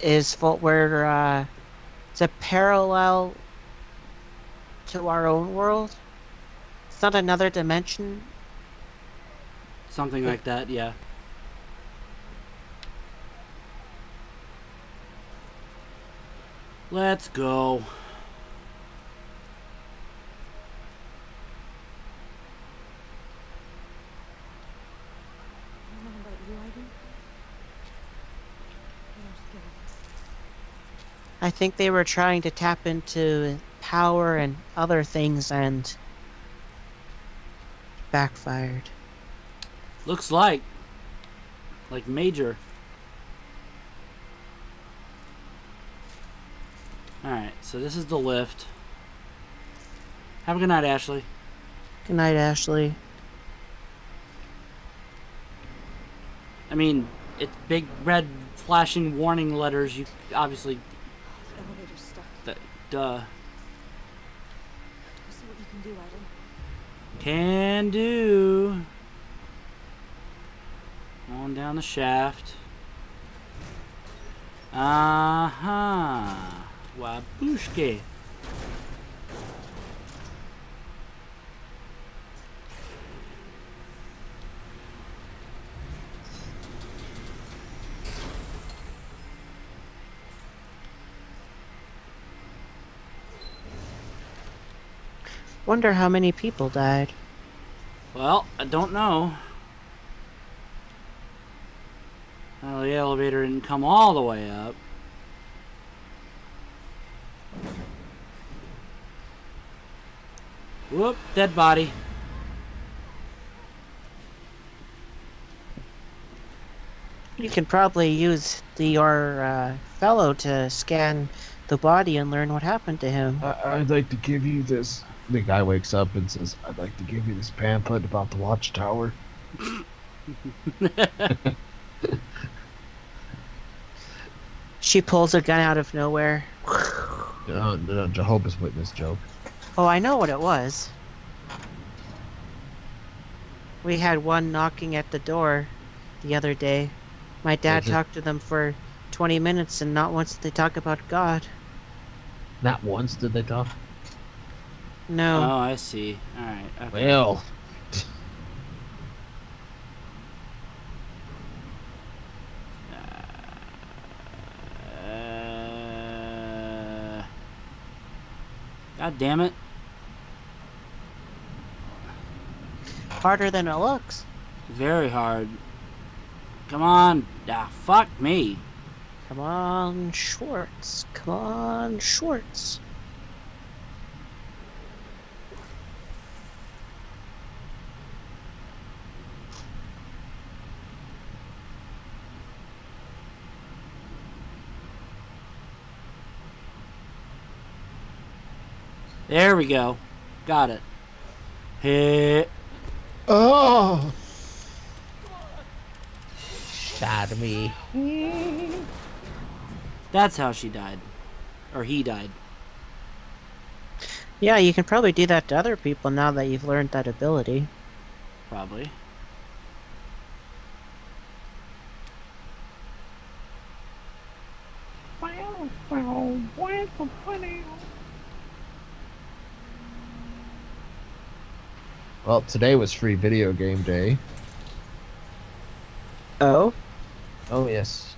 is where uh, it's a parallel to our own world. It's not another dimension. Something like that, yeah. Let's go. I don't know about you, Ivan. but I'm scared. I think they were trying to tap into power and other things and backfired. Looks like. Like major. Alright, so this is the lift. Have a good night, Ashley. Good night, Ashley. I mean, it's big red flashing warning letters. You obviously. The elevator's stuck. th- Duh. We'll see what you can do, Ivan. Can do. On down the shaft. Uh huh. Wabushke. Wonder how many people died. Well, I don't know. Well, the elevator didn't come all the way up. Whoop, dead body. You can probably use the, your uh, fellow to scan the body and learn what happened to him. I- I'd like to give you this. The guy wakes up and says, "I'd like to give you this pamphlet about the watchtower." She pulls a gun out of nowhere. No, no, Jehovah's Witness joke. Oh, I know what it was. We had one knocking at the door the other day. My dad Was it- talked to them for 20 minutes and not once did they talk about God. Not once did they talk. No. Oh, I see. Alright. Okay. Well, Uh, God damn it. Harder than it looks. Very hard. Come on. Ah, fuck me. Come on, Schwartz. Come on, Schwartz. There we go. Got it. Hit. Oh, Shot me. That's how she died. Or he died. Yeah, you can probably do that to other people now that you've learned that ability. Probably. Well, today was free video game day. Oh, Oh yes.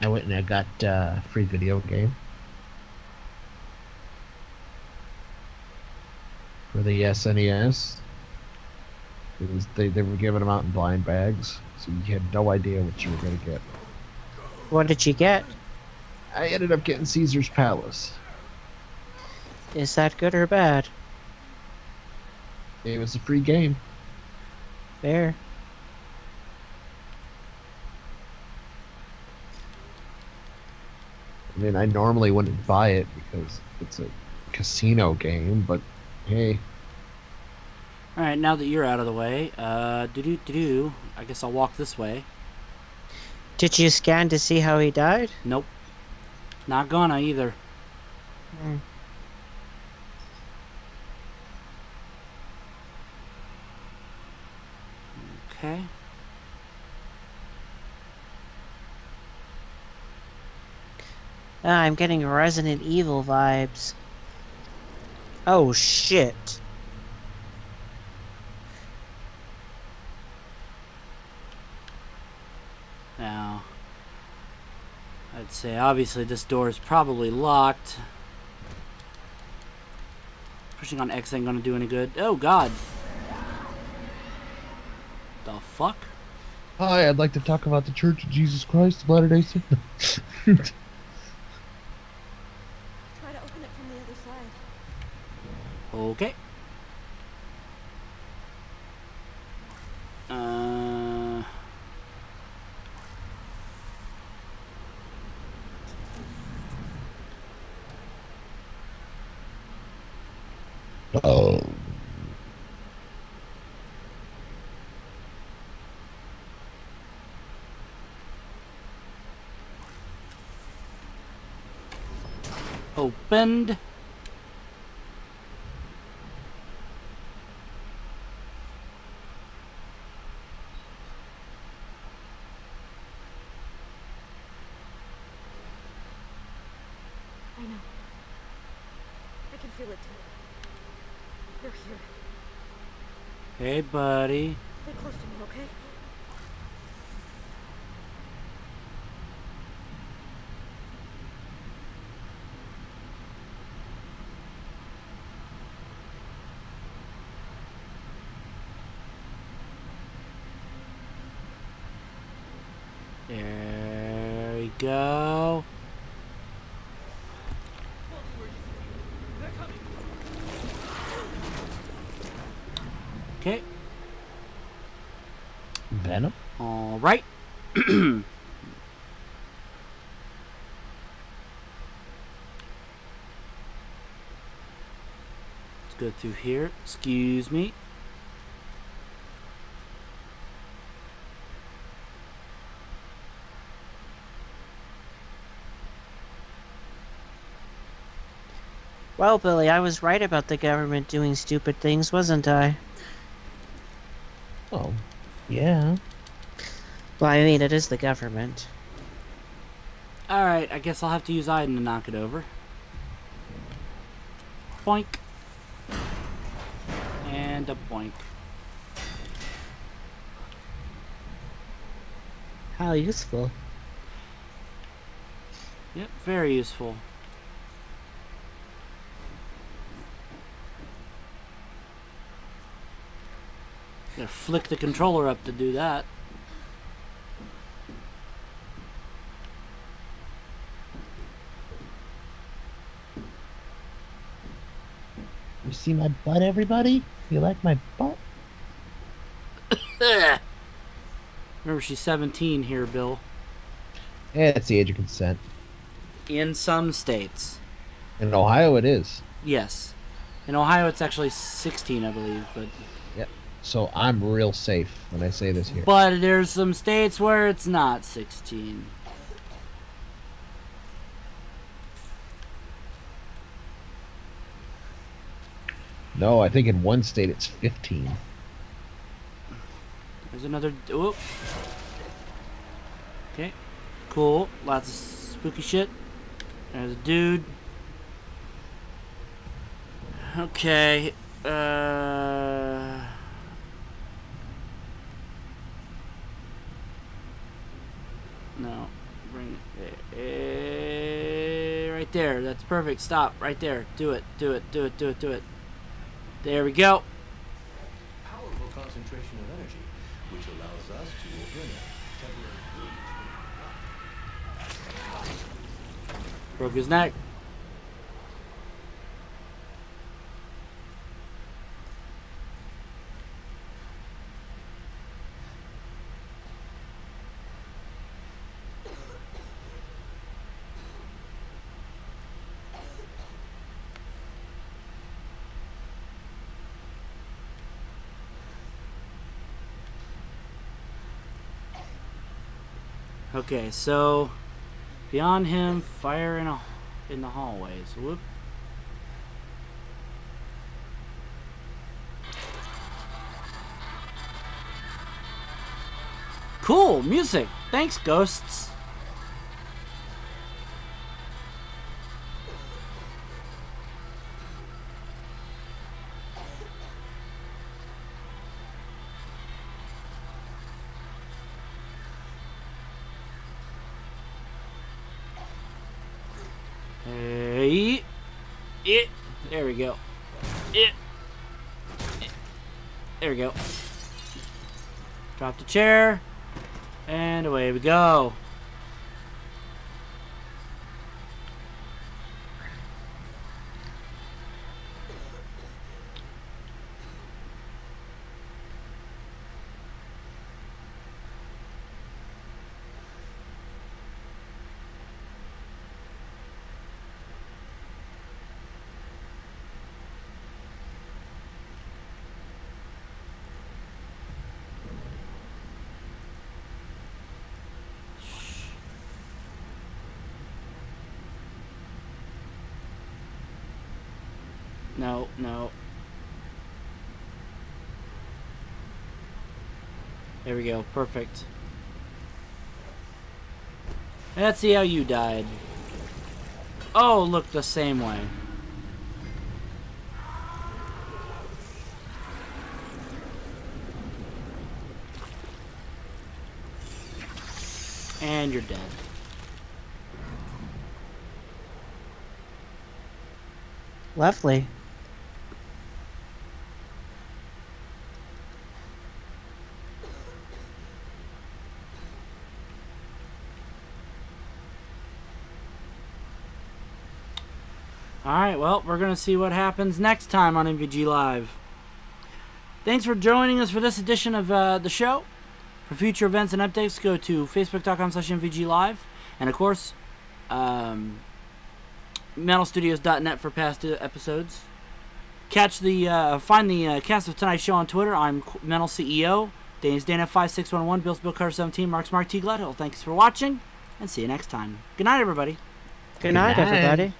I went and I got uh, free video game for the SNES. It was they, they were giving them out in blind bags, so you had no idea what you were gonna get. what did you get? I ended up getting Caesar's Palace. Is that good or bad? It was a free game. Fair. I mean, I normally wouldn't buy it because it's a casino game, but hey, All right, now that you're out of the way, uh, do do do do. I guess I'll walk this way. Did you scan to see how he died? Nope. Not gonna either. Hmm. Okay. Ah, I'm getting Resident Evil vibes. Oh shit. Now, I'd say obviously this door is probably locked. Pushing on X ain't gonna do any good. Oh god. The fuck? hi, I'd like to talk about the Church of Jesus Christ of Latter Day Saints. Try to open it from the other side. Okay. Uh, oh. Opened. I know. I can feel it too. You're here. Hey, buddy. Stay close to me, okay? There we go. Okay. Venom? All right. Let's go through here. Excuse me. Well, Billy, I was right about the government doing stupid things, wasn't I? Oh, yeah. Well, I mean, it is the government. Alright, I guess I'll have to use Aiden to knock it over. Boink. A boink. How useful. Yep, very useful. Gotta flick the controller up to do that. See my butt, everybody? You like my butt? Remember, she's 17 here, Bill. Yeah, it's the age of consent. In some states. In Ohio, it is. Yes. In Ohio, it's actually 16, I believe, but So I'm real safe when I say this here. but there's some states where it's not 16. No, I think in one state it's 15. There's another. Oh. Okay. Cool. Lots of spooky shit. There's a dude. Okay. Uh. No. Bring it. eh, right there. That's perfect. Stop. Right there. Do it. Do it. Do it. Do it. Do it. There we go. Powerful concentration of energy, which allows us to open a temporary. Broke his neck. Okay, so beyond him, fire in a in the hallways. Whoop. Cool music. Thanks, ghosts. Chair. And away we go. No. There we go. Perfect. Let's see how you died. Oh, look the same way. And you're dead. Lovely. Alright, well, we're going to see what happens next time on MVG Live. Thanks for joining us for this edition of uh, the show. For future events and updates, go to facebook.com slash MVG Live. And of course, um, mentalstudios.net for past uh, episodes. Catch the, uh, find the uh, cast of tonight's show on Twitter. I'm Qu- Mental CEO. Dane's Dana5611, Bill's Bill Carter 17, Mark's Mark T. Gledhill. Thanks for watching, and see you next time. Good night, everybody. Good night, night. everybody.